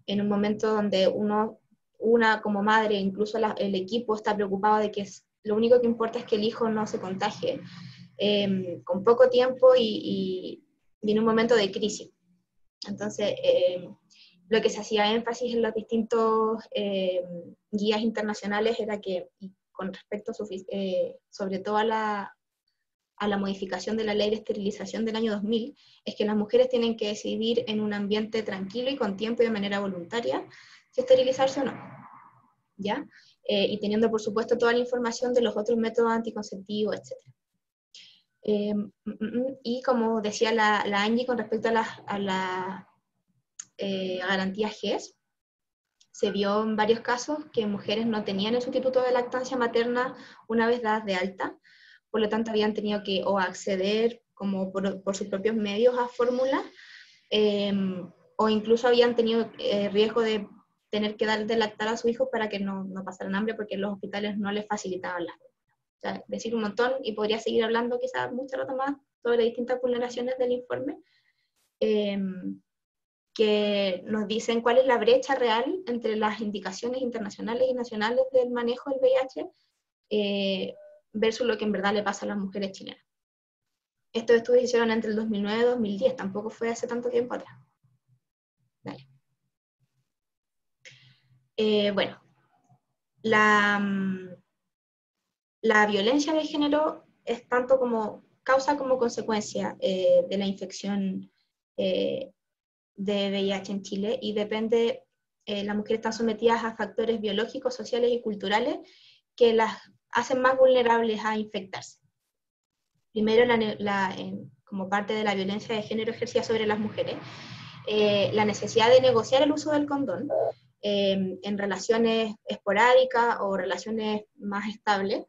en un momento donde uno, una como madre, incluso el equipo está preocupado de que lo único que importa es que el hijo no se contagie, em, con poco tiempo y, y, en un momento de crisis. Entonces, em, lo que se hacía énfasis en los distintos eh, guías internacionales era que, con respecto eh, sobre todo a la, a la modificación de la ley de esterilización del año 2000, es que las mujeres tienen que decidir en un ambiente tranquilo y con tiempo y de manera voluntaria si esterilizarse o no. ¿Ya? Eh, y teniendo, por supuesto, toda la información de los otros métodos anticonceptivos, etc. Mm, mm, mm, y como decía la, la Angie con respecto a la, a la eh, garantía GES, se vio en varios casos que mujeres no tenían el sustituto de lactancia materna una vez dadas de alta, por lo tanto habían tenido que o acceder como por, sus propios medios a fórmulas, em, o incluso habían tenido eh, riesgo de tener que dar de lactar a su hijo para que no, no pasaran hambre porque los hospitales no les facilitaban las o sea, decir un montón y podría seguir hablando quizás mucho rato más sobre distintas vulneraciones del informe. Em, que nos dicen cuál es la brecha real entre las indicaciones internacionales y nacionales del manejo del VIH eh, versus lo que en verdad le pasa a las mujeres chilenas. Estos estudios hicieron entre el 2009 y 2010, tampoco fue hace tanto tiempo atrás. Eh, bueno, la, mm, la, violencia de género es tanto como causa como consecuencia eh, de la infección de VIH en Chile y depende, eh, las mujeres están sometidas a factores biológicos, sociales y culturales que las hacen más vulnerables a infectarse. Primero, la, como parte de la violencia de género ejercida sobre las mujeres, eh, la necesidad de negociar el uso del condón eh, en relaciones esporádicas o relaciones más estables,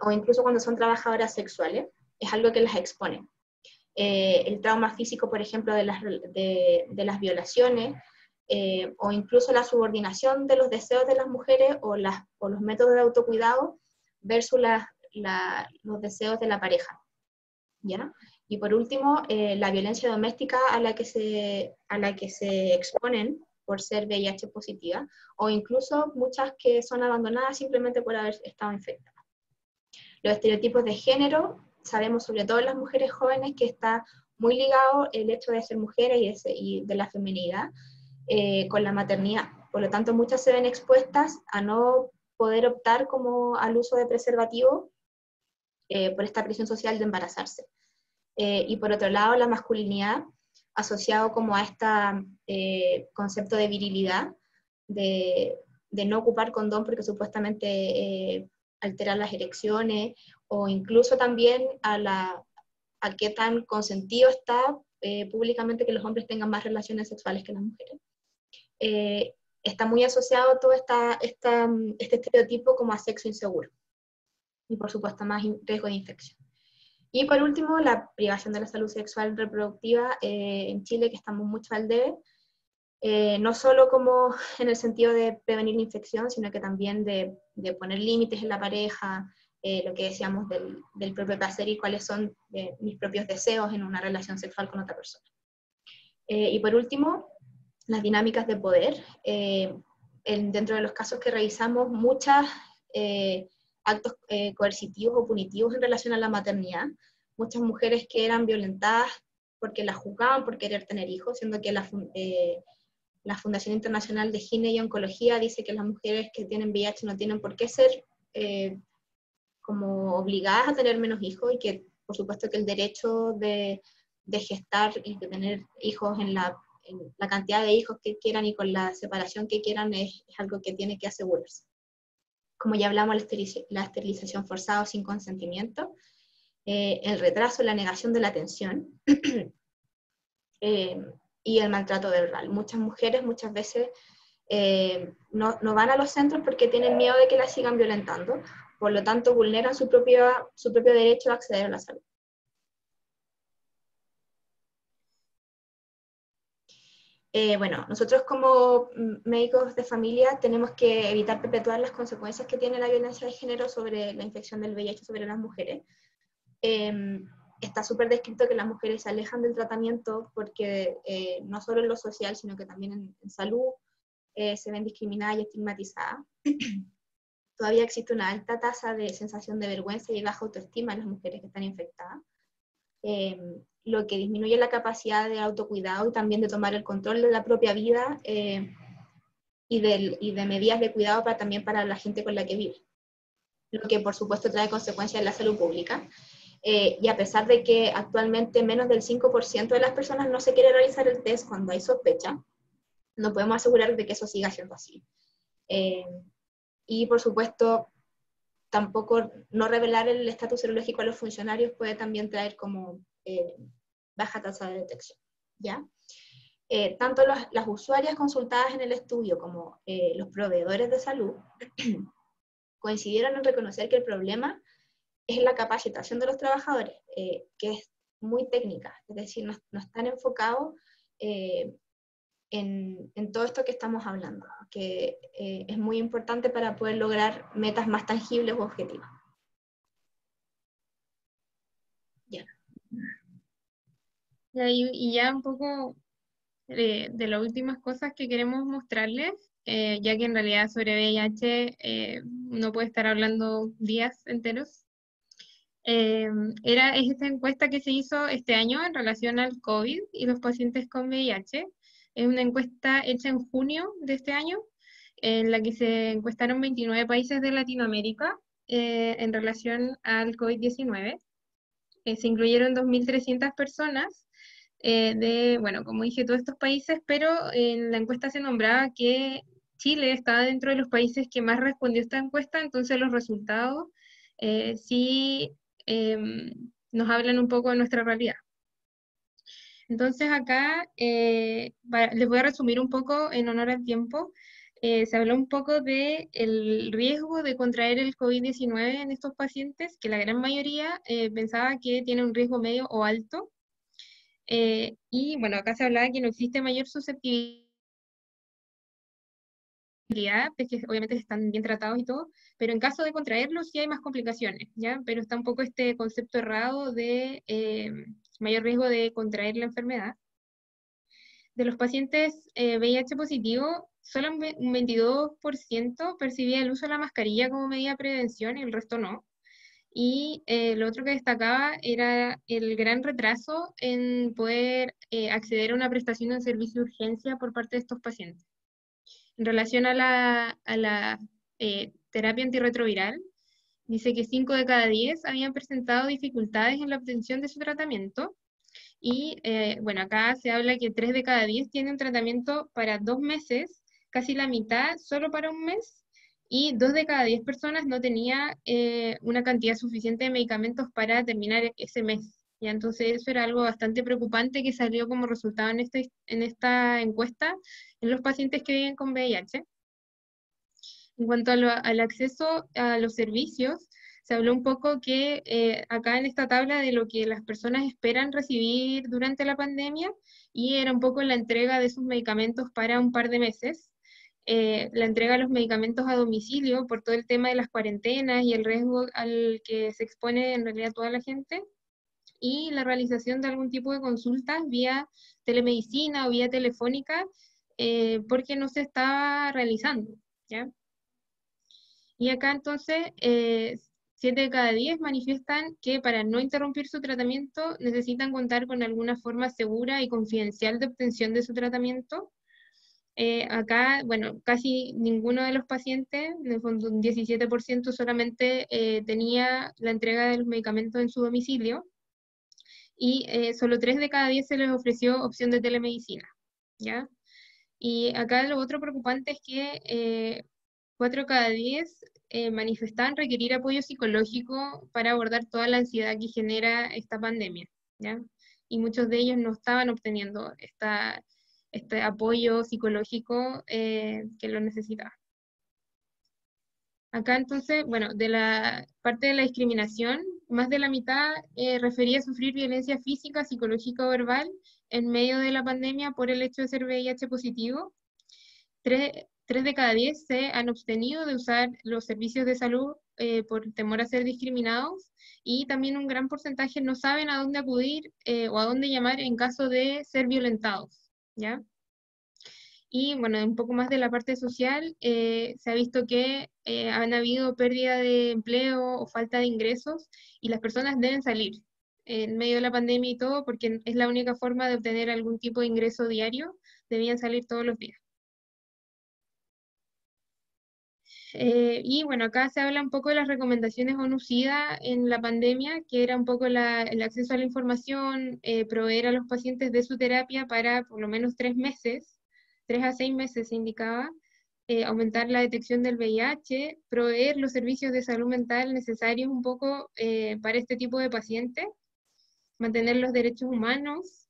o incluso cuando son trabajadoras sexuales, es algo que las expone. Eh, el trauma físico, por ejemplo, de las, violaciones, eh, o incluso la subordinación de los deseos de las mujeres o los métodos de autocuidado versus los deseos de la pareja. ¿ya? Y por último, eh, la violencia doméstica a la, que se, a la que se exponen por ser VIH positiva, o incluso muchas que son abandonadas simplemente por haber estado infectadas. Los estereotipos de género sabemos sobre todo las mujeres jóvenes que está muy ligado el hecho de ser mujeres y de, la feminidad eh, con la maternidad. Por lo tanto, muchas se ven expuestas a no poder optar como al uso de preservativo eh, por esta presión social de embarazarse. Eh, y por otro lado, la masculinidad asociado como a este concepto de virilidad, de, de, no ocupar condón porque supuestamente altera las erecciones o incluso también a, la, a qué tan consentido está eh, públicamente que los hombres tengan más relaciones sexuales que las mujeres. Eh, está muy asociado todo esta, esta, este estereotipo como a sexo inseguro y por supuesto más riesgo de infección. Y por último, la privación de la salud sexual reproductiva eh, en Chile, que estamos mucho al debe, no solo como en el sentido de prevenir la infección, sino que también de, de poner límites en la pareja, eh, lo que decíamos del, propio placer y cuáles son eh, mis propios deseos en una relación sexual con otra persona. Eh, y por último, las dinámicas de poder. En, dentro de los casos que revisamos, muchos actos coercitivos o punitivos en relación a la maternidad, muchas mujeres que eran violentadas porque las juzgaban por querer tener hijos, siendo que la, la Fundación Internacional de Gine y Oncología dice que las mujeres que tienen VIH no tienen por qué ser como obligadas a tener menos hijos y que por supuesto que el derecho de, de gestar y de tener hijos en la, la cantidad de hijos que quieran y con la separación que quieran es, algo que tiene que asegurarse. Como ya hablamos, la, esterilización forzada o sin consentimiento, eh, el retraso, la negación de la atención eh, y el maltrato verbal. Muchas mujeres muchas veces eh, no, no, van a los centros porque tienen miedo de que las sigan violentando, por lo tanto vulneran su propio, su propio derecho a acceder a la salud. Eh, bueno, nosotros como médicos de familia tenemos que evitar perpetuar las consecuencias que tiene la violencia de género sobre la infección del VIH sobre las mujeres. Em, está súper descrito que las mujeres se alejan del tratamiento porque eh, no solo en lo social, sino que también en, salud eh, se ven discriminadas y estigmatizadas. Todavía existe una alta tasa de sensación de vergüenza y baja autoestima en las mujeres que están infectadas. Em, lo que disminuye la capacidad de autocuidado y también de tomar el control de la propia vida eh, y, de, medidas de cuidado para, también para la gente con la que vive. Lo que por supuesto trae consecuencias en la salud pública. Eh, y a pesar de que actualmente menos del 5% de las personas no se quiere realizar el test cuando hay sospecha, no podemos asegurar de que eso siga siendo así. Eh, y por supuesto, tampoco no revelar el estatus serológico a los funcionarios puede también traer como baja tasa de detección. ¿ya? Eh, tanto las usuarias consultadas en el estudio como eh, los proveedores de salud coincidieron en reconocer que el problema es la capacitación de los trabajadores, eh, que es muy técnica, es decir, no, están enfocados en, en, todo esto que estamos hablando, que es muy importante para poder lograr metas más tangibles o objetivas. Ya. Y, ya un poco de, las últimas cosas que queremos mostrarles, eh, ya que en realidad sobre VIH eh, no puede estar hablando días enteros. Eh, era, es esta encuesta que se hizo este año en relación al COVID y los pacientes con VIH. Es una encuesta hecha en junio de este año, en la que se encuestaron 29 países de Latinoamérica en relación al COVID-19. se incluyeron 2.300 personas eh, de, bueno, como dije, todos estos países, pero en la encuesta se nombraba que Chile estaba dentro de los países que más respondió esta encuesta, entonces los resultados eh, sí em, nos hablan un poco de nuestra realidad. Entonces acá eh, les voy a resumir un poco en honor al tiempo. se habló un poco del el riesgo de contraer el COVID-19 en estos pacientes, que la gran mayoría pensaba que tiene un riesgo medio o alto, eh, y bueno, acá se hablaba que no existe mayor susceptibilidad, que obviamente están bien tratados y todo, pero en caso de contraerlos sí hay más complicaciones, ¿ya? Pero está un poco este concepto errado de eh, mayor riesgo de contraer la enfermedad. De los pacientes VIH eh, positivo, solo un 22% percibía el uso de la mascarilla como medida de prevención y el resto no. Y eh, lo otro que destacaba era el gran retraso en poder eh, acceder a una prestación de servicio de urgencia por parte de estos pacientes. En relación a la, a la eh, terapia antirretroviral, dice que 5 de cada 10 habían presentado dificultades en la obtención de su tratamiento. Y bueno, acá se habla que 3 de cada 10 tienen tratamiento para dos meses, casi la mitad solo para un mes y dos de cada diez personas no tenía eh, una cantidad suficiente de medicamentos para terminar ese mes. Y entonces eso era algo bastante preocupante que salió como resultado en, este, en esta encuesta en los pacientes que viven con VIH. En cuanto al acceso a los servicios, se habló un poco que eh, acá en esta tabla de lo que las personas esperan recibir durante la pandemia y era un poco la entrega de sus medicamentos para un par de meses. Eh, la entrega de los medicamentos a domicilio por todo el tema de las cuarentenas y el riesgo al que se expone en realidad toda la gente, y la realización de algún tipo de consultas vía telemedicina o vía telefónica, eh, porque no se está realizando. ¿ya? Y acá entonces, eh, 7 de cada 10 manifiestan que para no interrumpir su tratamiento necesitan contar con alguna forma segura y confidencial de obtención de su tratamiento eh, acá, bueno, casi ninguno de los pacientes, en el fondo un 17% solamente eh, tenía la entrega de los medicamentos en su domicilio y eh, solo 3 de cada 10 se les ofreció opción de telemedicina. ¿ya? Y acá lo otro preocupante es que eh, 4 cada 10 eh, manifestaban requerir apoyo psicológico para abordar toda la ansiedad que genera esta pandemia. Y muchos de ellos no estaban obteniendo esta, este apoyo psicológico eh, que lo necesitaban. Acá entonces, bueno, de la parte de la discriminación, más de la mitad eh, refería a sufrir violencia física, psicológica o verbal en medio de la pandemia por el hecho de ser VIH positivo. Tres, de cada diez se han abstenido de usar los servicios de salud eh, por temor a ser discriminados y también un gran porcentaje no saben a dónde acudir eh, o a dónde llamar en caso de ser violentados, ¿ya? Y bueno, un poco más de la parte social, eh, se ha visto que han habido pérdida de empleo o falta de ingresos y las personas deben salir en medio de la pandemia y todo, porque es la única forma de obtener algún tipo de ingreso diario, debían salir todos los días. Eh, y bueno, acá se habla un poco de las recomendaciones ONU-SIDA en la pandemia, que era un poco el acceso a la información, eh, proveer a los pacientes de su terapia para por lo menos tres meses, tres a seis meses se indicaba, eh, aumentar la detección del VIH, proveer los servicios de salud mental necesarios un poco para este tipo de pacientes, mantener los derechos humanos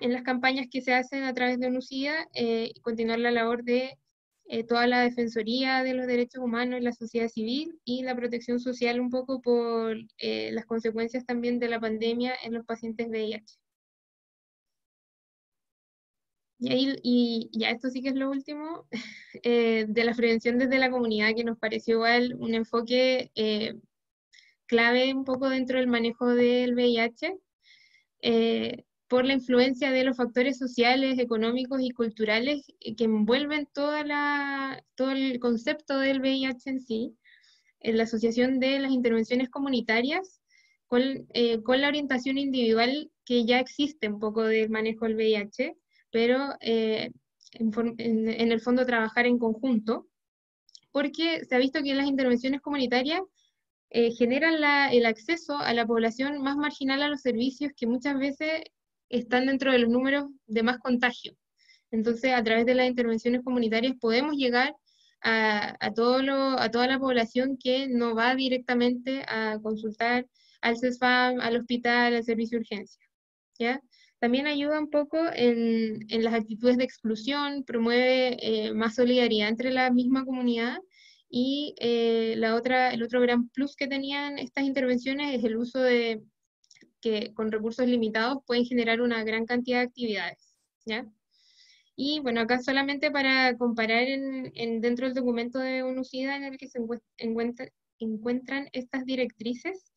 en las campañas que se hacen a través de ONU-SIDA y continuar la labor de eh, toda la defensoría de los derechos humanos en la sociedad civil y la protección social un poco por eh, las consecuencias también de la pandemia en los pacientes VIH. Y, ahí, y ya esto sí que es lo último, eh, de la prevención desde la comunidad, que nos pareció igual un enfoque clave un poco dentro del manejo del VIH por la influencia de los factores sociales, económicos y culturales que envuelven toda la, todo el concepto del VIH en sí, en la asociación de las intervenciones comunitarias con, eh, con la orientación individual que ya existe un poco del manejo del VIH, pero eh, en, en, el fondo trabajar en conjunto, porque se ha visto que las intervenciones comunitarias eh, generan la, el acceso a la población más marginal a los servicios que muchas veces están dentro de los números de más contagio. Entonces, a través de las intervenciones comunitarias podemos llegar a, a, toda la población que no va directamente a consultar al CESFAM, al hospital, al servicio de urgencia. ¿ya? También ayuda un poco en, en las actitudes de exclusión, promueve eh, más solidaridad entre la misma comunidad y eh, la otra, el otro gran plus que tenían estas intervenciones es el uso de que con recursos limitados pueden generar una gran cantidad de actividades. Y bueno, acá solamente para comparar en, en dentro del documento de UNUCIDA en el que se encuentra, encuentran estas directrices,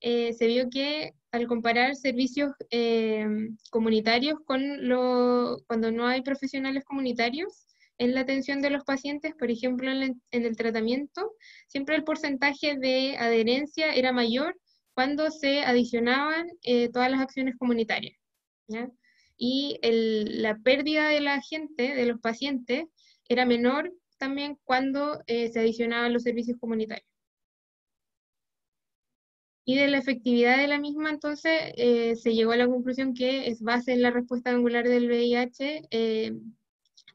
eh, se vio que al comparar servicios eh, comunitarios con lo, cuando no hay profesionales comunitarios en la atención de los pacientes, por ejemplo en el tratamiento, siempre el porcentaje de adherencia era mayor cuando se adicionaban eh, todas las acciones comunitarias. Y la pérdida de la gente, de los pacientes, era menor también cuando eh, se adicionaban los servicios comunitarios. Y de la efectividad de la misma, entonces, eh, se llegó a la conclusión que es base en la respuesta angular del VIH,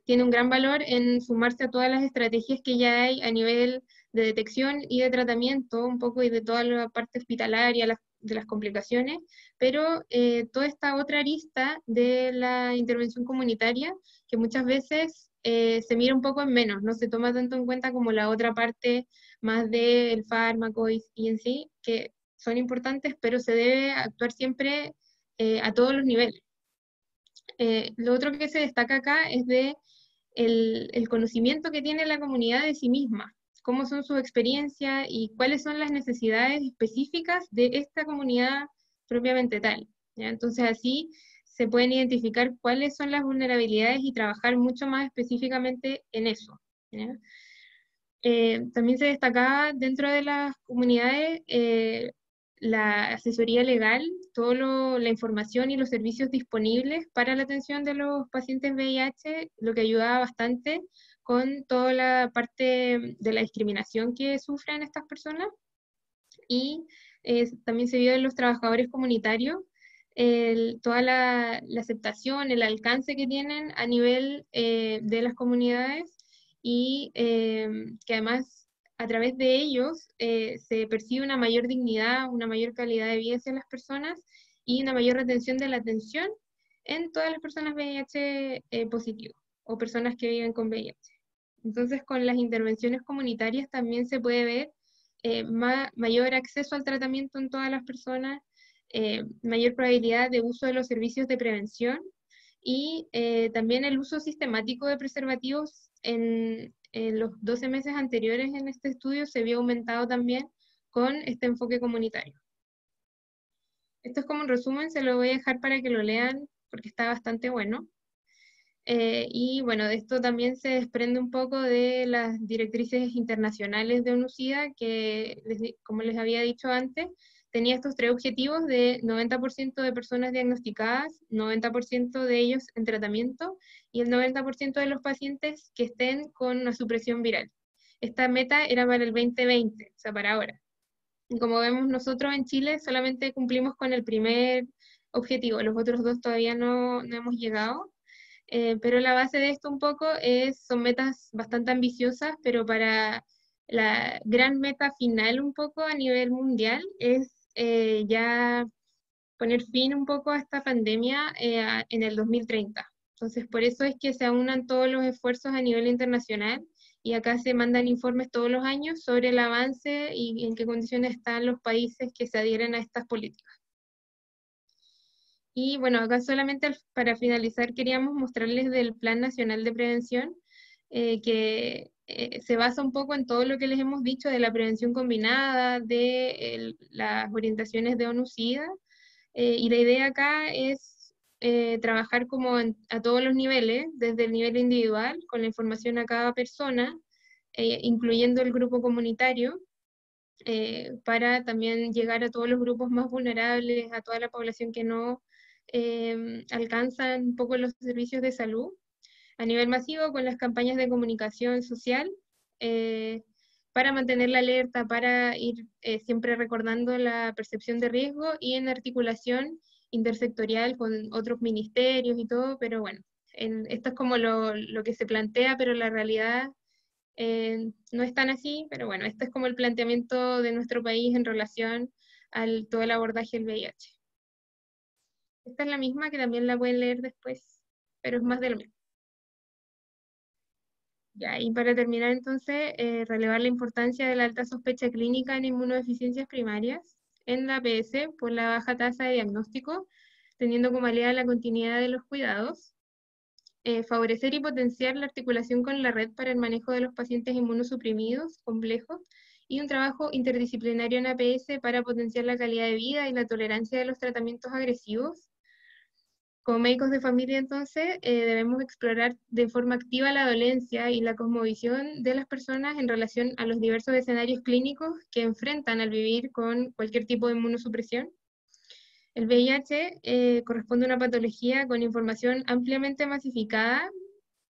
tiene un gran valor en sumarse a todas las estrategias que ya hay a nivel de detección y de tratamiento, un poco y de toda la parte hospitalaria, de las complicaciones, pero eh, toda esta otra arista de la intervención comunitaria, que muchas veces eh, se mira un poco en menos, no se toma tanto en cuenta como la otra parte más del fármaco y, en sí, que son importantes, pero se debe actuar siempre eh, a todos los niveles. lo otro que se destaca acá es de el conocimiento que tiene la comunidad de sí misma, cómo son sus experiencias y cuáles son las necesidades específicas de esta comunidad propiamente tal. Entonces así se pueden identificar cuáles son las vulnerabilidades y trabajar mucho más específicamente en eso. Eh, también se destacaba dentro de las comunidades eh, la asesoría legal, toda la información y los servicios disponibles para la atención de los pacientes VIH, lo que ayudaba bastante con toda la parte de la discriminación que sufren estas personas. Y eh, también se vio en los trabajadores comunitarios toda la, aceptación, el alcance que tienen a nivel eh, de las comunidades y eh, que además a través de ellos se percibe una mayor dignidad, una mayor calidad de vida hacia las personas y una mayor retención de la atención en todas las personas VIH positivo o personas que viven con VIH. Entonces, con las intervenciones comunitarias también se puede ver eh, ma- mayor acceso al tratamiento en todas las personas, eh, mayor probabilidad de uso de los servicios de prevención y eh, también el uso sistemático de preservativos en, en los 12 meses anteriores en este estudio se vio aumentado también con este enfoque comunitario. Esto es como un resumen, se lo voy a dejar para que lo lean porque está bastante bueno. Eh, y bueno, de esto también se desprende un poco de las directrices internacionales de UNUCIDA, que, como les había dicho antes, tenía estos tres objetivos de 90% de personas diagnosticadas, 90% de ellos en tratamiento y el 90% de los pacientes que estén con una supresión viral. Esta meta era para el 2020, o sea, para ahora. Y como vemos nosotros en Chile, solamente cumplimos con el primer objetivo, los otros dos todavía no, no hemos llegado. Eh, pero la base de esto un poco es, son metas bastante ambiciosas, pero para la gran meta final un poco a nivel mundial es eh, ya poner fin un poco a esta pandemia eh, en el 2030. Entonces, por eso es que se aunan todos los esfuerzos a nivel internacional y acá se mandan informes todos los años sobre el avance y en qué condiciones están los países que se adhieren a estas políticas. Y bueno, acá solamente para finalizar queríamos mostrarles del Plan Nacional de Prevención, eh, que eh, se basa un poco en todo lo que les hemos dicho de la prevención combinada, de el- las orientaciones de ONU-SIDA, eh, y la idea acá es eh, trabajar como en- a todos los niveles, desde el nivel individual, con la información a cada persona, eh, incluyendo el grupo comunitario, eh, para también llegar a todos los grupos más vulnerables, a toda la población que no eh, alcanzan un poco los servicios de salud a nivel masivo con las campañas de comunicación social eh, para mantener la alerta, para ir eh, siempre recordando la percepción de riesgo y en articulación intersectorial con otros ministerios y todo, pero bueno, en- esto es como lo, lo que se plantea, pero la realidad eh, no es tan así, pero bueno, este es como el planteamiento de nuestro país en relación al todo el abordaje del VIH. Esta es la misma que también la pueden leer después, pero es más de lo mismo. Ya, y para terminar entonces, eh, relevar la importancia de la alta sospecha clínica en inmunodeficiencias primarias en la APS por la baja tasa de diagnóstico, teniendo como aliada la continuidad de los cuidados, eh, favorecer y potenciar la articulación con la red para el manejo de los pacientes inmunosuprimidos complejos y un trabajo interdisciplinario en APS para potenciar la calidad de vida y la tolerancia de los tratamientos agresivos. Como médicos de familia, entonces, eh, debemos explorar de forma activa la dolencia y la cosmovisión de las personas en relación a los diversos escenarios clínicos que enfrentan al vivir con cualquier tipo de inmunosupresión. El VIH eh, corresponde a una patología con información ampliamente masificada,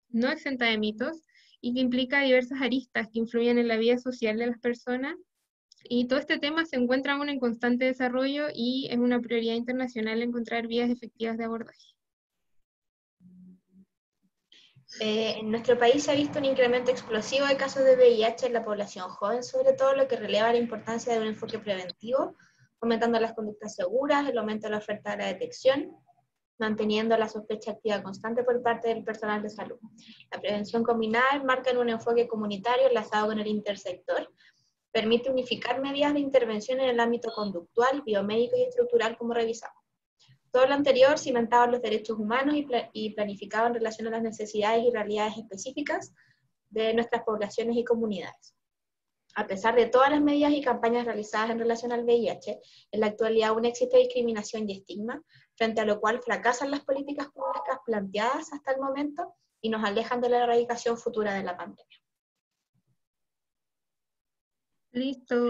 no exenta de mitos, y que implica diversas aristas que influyen en la vida social de las personas. Y todo este tema se encuentra aún en constante desarrollo y es una prioridad internacional encontrar vías efectivas de abordaje. Eh, en nuestro país se ha visto un incremento explosivo de casos de VIH en la población joven, sobre todo lo que releva la importancia de un enfoque preventivo, fomentando las conductas seguras, el aumento de la oferta de la detección, manteniendo la sospecha activa constante por parte del personal de salud. La prevención combinada marca un enfoque comunitario enlazado con el intersector, permite unificar medidas de intervención en el ámbito conductual, biomédico y estructural como revisamos. Todo lo anterior cimentaba los derechos humanos y, pla y planificaba en relación a las necesidades y realidades específicas de nuestras poblaciones y comunidades. A pesar de todas las medidas y campañas realizadas en relación al VIH, en la actualidad aún existe discriminación y estigma, frente a lo cual fracasan las políticas públicas planteadas hasta el momento y nos alejan de la erradicación futura de la pandemia. Listo.